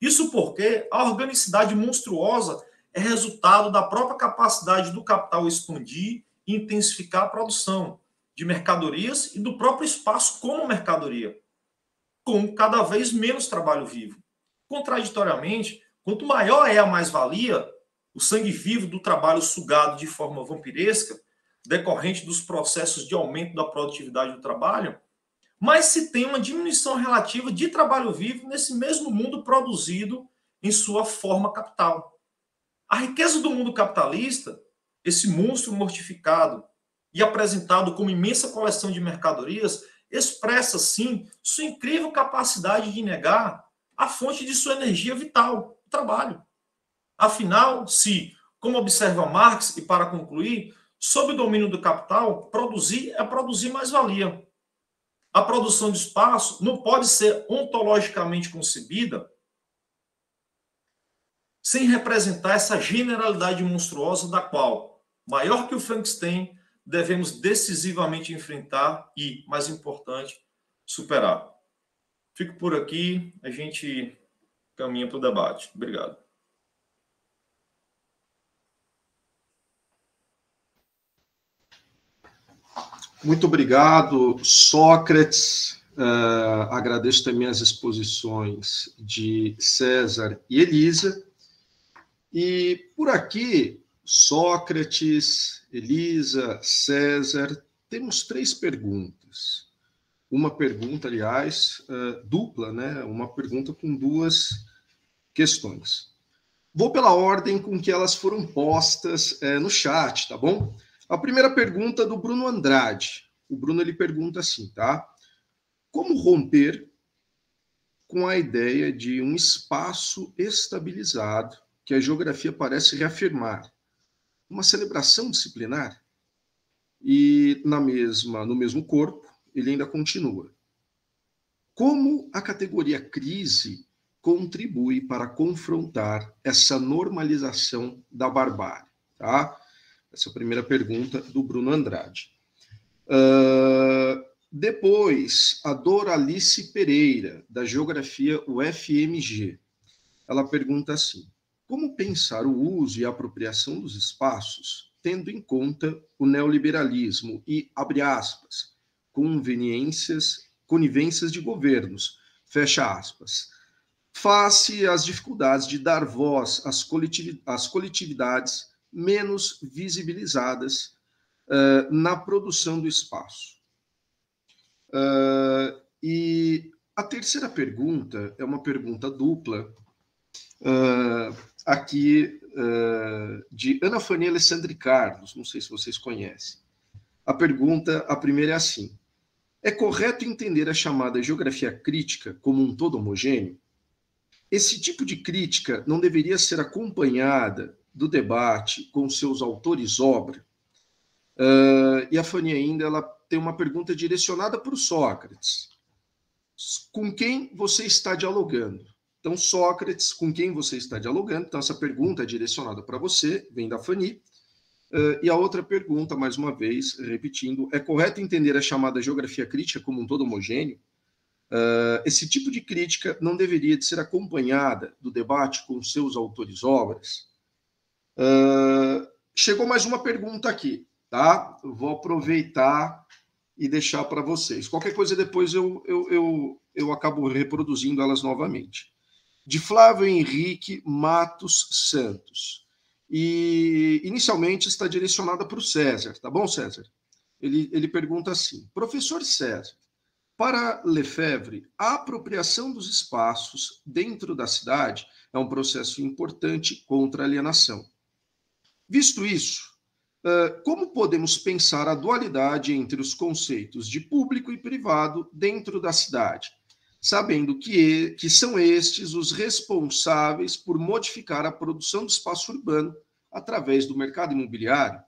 Isso porque a organicidade monstruosa é resultado da própria capacidade do capital expandir e intensificar a produção de mercadorias e do próprio espaço como mercadoria, com cada vez menos trabalho vivo. Contraditoriamente, quanto maior é a mais-valia, o sangue vivo do trabalho sugado de forma vampiresca, decorrente dos processos de aumento da produtividade do trabalho, mais se tem uma diminuição relativa de trabalho vivo nesse mesmo mundo produzido em sua forma capital. A riqueza do mundo capitalista, esse monstro mortificado e apresentado como imensa coleção de mercadorias, expressa, sim, sua incrível capacidade de negar a fonte de sua energia vital, trabalho. Afinal, se, como observa Marx, e para concluir, sob o domínio do capital, produzir é produzir mais-valia. A produção de espaço não pode ser ontologicamente concebida sem representar essa generalidade monstruosa da qual, maior que o Frankenstein, devemos decisivamente enfrentar e, mais importante, superar. Fico por aqui, a gente caminha para o debate. Obrigado. Muito obrigado, Sócrates. Uh, agradeço também as exposições de César e Elisa. E por aqui, Sócrates, Elisa, César, temos três perguntas. Uma pergunta, aliás, uh, dupla, né? Uma pergunta com duas questões. Vou pela ordem com que elas foram postas uh, no chat, tá bom? A primeira pergunta do Bruno Andrade. O Bruno ele pergunta assim, tá? Como romper com a ideia de um espaço estabilizado que a geografia parece reafirmar uma celebração disciplinar e na mesma no mesmo corpo ele ainda continua. Como a categoria crise contribui para confrontar essa normalização da barbárie, tá? Essa é a primeira pergunta do Bruno Andrade. Uh, depois, a Doralice Pereira, da Geografia UFMG. Ela pergunta assim: como pensar o uso e a apropriação dos espaços, tendo em conta o neoliberalismo e, abre aspas, conveniências, conivências de governos, fecha aspas, face às dificuldades de dar voz às, coletividades menos visibilizadas uh, na produção do espaço. Uh, e a terceira pergunta é uma pergunta dupla, uh, aqui de Ana Fania Alessandri Carlos, não sei se vocês conhecem. A pergunta, a primeira é assim: é correto entender a chamada geografia crítica como um todo homogêneo? Esse tipo de crítica não deveria ser acompanhada do debate com seus autores obra. Uh, e a Fanny ainda ela tem uma pergunta direcionada para o Sócrates. Com quem você está dialogando? Então, Sócrates, com quem você está dialogando? Então, essa pergunta é direcionada para você, vem da Fanny. Uh, e a outra pergunta, mais uma vez, repetindo, é correto entender a chamada geografia crítica como um todo homogêneo? Uh, esse tipo de crítica não deveria de ser acompanhada do debate com seus autores obras? Uh, chegou mais uma pergunta aqui, tá? vou aproveitar e deixar para vocês. Qualquer coisa depois eu, eu, eu, eu acabo reproduzindo elas novamente. De Flávio Henrique Matos Santos. E inicialmente está direcionada para o César, tá bom, César? Ele, ele pergunta assim: Professor César, para Lefebvre, a apropriação dos espaços dentro da cidade é um processo importante contra a alienação. Visto isso, como podemos pensar a dualidade entre os conceitos de público e privado dentro da cidade, sabendo que, que são estes os responsáveis por modificar a produção do espaço urbano através do mercado imobiliário?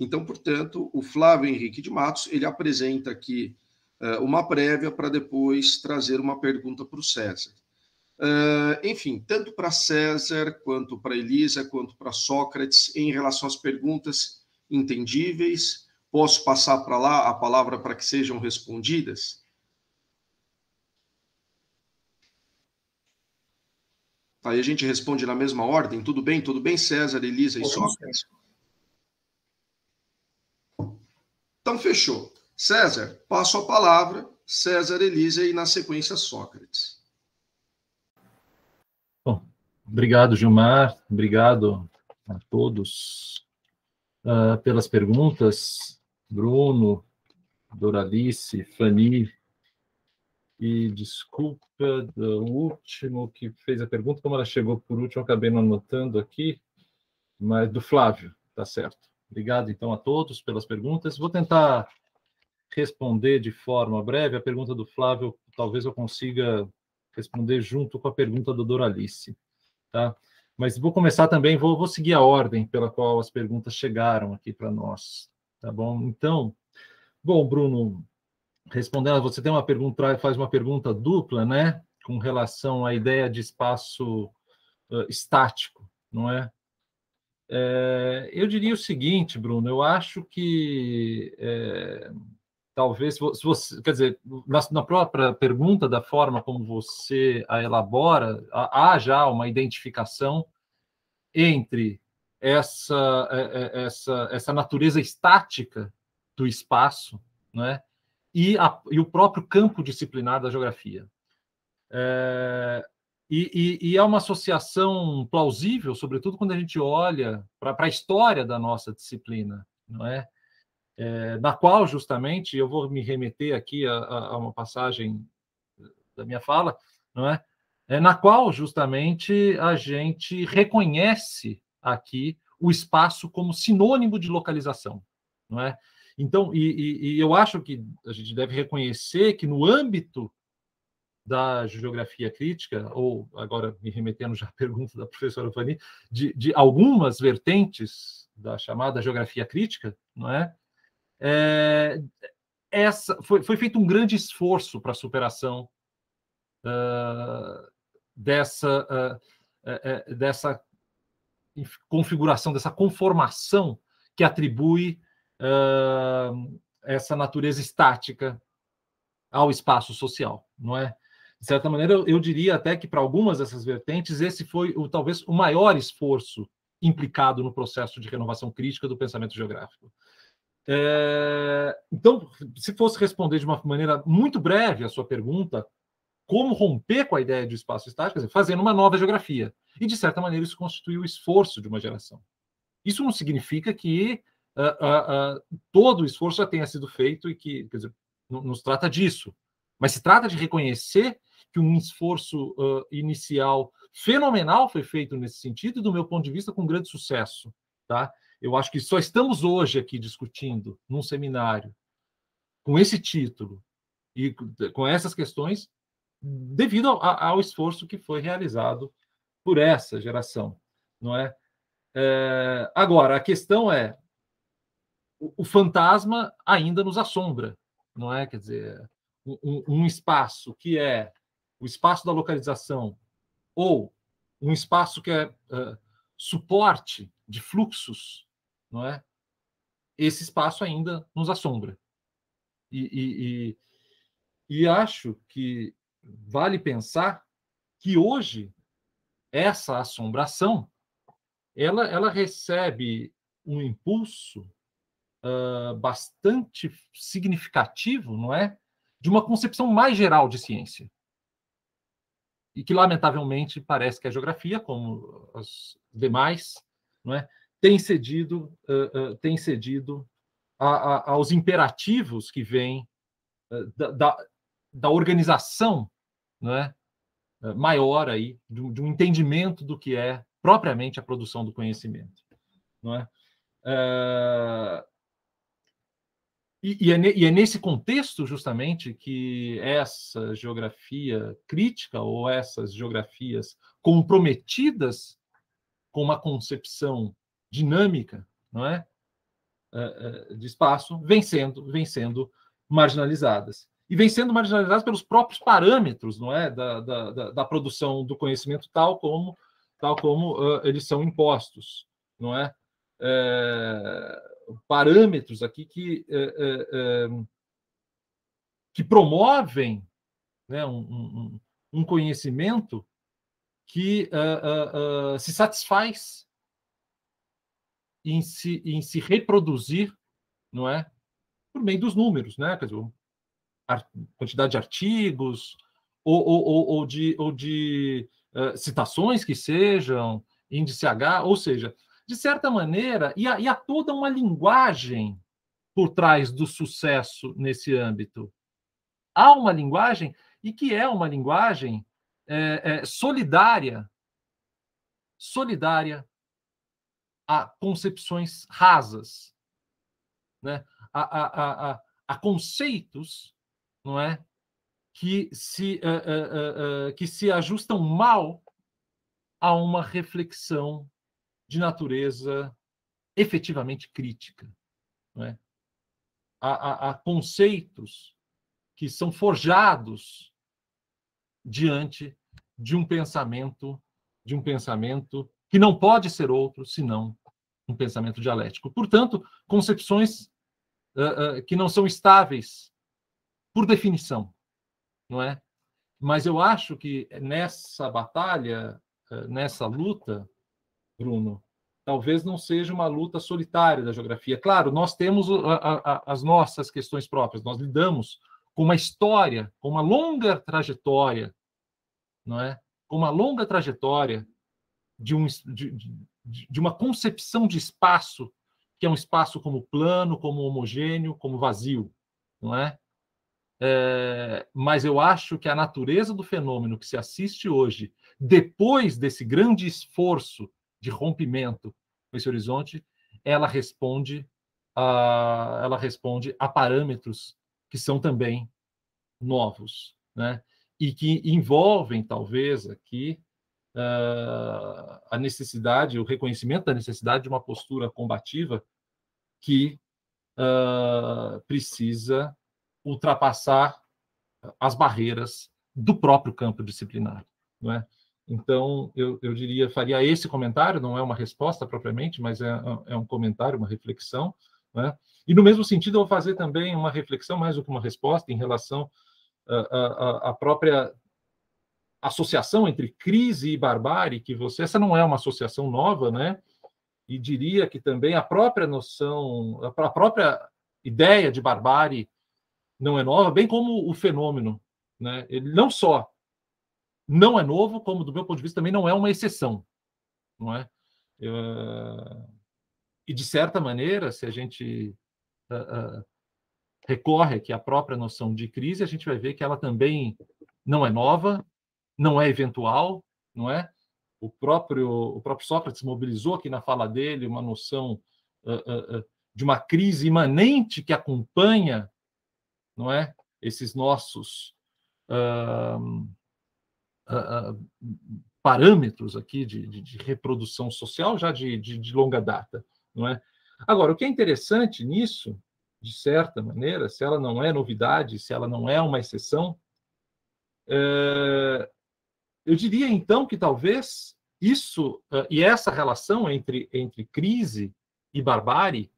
Então, portanto, o Flávio Henrique de Matos ele apresenta aqui uma prévia para depois trazer uma pergunta para o César. Uh, enfim, tanto para César, quanto para Elisa, quanto para Sócrates, em relação às perguntas entendíveis, posso passar para lá a palavra para que sejam respondidas? Aí a gente responde na mesma ordem. Tudo bem? Tudo bem, César, Elisa e Sócrates? Então, fechou. César, passo a palavra. César, Elisa e, na sequência, Sócrates. Bom, obrigado, Gilmar. Obrigado a todos uh, pelas perguntas. Bruno, Doralice, Fanny, e desculpa do último que fez a pergunta, como ela chegou por último, acabei não anotando aqui, mas do Flávio, tá certo. Obrigado, então, a todos pelas perguntas. Vou tentar responder de forma breve. A pergunta do Flávio, talvez eu consiga responder junto com a pergunta do Doralice, tá? Mas vou começar também, vou, vou seguir a ordem pela qual as perguntas chegaram aqui para nós, tá bom? Então, bom, Bruno, respondendo, você tem uma pergunta, faz uma pergunta dupla, né? Com relação à ideia de espaço uh, estático, não é? é? Eu diria o seguinte, Bruno, eu acho que é, talvez, se você, quer dizer, na, na, própria pergunta, da forma como você a elabora, há já uma identificação entre essa, é, é, essa, essa natureza estática do espaço, não é? e, a, e o próprio campo disciplinar da geografia. É, e, e, e, é uma associação plausível, sobretudo quando a gente olha para a história da nossa disciplina, não é? É? Na qual, justamente, eu vou me remeter aqui a, a, uma passagem da minha fala, não é? é? Na qual, justamente, a gente reconhece aqui o espaço como sinônimo de localização, não é? Então, e, e, e, eu acho que a gente deve reconhecer que no âmbito da geografia crítica, ou agora me remetendo já à pergunta da professora Fanny, de, de algumas vertentes da chamada geografia crítica, não é? É essa foi, foi feito um grande esforço para a superação uh, dessa uh, dessa configuração, dessa conformação que atribui uh, essa natureza estática ao espaço social, não é? De certa maneira, eu, eu diria até que para algumas dessas vertentes esse foi o, talvez o maior esforço implicado no processo de renovação crítica do pensamento geográfico. É, então, se fosse responder de uma maneira muito breve a sua pergunta, como romper com a ideia de espaço estático, dizer, fazendo uma nova geografia. E, de certa maneira, isso constitui o esforço de uma geração. Isso não significa que uh, uh, todo o esforço já tenha sido feito e que, quer dizer, nos trata disso. Mas se trata de reconhecer que um esforço inicial fenomenal foi feito nesse sentido e, do meu ponto de vista, com grande sucesso. Tá? Eu acho que só estamos hoje aqui discutindo, num seminário, com esse título e com essas questões, devido ao, ao esforço que foi realizado por essa geração, não é? é? Agora, a questão é o, fantasma ainda nos assombra, não é? Quer dizer, um, um espaço que é o espaço da localização ou um espaço que é uh, suporte de fluxos, não é? Esse espaço ainda nos assombra. E, e, e, e acho que vale pensar que hoje essa assombração ela, ela recebe um impulso uh, bastante significativo, não é? De uma concepção mais geral de ciência. E que, lamentavelmente, parece que a geografia, como as demais, não é? Tem cedido, uh, uh, tem cedido a, a, aos imperativos que vêm da, da, da, organização não é? maior aí, de, de um entendimento do que é propriamente a produção do conhecimento. Não é? Uh, e, e, é, e, é, nesse contexto, justamente, que essa geografia crítica ou essas geografias comprometidas com uma concepção dinâmica não é? é, é de espaço vem sendo marginalizadas. E vem sendo marginalizadas pelos próprios parâmetros não é? da, da, da produção do conhecimento, tal como, tal como uh, eles são impostos. Não é? é parâmetros aqui que, é, é, que promovem né, um, um, um, conhecimento que uh, uh, se satisfaz em se, em se reproduzir, não é? Por meio dos números, né? Quer dizer, a quantidade de artigos ou, ou, ou, ou de, ou de uh, citações que sejam, índice H, ou seja, de certa maneira, e há, e há toda uma linguagem por trás do sucesso nesse âmbito. Há uma linguagem, e que é uma linguagem é, é, solidária, solidária a concepções rasas, né? a, a, a, a conceitos não é? que, se, uh, uh, uh, que se ajustam mal a uma reflexão de natureza efetivamente crítica. Não é? a, a conceitos que são forjados diante de um pensamento, de um pensamento que não pode ser outro senão um pensamento dialético. Portanto, concepções uh, uh, que não são estáveis por definição, não é? Mas eu acho que nessa batalha, uh, nessa luta, Bruno, talvez não seja uma luta solitária da geografia. Claro, nós temos a, a, as nossas questões próprias, nós lidamos com uma história, com uma longa trajetória, não é? Com uma longa trajetória de, um, de, de, de uma concepção de espaço que é um espaço como plano, como homogêneo, como vazio, não é? é? mas eu acho que a natureza do fenômeno que se assiste hoje, depois desse grande esforço de rompimento com esse horizonte, ela responde a, ela responde a parâmetros que são também novos, né? E que envolvem talvez aqui uh, a necessidade, o reconhecimento da necessidade de uma postura combativa que uh, precisa ultrapassar as barreiras do próprio campo disciplinar, não é? Então, eu, eu diria, faria esse comentário, não é uma resposta propriamente, mas é, é um comentário, uma reflexão. Né? E, no mesmo sentido, eu vou fazer também uma reflexão, mais do que uma resposta, em relação à, à própria associação entre crise e barbárie, que você. Essa não é uma associação nova, né? E diria que também a própria noção, a própria ideia de barbárie não é nova, bem como o fenômeno. Né? Ele não só não é novo, como do meu ponto de vista também não é uma exceção, não é? Uh, e de certa maneira, se a gente uh, uh, recorre aqui à própria noção de crise, a gente vai ver que ela também não é nova, não é eventual, não é? O próprio o próprio Sócrates mobilizou aqui na fala dele uma noção de uma crise imanente que acompanha, não é? Esses nossos uh, parâmetros aqui de, de, de, reprodução social já de, de, longa data, não é? Agora, o que é interessante nisso, de certa maneira, se ela não é novidade, se ela não é uma exceção, é, eu diria então que talvez isso e essa relação entre, entre crise e barbárie,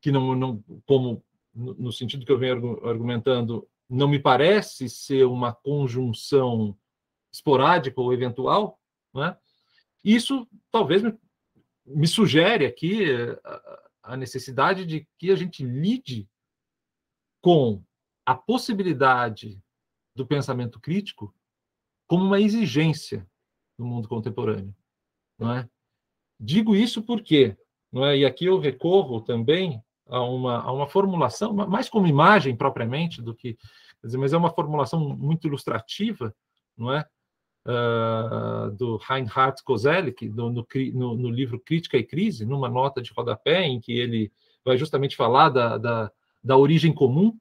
que não, não como no sentido que eu venho argumentando, não me parece ser uma conjunção esporádica ou eventual, né? isso talvez me, me sugere aqui a, a necessidade de que a gente lide com a possibilidade do pensamento crítico como uma exigência no mundo contemporâneo, não é? Digo isso porque, não é? E aqui eu recorro também a uma, a uma formulação, mais como imagem propriamente do que, dizer, mas é uma formulação muito ilustrativa, não é? Uh, do Reinhard Koselleck, no, no, no, livro Crítica e Crise, numa nota de rodapé, em que ele vai justamente falar da, da, da origem comum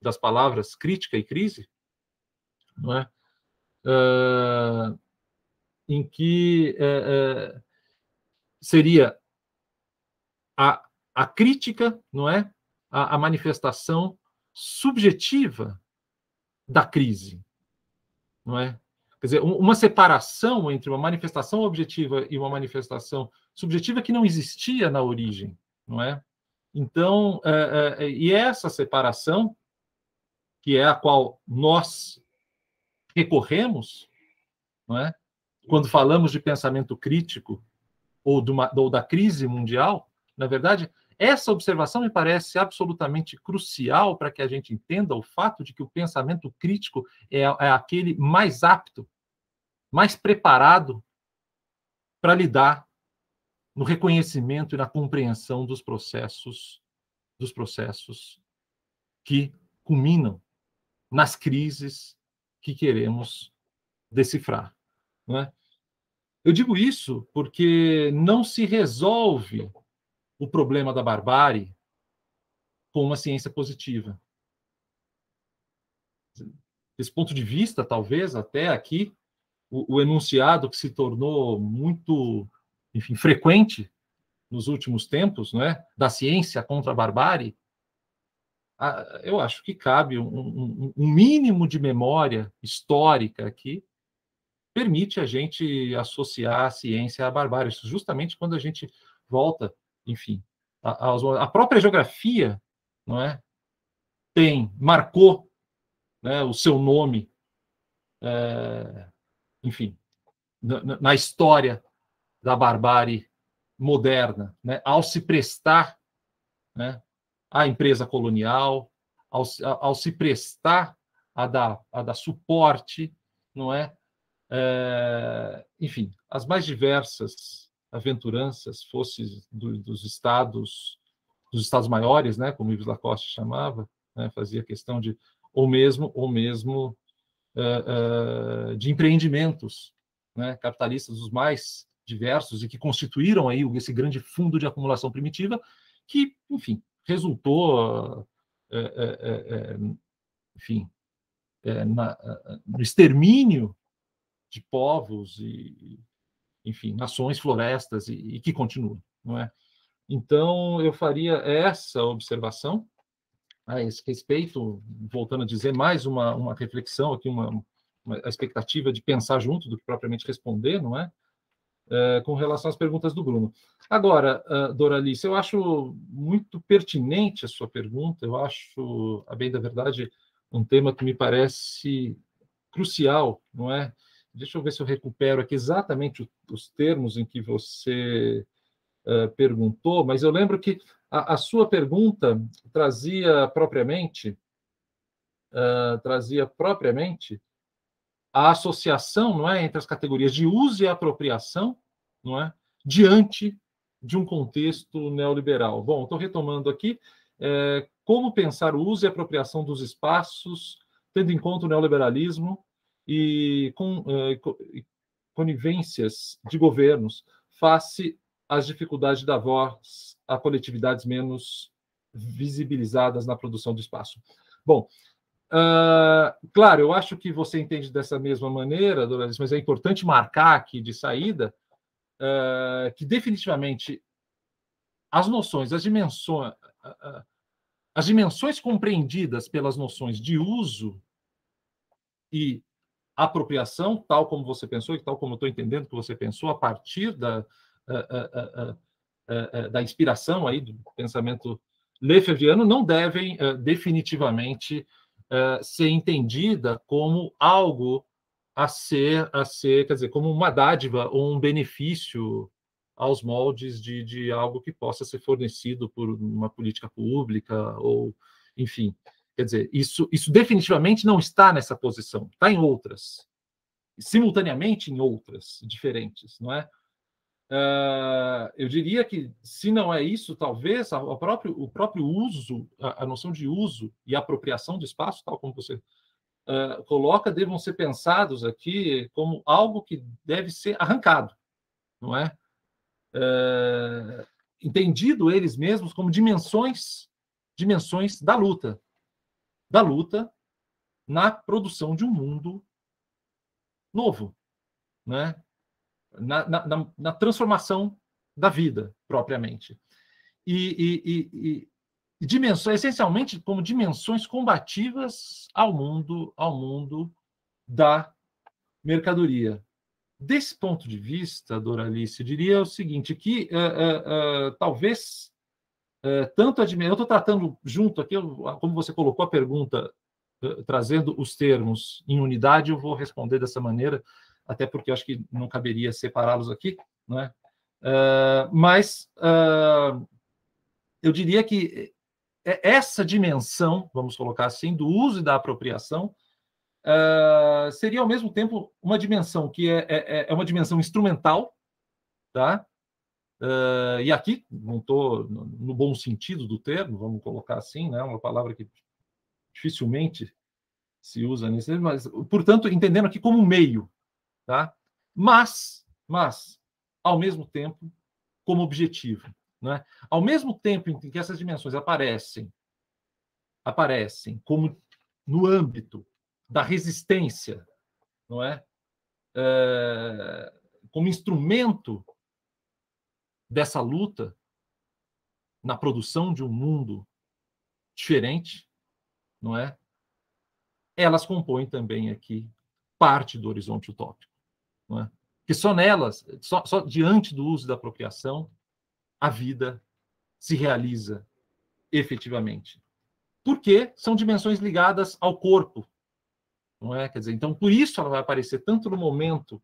das palavras crítica e crise, não é? Uh, em que uh, seria a a crítica, não é? A, a, manifestação subjetiva da crise, não é? Quer dizer, uma separação entre uma manifestação objetiva e uma manifestação subjetiva que não existia na origem, não é? Então, é, é, e essa separação, que é a qual nós recorremos, não é? quando falamos de pensamento crítico ou, uma, ou da crise mundial, na verdade, essa observação me parece absolutamente crucial para que a gente entenda o fato de que o pensamento crítico é, é aquele mais apto, mais preparado para lidar no reconhecimento e na compreensão dos processos dos processos que culminam nas crises que queremos decifrar. Não é? Eu digo isso porque não se resolve o problema da barbárie com uma ciência positiva. Desse ponto de vista, talvez até aqui, o, o enunciado que se tornou muito, enfim, frequente nos últimos tempos, não é? da ciência contra a barbárie, eu acho que cabe um, um, um mínimo de memória histórica aqui, permite a gente associar a ciência à barbárie, justamente quando a gente volta, enfim, a, a, a própria geografia, não é, tem marcou, né, o seu nome, é, enfim, na, na, história da barbárie moderna, né, ao se prestar, né, à empresa colonial, ao, ao se prestar a dar, a dar suporte, não é, é, enfim, as mais diversas aventuranças, fosse do, dos estados, dos estados maiores, né, como Yves Lacoste chamava, né, fazia questão de, ou mesmo, ou mesmo é, é, de empreendimentos né, capitalistas os mais diversos e que constituíram aí esse grande fundo de acumulação primitiva, que, enfim, resultou, é, enfim, na, no extermínio de povos e, enfim, nações, florestas e, e que continuam, não é? Então, eu faria essa observação a esse respeito, voltando a dizer mais uma, uma reflexão aqui, uma, uma expectativa de pensar junto do que propriamente responder, não é? É com relação às perguntas do Bruno. Agora, uh, Doralice, eu acho muito pertinente a sua pergunta, eu acho, a bem da verdade, um tema que me parece crucial, não é? Deixa eu ver se eu recupero aqui exatamente os termos em que você uh, perguntou, mas eu lembro que a, a sua pergunta trazia propriamente uh, trazia propriamente a associação, não é, entre as categorias de uso e apropriação, não é, diante de um contexto neoliberal. Bom, estou retomando aqui é, como pensar o uso e apropriação dos espaços, tendo em conta o neoliberalismo e com eh, conivências de governos face às dificuldades da voz a coletividades menos visibilizadas na produção do espaço. Bom, uh, claro, eu acho que você entende dessa mesma maneira, Dolores, mas é importante marcar aqui de saída uh, que definitivamente as noções, as dimensões, uh, as dimensões compreendidas pelas noções de uso e apropriação, tal como você pensou e tal como eu estou entendendo que você pensou, a partir da, da inspiração aí do pensamento lefebvriano, não devem definitivamente ser entendida como algo a ser, a ser, quer dizer, como uma dádiva ou um benefício aos moldes de, de algo que possa ser fornecido por uma política pública ou, enfim, Quer dizer, isso, isso definitivamente não está nessa posição, está em outras, simultaneamente em outras diferentes, não é? Uh, eu diria que, se não é isso, talvez a próprio, o próprio uso, a, noção de uso e apropriação do espaço, tal como você uh, coloca, devam ser pensados aqui como algo que deve ser arrancado, não é? Uh, entendido eles mesmos como dimensões, dimensões da luta, da luta na produção de um mundo novo, né? Na, na, na transformação da vida, propriamente. E, e, e, e, dimensões, essencialmente como dimensões combativas ao mundo, ao mundo da mercadoria. Desse ponto de vista, Doralice, diria o seguinte, que uh, uh, uh, talvez tanto a Eu estou tratando junto aqui, como você colocou a pergunta, trazendo os termos em unidade, eu vou responder dessa maneira, até porque eu acho que não caberia separá-los aqui, não é? Uh, mas uh, eu diria que essa dimensão, vamos colocar assim, do uso e da apropriação, uh, seria ao mesmo tempo uma dimensão que é, é, é uma dimensão instrumental, tá? Uh, e aqui não estou no bom sentido do termo, vamos colocar assim, né? Uma palavra que dificilmente se usa nesse, mas portanto entendendo aqui como meio, tá? Mas, mas ao mesmo tempo como objetivo, né? Ao mesmo tempo em que essas dimensões aparecem, aparecem como no âmbito da resistência, não é? é como instrumento dessa luta na produção de um mundo diferente, não é? Elas compõem também aqui parte do horizonte utópico, não é? Que só nelas, só, só diante do uso da apropriação, a vida se realiza efetivamente. Porque são dimensões ligadas ao corpo, não é? Quer dizer, então por isso ela vai aparecer tanto no momento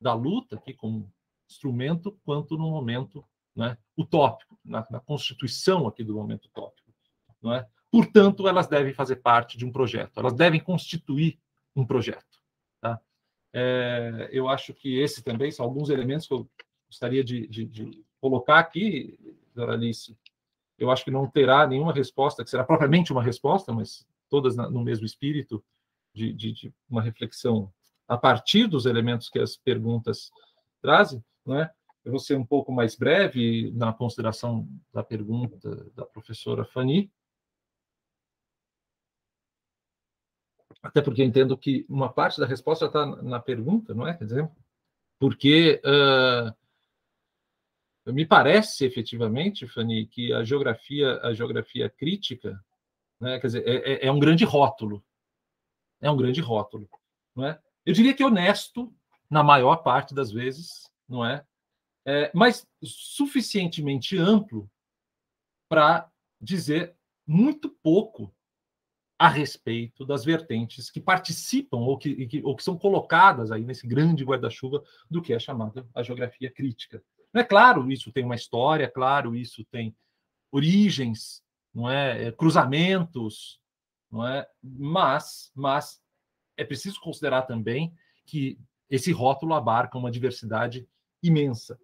da luta, aqui como instrumento, quanto no momento né, utópico, na, na constituição aqui do momento utópico. Não é? Portanto, elas devem fazer parte de um projeto, elas devem constituir um projeto. É, eu acho que esse também são alguns elementos que eu gostaria de, de, de colocar aqui, Doralice. Eu acho que não terá nenhuma resposta, que será propriamente uma resposta, mas todas no mesmo espírito, de, de, de, uma reflexão a partir dos elementos que as perguntas trazem, né? Eu vou ser um pouco mais breve na consideração da pergunta da professora Fanny, até porque eu entendo que uma parte da resposta está na pergunta, não é? Quer dizer, porque uh, me parece efetivamente, Fanny, que a geografia, a geografia crítica, né, quer dizer, é, é, é um grande rótulo, é um grande rótulo. Não é? Eu diria que honesto, na maior parte das vezes, não é? é mas suficientemente amplo para dizer muito pouco a respeito das vertentes que participam ou que, que, ou que são colocadas aí nesse grande guarda-chuva do que é chamada a geografia crítica. É claro, isso tem uma história, claro, isso tem origens, não é, é cruzamentos, não é? Mas, mas é preciso considerar também que esse rótulo abarca uma diversidade imensa.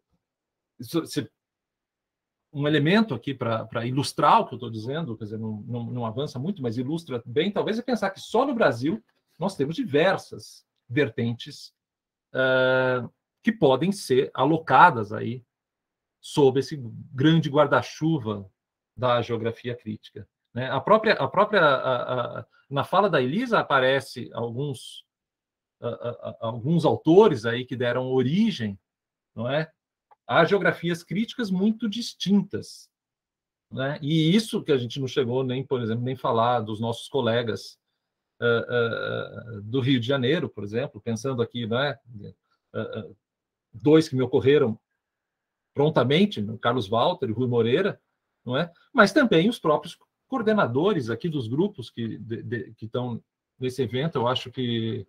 Um elemento aqui para ilustrar o que eu estou dizendo, quer dizer, não, não, não, avança muito, mas ilustra bem, talvez é pensar que só no Brasil nós temos diversas vertentes uh, que podem ser alocadas aí sob esse grande guarda-chuva da geografia crítica. Né? A própria, a própria a, a, na fala da Elisa aparece alguns a, alguns autores aí que deram origem, não é, a geografias críticas muito distintas, né? E isso que a gente não chegou nem, por exemplo, nem falar dos nossos colegas uh, uh, do Rio de Janeiro, por exemplo, pensando aqui, né, uh, dois que me ocorreram prontamente, Carlos Walter e Rui Moreira, não é? Mas também os próprios coordenadores aqui dos grupos que, que estão nesse evento, eu acho que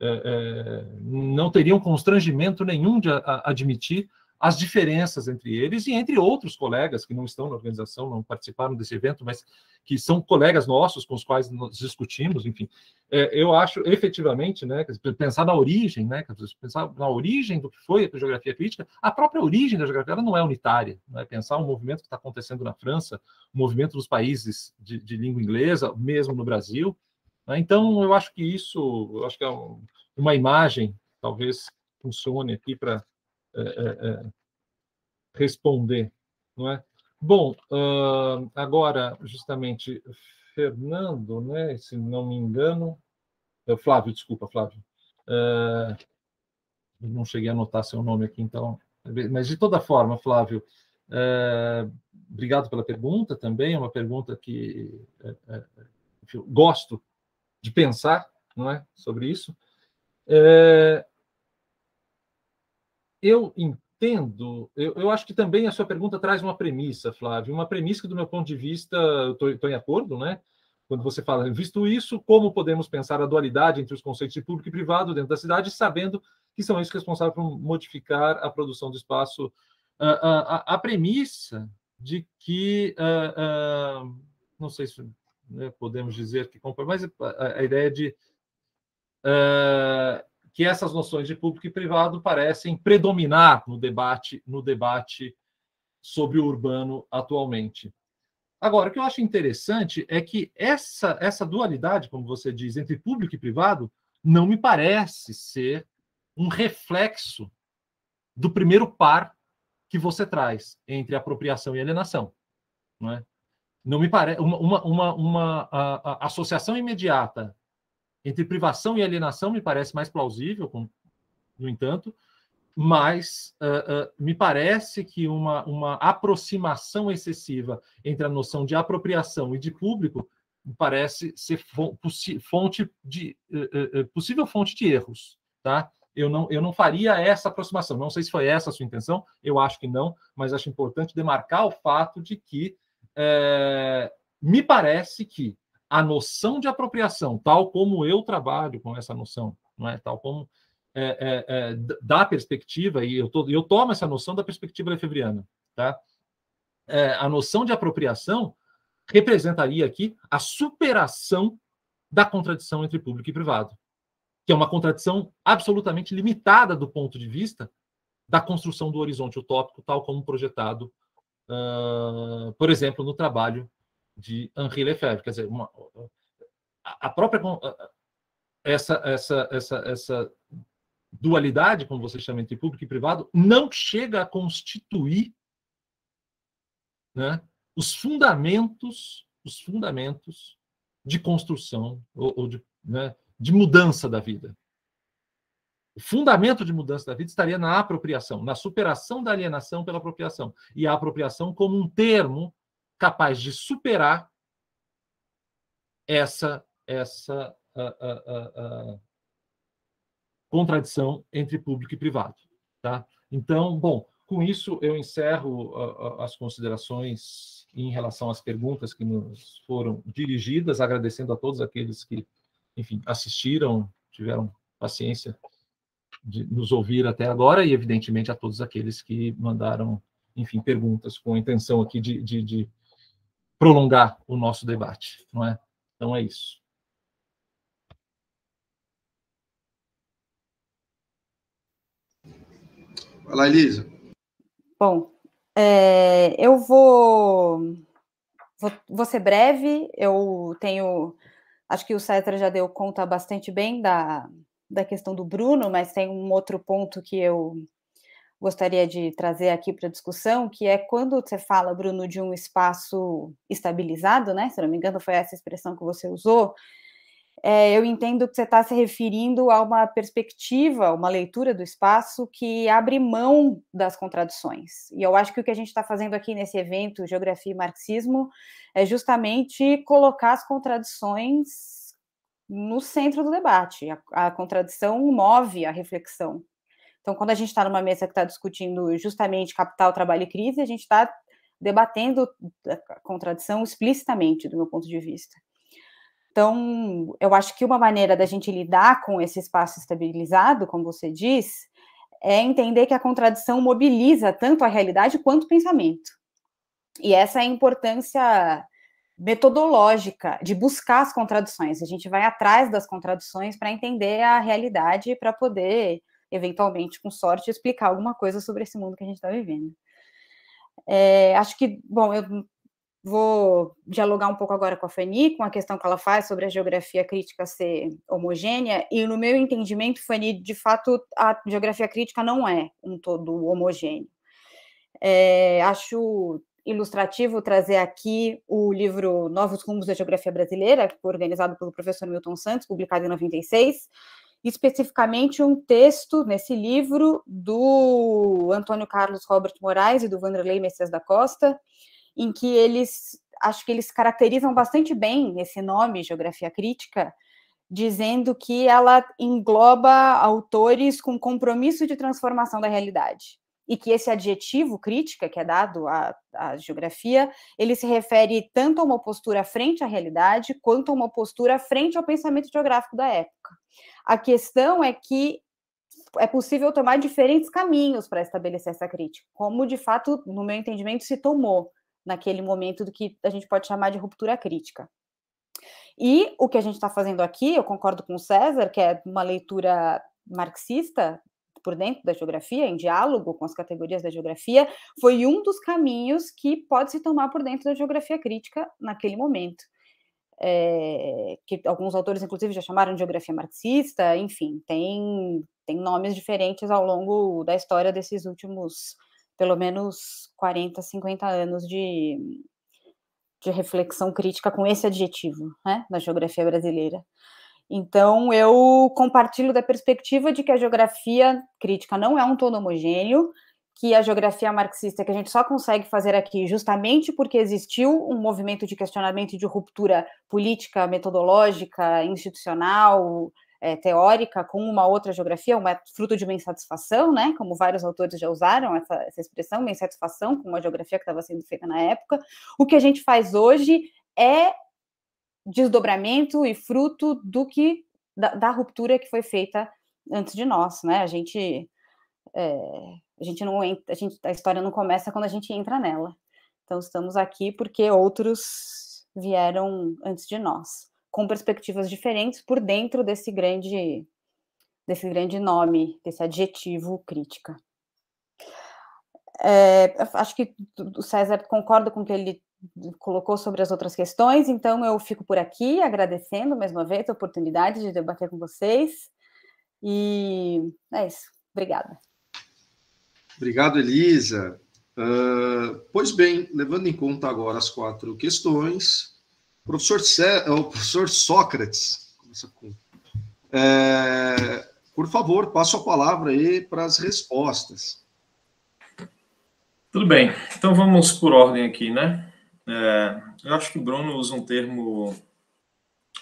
é, é, não teriam constrangimento nenhum de a, a admitir as diferenças entre eles e entre outros colegas que não estão na organização, não participaram desse evento, mas que são colegas nossos com os quais nós discutimos, enfim. É, eu acho, efetivamente, né, pensar na origem, né, pensar na origem do que foi a geografia crítica, a própria origem da geografia ela não é unitária. Né, pensar um movimento que está acontecendo na França, um movimento dos países de, de língua inglesa, mesmo no Brasil. Né, então, eu acho que isso, eu acho que é um, uma imagem, talvez funcione aqui para é, é, é, responder, não é? Bom, uh, agora, justamente, Fernando, né, se não me engano, é Flávio, desculpa, Flávio, uh, não cheguei a anotar seu nome aqui, então, mas de toda forma, Flávio, uh, obrigado pela pergunta também, é uma pergunta que gosto de pensar, não é, sobre isso. Eu entendo, eu, eu, acho que também a sua pergunta traz uma premissa, Flávio, uma premissa que, do meu ponto de vista, estou em acordo, né? Quando você fala, visto isso, como podemos pensar a dualidade entre os conceitos de público e privado dentro da cidade, sabendo que são esses responsáveis por modificar a produção do espaço. A, a, a premissa de que, uh, não sei se né, podemos dizer que mas a, ideia de que essas noções de público e privado parecem predominar no debate, no debate sobre o urbano atualmente. Agora, o que eu acho interessante é que essa, essa dualidade, como você diz, entre público e privado, não me parece ser um reflexo do primeiro par que você traz entre apropriação e alienação. Não, é? não me parece uma, uma, uma, uma a, a associação imediata entre privação e alienação me parece mais plausível, com, no entanto, mas uh, uh, me parece que uma, uma aproximação excessiva entre a noção de apropriação e de público parece ser fonte de uh, possível fonte de erros, tá? Eu não, eu não faria essa aproximação. Não sei se foi essa a sua intenção, eu acho que não, mas acho importante demarcar o fato de que me parece que a noção de apropriação, tal como eu trabalho com essa noção, não é? tal como é, é, é, da perspectiva, e eu, tô, eu tomo essa noção da perspectiva lefebvriana, tá? É, a noção de apropriação representaria aqui a superação da contradição entre público e privado, que é uma contradição absolutamente limitada do ponto de vista da construção do horizonte utópico, tal como projetado, uh, por exemplo, no trabalho de Henri Lefebvre. Quer dizer, uma, a própria essa, essa, essa, essa dualidade, como você chama, entre público e privado, não chega a constituir né, os fundamentos, os fundamentos de construção ou, ou de, né, de mudança da vida. O fundamento de mudança da vida estaria na apropriação, na superação da alienação pela apropriação. E a apropriação como um termo capaz de superar essa, essa contradição entre público e privado. Tá? Então, bom, com isso eu encerro uh, as considerações em relação às perguntas que nos foram dirigidas, agradecendo a todos aqueles que, enfim, assistiram, tiveram paciência de nos ouvir até agora e, evidentemente, a todos aqueles que mandaram, enfim, perguntas com a intenção aqui de, de, de prolongar o nosso debate, não é? Então é isso. Vai lá, Elisa. Bom, é, eu vou, vou, vou, ser breve. Eu tenho. Acho que o Cetra já deu conta bastante bem da, da questão do Bruno, mas tem um outro ponto que eu gostaria de trazer aqui para discussão, que é quando você fala, Bruno, de um espaço estabilizado, né? Se não me engano, foi essa expressão que você usou é, eu entendo que você está se referindo a uma perspectiva, uma leitura do espaço que abre mão das contradições. E eu acho que o que a gente está fazendo aqui nesse evento, Geografia e Marxismo, é justamente colocar as contradições no centro do debate. A, a contradição move a reflexão. Então, quando a gente está numa mesa que está discutindo justamente capital, trabalho e crise, a gente está debatendo a contradição explicitamente, do meu ponto de vista. Então, eu acho que uma maneira da gente lidar com esse espaço estabilizado, como você diz, é entender que a contradição mobiliza tanto a realidade quanto o pensamento. E essa é a importância metodológica de buscar as contradições. A gente vai atrás das contradições para entender a realidade para poder, eventualmente, com sorte, explicar alguma coisa sobre esse mundo que a gente está vivendo. É, acho que, bom, eu Vou dialogar um pouco agora com a Fanny, com a questão que ela faz sobre a geografia crítica ser homogênea, e no meu entendimento, Fanny, de fato, a geografia crítica não é um todo homogêneo. É, acho ilustrativo trazer aqui o livro Novos Rumos da Geografia Brasileira, organizado pelo professor Milton Santos, publicado em 96, especificamente um texto nesse livro do Antônio Carlos Robert Moraes e do Vanderlei Messias da Costa, em que eles, acho que eles caracterizam bastante bem esse nome, geografia crítica, dizendo que ela engloba autores com compromisso de transformação da realidade. E que esse adjetivo crítica, que é dado à, à geografia, ele se refere tanto a uma postura frente à realidade, quanto a uma postura frente ao pensamento geográfico da época. A questão é que é possível tomar diferentes caminhos para estabelecer essa crítica, como de fato, no meu entendimento, se tomou naquele momento do que a gente pode chamar de ruptura crítica. E o que a gente está fazendo aqui, eu concordo com o César, que é uma leitura marxista por dentro da geografia, em diálogo com as categorias da geografia, foi um dos caminhos que pode se tomar por dentro da geografia crítica naquele momento. É, que alguns autores, inclusive, já chamaram de geografia marxista, enfim, tem, tem nomes diferentes ao longo da história desses últimos, pelo menos, 40, 50 anos de, de reflexão crítica com esse adjetivo, né, na geografia brasileira. Então, eu compartilho da perspectiva de que a geografia crítica não é um todo homogêneo, que a geografia marxista que a gente só consegue fazer aqui justamente porque existiu um movimento de questionamento e de ruptura política, metodológica, institucional, é, teórica com uma outra geografia, uma fruto de uma insatisfação, né? Como vários autores já usaram essa, essa expressão, uma insatisfação com uma geografia que estava sendo feita na época. O que a gente faz hoje é desdobramento e fruto do que da, da ruptura que foi feita antes de nós, né? A gente é, a gente não a, gente, a história não começa quando a gente entra nela. Então estamos aqui porque outros vieram antes de nós, com perspectivas diferentes por dentro desse grande desse grande nome, desse adjetivo crítica. É, acho que o César concorda com o que ele colocou sobre as outras questões, então eu fico por aqui agradecendo mais uma vez a oportunidade de debater com vocês. E é isso. Obrigada. Obrigado, Elisa. Uh, pois bem, levando em conta agora as quatro questões, o professor, Cé, o professor Sócrates, é, por favor, passo a palavra aí para as respostas. Tudo bem, então vamos por ordem aqui, né? É, eu acho que o Bruno usa um termo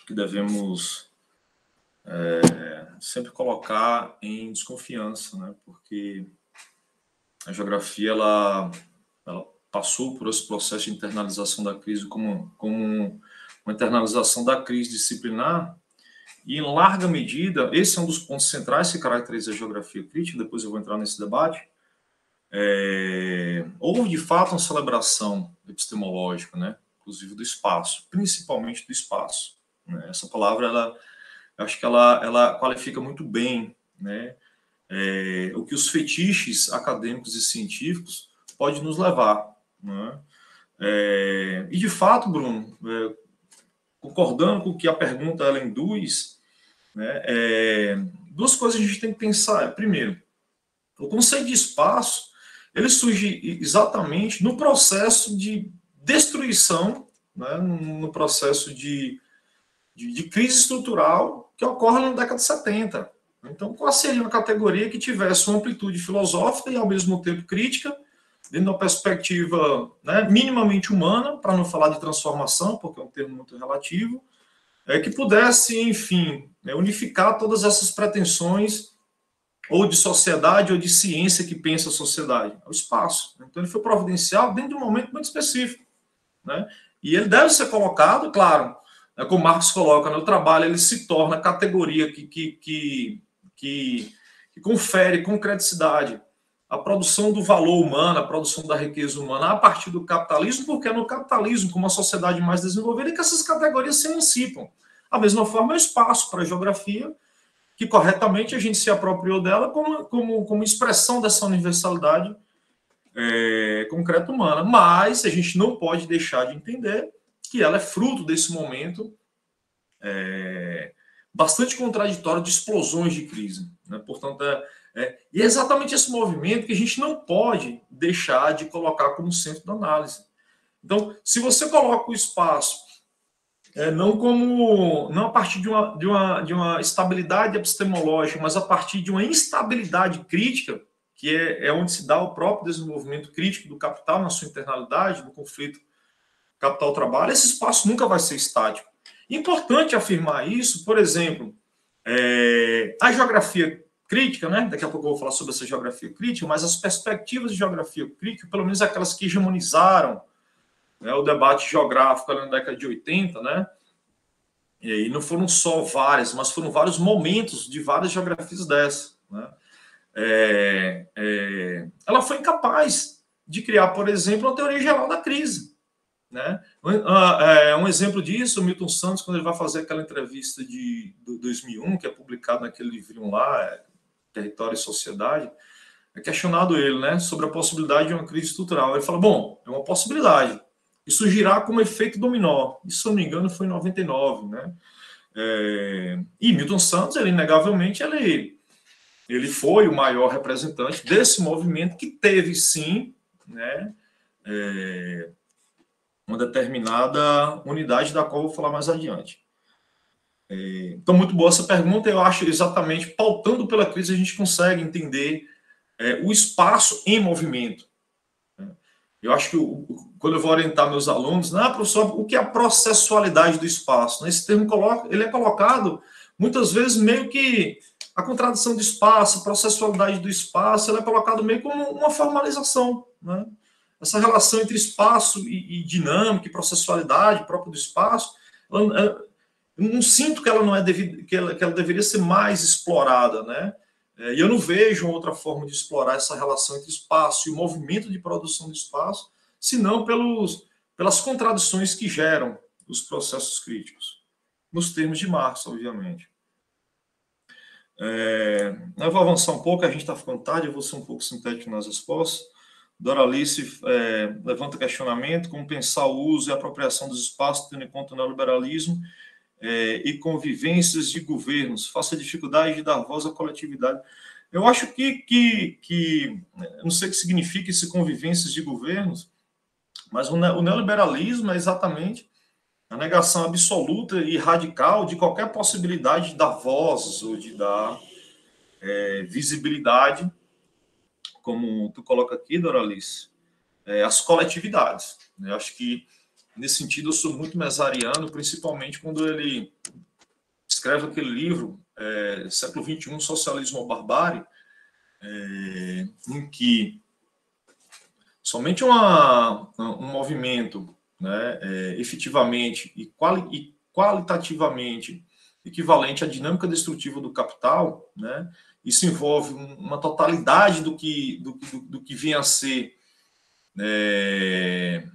que devemos é, sempre colocar em desconfiança, né? Porque a geografia ela, ela passou por esse processo de internalização da crise como, como uma internalização da crise disciplinar e, em larga medida, esse é um dos pontos centrais que caracteriza a geografia crítica, depois eu vou entrar nesse debate, é, houve, de fato, uma celebração epistemológica, né, inclusive do espaço, principalmente do espaço. Né? Essa palavra, ela, acho que ela, ela qualifica muito bem né, é, o que os fetiches acadêmicos e científicos pode nos levar. Né? É, e de fato, Bruno, é, concordando com o que a pergunta ela induz, né, é, duas coisas a gente tem que pensar. Primeiro, o conceito de espaço ele surge exatamente no processo de destruição, né, no processo de, de, de crise estrutural que ocorre na década de 70. Então, qual seria uma categoria que tivesse uma amplitude filosófica e, ao mesmo tempo, crítica, dentro de uma perspectiva né, minimamente humana, para não falar de transformação, porque é um termo muito relativo, é, que pudesse, enfim, né, unificar todas essas pretensões, ou de sociedade ou de ciência que pensa a sociedade, é o espaço. Então, ele foi providencial dentro de um momento muito específico. Né? E ele deve ser colocado, claro, né, como Marx coloca no trabalho, ele se torna categoria que, que, que que, que confere concreticidade à produção do valor humano, à produção da riqueza humana a partir do capitalismo, porque é no capitalismo, como uma sociedade mais desenvolvida, que essas categorias se emancipam. A mesma forma, é o espaço para a geografia, que corretamente a gente se apropriou dela como, como, como expressão dessa universalidade é, concreta humana. Mas a gente não pode deixar de entender que ela é fruto desse momento é, bastante contraditório de explosões de crise. Né? Portanto, é, é, e é exatamente esse movimento que a gente não pode deixar de colocar como centro da análise. Então, se você coloca o espaço é, não como não a partir de uma, de, uma, de uma estabilidade epistemológica, mas a partir de uma instabilidade crítica, que é, é onde se dá o próprio desenvolvimento crítico do capital na sua internalidade, no conflito capital-trabalho, esse espaço nunca vai ser estático. Importante afirmar isso, por exemplo, é, a geografia crítica, né? Daqui a pouco eu vou falar sobre essa geografia crítica, mas as perspectivas de geografia crítica, pelo menos aquelas que hegemonizaram né, o debate geográfico na década de 80, né? E não foram só várias, mas foram vários momentos de várias geografias dessas. Né? é, é, ela foi incapaz de criar, por exemplo, a teoria geral da crise. Né? É, um exemplo disso, o Milton Santos, quando ele vai fazer aquela entrevista de, de 2001, que é publicado naquele livrinho lá, é, Território e Sociedade, é questionado ele né, sobre a possibilidade de uma crise estrutural. Ele fala: bom, é uma possibilidade. Isso surgirá como efeito dominó. Isso, se não me engano, foi em 99. Né? É, e Milton Santos, ele, inegavelmente, ele ele foi o maior representante desse movimento que teve, sim, né, é, uma determinada unidade da qual eu vou falar mais adiante. É, então, muito boa essa pergunta. Eu acho exatamente, pautando pela crise, a gente consegue entender é, o espaço em movimento. Né. Eu acho que o, quando eu vou orientar meus alunos, não, professor, o que é a processualidade do espaço? Esse termo coloca, ele é colocado muitas vezes meio que a contradição do espaço, a processualidade do espaço, ela é colocada meio como uma formalização. Né? Essa relação entre espaço e, e dinâmica e processualidade própria do espaço, ela, ela, eu não sinto que ela não é devido, que ela, que ela deveria ser mais explorada, né? É, e eu não vejo outra forma de explorar essa relação entre espaço e o movimento de produção do espaço, senão pelos, pelas contradições que geram os processos críticos, nos termos de Marx, obviamente. É, eu vou avançar um pouco, a gente está ficando tarde, eu vou ser um pouco sintético nas respostas. Doralice é, levanta questionamento como pensar o uso e apropriação dos espaços, tendo em conta o neoliberalismo é, e convivências de governos, faça dificuldade de dar voz à coletividade. Eu acho que, que, que não sei o que significa esse convivências de governos, mas o, neoliberalismo é exatamente a negação absoluta e radical de qualquer possibilidade de dar voz ou de dar é, visibilidade, como tu coloca aqui, Doralice, é, às coletividades. Eu acho que, nesse sentido, eu sou muito mesariano, principalmente quando ele escreve aquele livro, é, século XXI, Socialismo ou Barbárie, é, em que somente uma, um movimento né, é, efetivamente e, quali e, qualitativamente equivalente à dinâmica destrutiva do capital, né, isso envolve uma totalidade do que, do, do, do que vinha a ser é,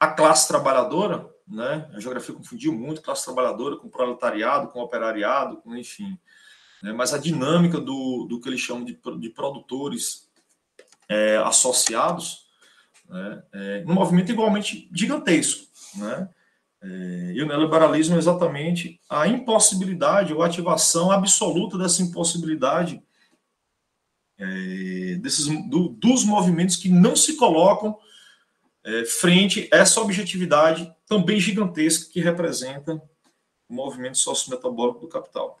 a classe trabalhadora, né, a geografia confundiu muito classe trabalhadora com proletariado, com operariado, com enfim, né, mas a dinâmica do, do que eles chamam de, de produtores é, associados, né, é, um movimento igualmente gigantesco. Né? É, e o neoliberalismo é exatamente a impossibilidade ou ativação absoluta dessa impossibilidade é, desses, do, dos movimentos que não se colocam é, frente a essa objetividade também gigantesca que representa o movimento sociometabólico do capital.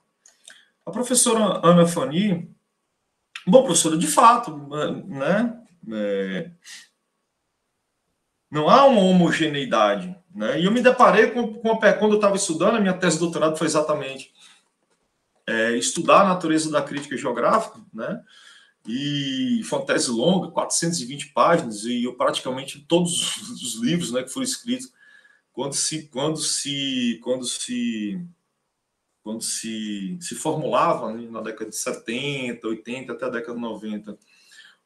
A professora Ana Fani, bom, professora, de fato, né, é, não há uma homogeneidade. Né? E eu me deparei com, com a, quando eu estava estudando, a minha tese de doutorado foi exatamente é, estudar a natureza da crítica geográfica, né? E foi uma tese longa, 420 páginas, e eu praticamente todos os livros né, que foram escritos, quando se, quando se, quando se, quando se, se formulava né, na década de 70, 80 até a década de 90,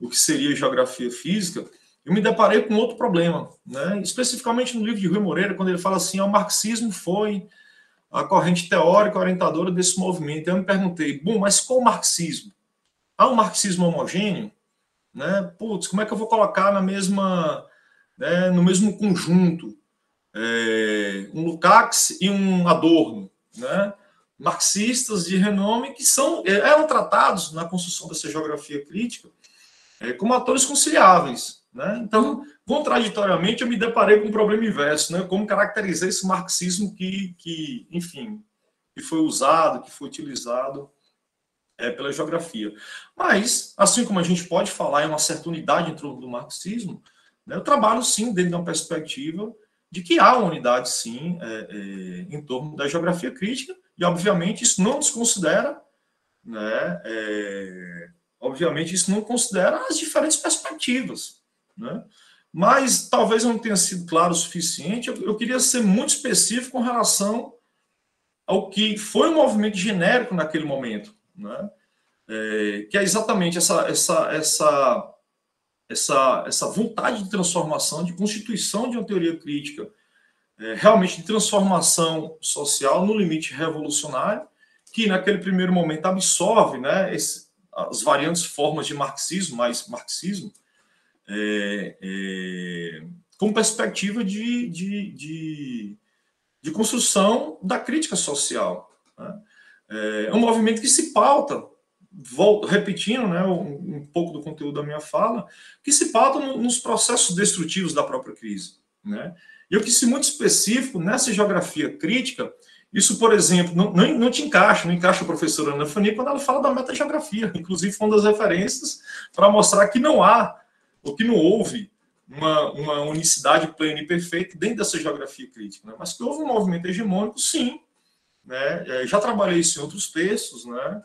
o que seria geografia física, eu me deparei com outro problema, né? especificamente no livro de Rui Moreira, quando ele fala assim: o marxismo foi a corrente teórica orientadora desse movimento. Eu me perguntei, bom, mas qual o marxismo? Um marxismo homogêneo? Né? Putz, como é que eu vou colocar na mesma, né, no mesmo conjunto é, um Lukács e um Adorno, né? marxistas de renome que são eram tratados na construção dessa geografia crítica é, como atores conciliáveis. Né? Então, contraditoriamente, eu me deparei com um problema inverso, né? como caracterizar esse marxismo que, que, enfim, que foi usado, que foi utilizado é, pela geografia. Mas, assim como a gente pode falar em uma certa unidade em torno do marxismo, né, eu trabalho, sim, dentro de uma perspectiva de que há unidade, sim, é, é, em torno da geografia crítica, e, obviamente, isso não desconsidera, né, é, obviamente, isso não considera as diferentes perspectivas, né? Mas talvez eu não tenha sido claro o suficiente. Eu, eu queria ser muito específico com relação ao que foi um movimento genérico naquele momento. Né? é, que é exatamente essa, essa, essa, essa, essa vontade de transformação, de constituição de uma teoria crítica, é, realmente de transformação social no limite revolucionário, que naquele primeiro momento absorve né, esse, as variantes formas de marxismo, mais marxismo, é, é, com perspectiva de, de, de, de, construção da crítica social. Né? É, é um movimento que se pauta, volto, repetindo né, um, um, pouco do conteúdo da minha fala, que se pauta no, nos processos destrutivos da própria crise. Né? E eu quis ser muito específico nessa geografia crítica, isso, por exemplo, não, não, não te encaixa, não encaixa a professora Ana Fani quando ela fala da metageografia, inclusive foi uma das referências para mostrar que não há, ou que não houve, uma, uma unicidade plena e perfeita dentro dessa geografia crítica, né? mas que houve um movimento hegemônico, sim. Né? É, já trabalhei isso em outros textos, né?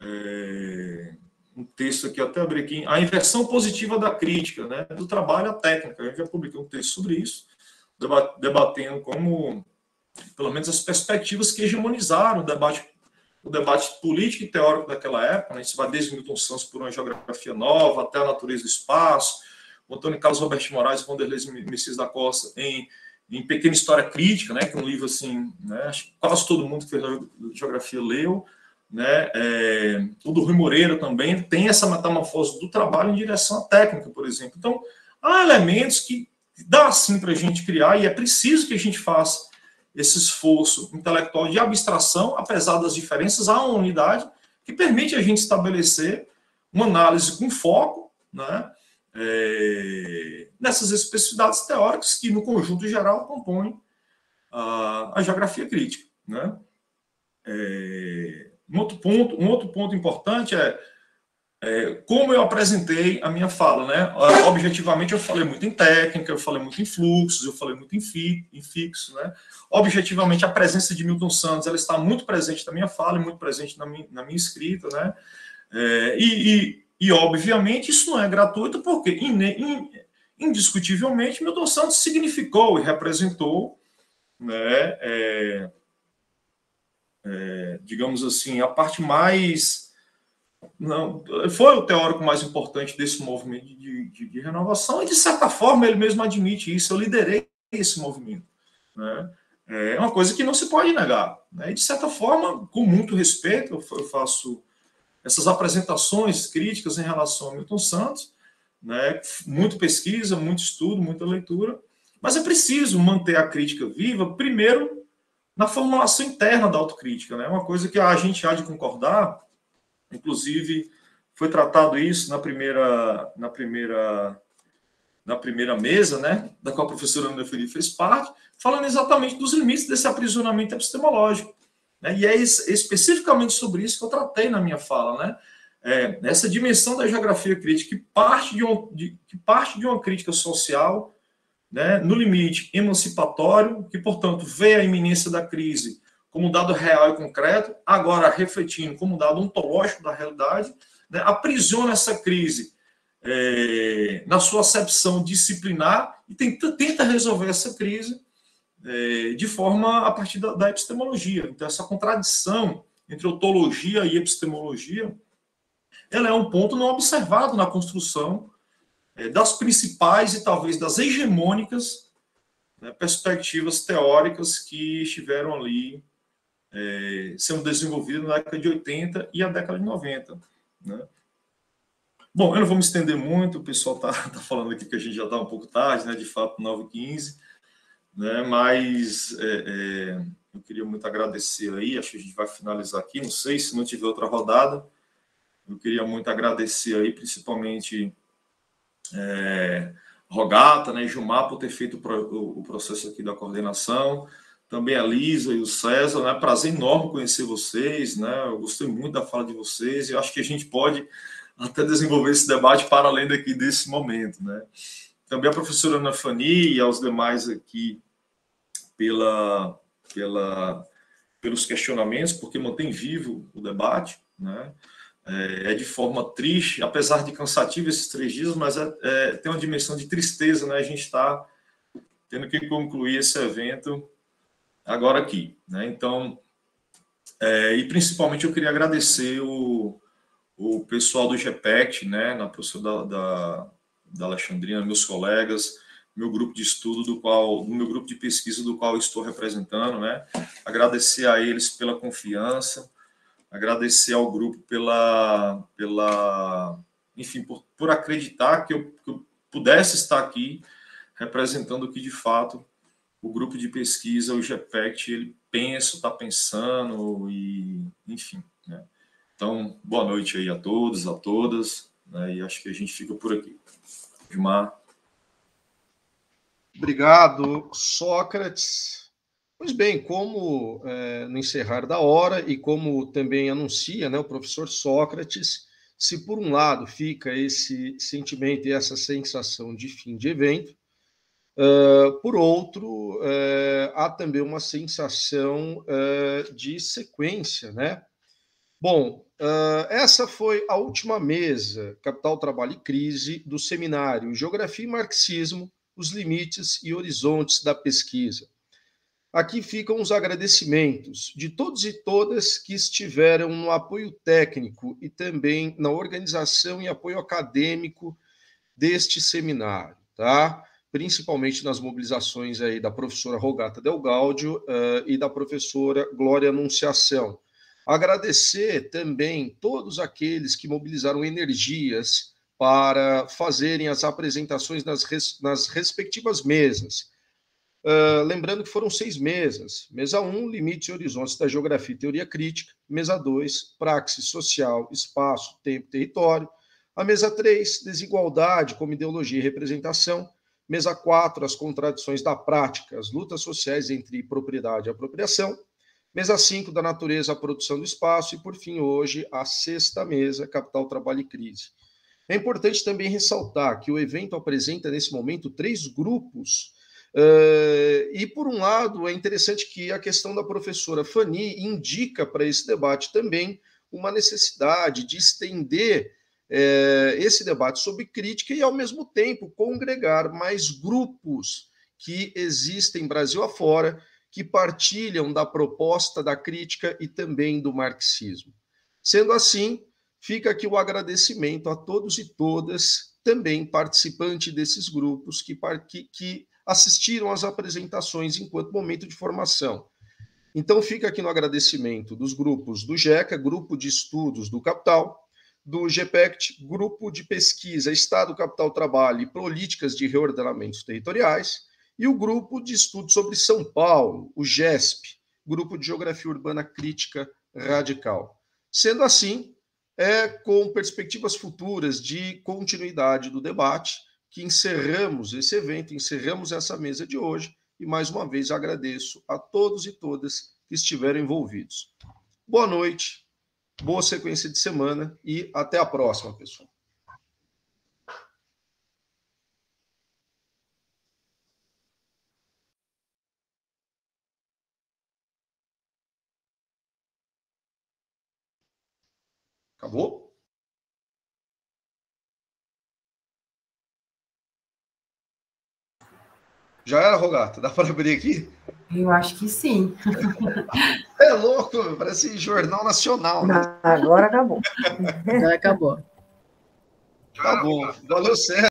É, um texto aqui, até abri aqui, a inversão positiva da crítica, né? do trabalho à técnica. Eu já publiquei um texto sobre isso, debatendo como pelo menos as perspectivas que hegemonizaram o debate, o debate político e teórico daquela época. Né? Isso vai desde Milton Santos por uma geografia nova até a natureza do espaço, Antônio Carlos Roberto Moraes e Messias da Costa em, em Pequena História Crítica, né? que é um livro assim, né? quase todo mundo que fez geografia leu. Né? É, o do Rui Moreira também tem essa metamorfose do trabalho em direção à técnica, por exemplo. Então, há elementos que dá sim para a gente criar e é preciso que a gente faça esse esforço intelectual de abstração, apesar das diferenças, há uma unidade que permite a gente estabelecer uma análise com foco né, é, nessas especificidades teóricas que, no conjunto geral, compõem a, a geografia crítica. Né? É, um, outro ponto, um outro ponto importante é é, como eu apresentei a minha fala, né? Objetivamente, eu falei muito em técnica, eu falei muito em fluxos, eu falei muito em, fi, em fixo, né? Objetivamente, a presença de Milton Santos, ela está muito presente na minha fala e muito presente na minha, na minha escrita, né? É, e, e, e, obviamente, isso não é gratuito, porque in, in, indiscutivelmente Milton Santos significou e representou, né? É, é digamos assim, a parte mais não, foi o teórico mais importante desse movimento de, de, de, renovação, e de certa forma ele mesmo admite isso. Eu liderei esse movimento. Né? É uma coisa que não se pode negar. Né? E de certa forma, com muito respeito, eu faço essas apresentações críticas em relação a Milton Santos, né? muito pesquisa, muito estudo, muita leitura, mas é preciso manter a crítica viva, primeiro, na formulação interna da autocrítica. Né? Uma coisa que a gente há de concordar Inclusive, foi tratado isso na primeira, na primeira, na primeira mesa, né, da qual a professora Ana Felipe fez parte, falando exatamente dos limites desse aprisionamento epistemológico. Né, e é especificamente sobre isso que eu tratei na minha fala, né? É, essa dimensão da geografia crítica que parte de, um, de, que parte de uma crítica social, né, no limite emancipatório, que, portanto, vê a iminência da crise como dado real e concreto, agora refletindo como dado ontológico da realidade, né, aprisiona essa crise é, na sua acepção disciplinar e tenta, tenta resolver essa crise é, de forma a partir da, da, epistemologia. Então, essa contradição entre ontologia e epistemologia, ela é um ponto não observado na construção é, das principais e talvez das hegemônicas né, perspectivas teóricas que estiveram ali é, sendo desenvolvido na década de 80 e a década de 90. Né? Bom, eu não vou me estender muito, o pessoal está tá falando aqui que a gente já está um pouco tarde, né? de fato, 9h15, né? mas é, é, eu queria muito agradecer aí, acho que a gente vai finalizar aqui, não sei se não tiver outra rodada, eu queria muito agradecer aí, principalmente é, Rogata, né, Gilmar, por ter feito o, processo aqui da coordenação, também a Lisa e o César, né? Prazer enorme conhecer vocês, né? Eu gostei muito da fala de vocês e acho que a gente pode até desenvolver esse debate para além daqui desse momento, né? Também a professora Ana Fani e aos demais aqui pela, pela, pelos questionamentos, porque mantém vivo o debate, né? É, é de forma triste, apesar de cansativo esses três dias, mas é, é, tem uma dimensão de tristeza, né? A gente está tendo que concluir esse evento agora aqui. Né? Então, é, e principalmente eu queria agradecer o, o pessoal do GPET, né, na professora da, da, da Alexandrina, meus colegas, meu grupo de estudo do qual, do meu grupo de pesquisa do qual estou representando, né? Agradecer a eles pela confiança, agradecer ao grupo pela, pela enfim, por, por acreditar que eu, que eu pudesse estar aqui representando o que de fato o grupo de pesquisa, o GPECT, ele pensa, está pensando e, enfim, né? Então, boa noite aí a todos, a todas, né? e acho que a gente fica por aqui. Gilmar. Obrigado, Sócrates. Pois bem, como é, no encerrar da hora e como também anuncia né, o professor Sócrates, se por um lado fica esse sentimento e essa sensação de fim de evento, uh, por outro, uh, há também uma sensação uh, de sequência, né? Bom, essa foi a última mesa, Capital, Trabalho e Crise, do seminário Geografia e Marxismo, os limites e horizontes da pesquisa. Aqui ficam os agradecimentos de todos e todas que estiveram no apoio técnico e também na organização e apoio acadêmico deste seminário, tá? Principalmente nas mobilizações aí da professora Rogata Del Gaudio uh, e da professora Glória Anunciação. Agradecer também todos aqueles que mobilizaram energias para fazerem as apresentações nas, res, nas respectivas mesas. Uh, lembrando que foram seis mesas. Mesa 1, um, limites e horizontes da geografia e teoria crítica. Mesa 2, praxis social, espaço, tempo, território. A mesa 3, desigualdade como ideologia e representação. Mesa 4, as contradições da prática, as lutas sociais entre propriedade e apropriação. Mesa 5, da natureza à produção do espaço. E, por fim, hoje, a sexta mesa, capital, trabalho e crise. É importante também ressaltar que o evento apresenta, nesse momento, três grupos. Uh, e, por um lado, é interessante que a questão da professora Fanny indica para esse debate também uma necessidade de estender uh, esse debate sobre crítica e, ao mesmo tempo, congregar mais grupos que existem Brasil afora, que partilham da proposta da crítica e também do marxismo. Sendo assim, Fica aqui o agradecimento a todos e todas, também participantes desses grupos que, que, que assistiram às apresentações enquanto momento de formação. Então, fica aqui no agradecimento dos grupos do GECA, Grupo de Estudos do Capital, do GPECT, Grupo de Pesquisa Estado, Capital, Trabalho e Políticas de Reordenamentos Territoriais, e o Grupo de Estudos sobre São Paulo, o GESP, Grupo de Geografia Urbana Crítica Radical. Sendo assim, é com perspectivas futuras de continuidade do debate que encerramos esse evento, encerramos essa mesa de hoje e mais uma vez agradeço a todos e todas que estiveram envolvidos. Boa noite, boa sequência de semana e até a próxima, pessoal. Acabou? Já era, Rogata? Dá para abrir aqui? Eu acho que sim. É louco, parece jornal nacional. Né? Agora acabou. Já acabou. Tá bom. Valeu, certo.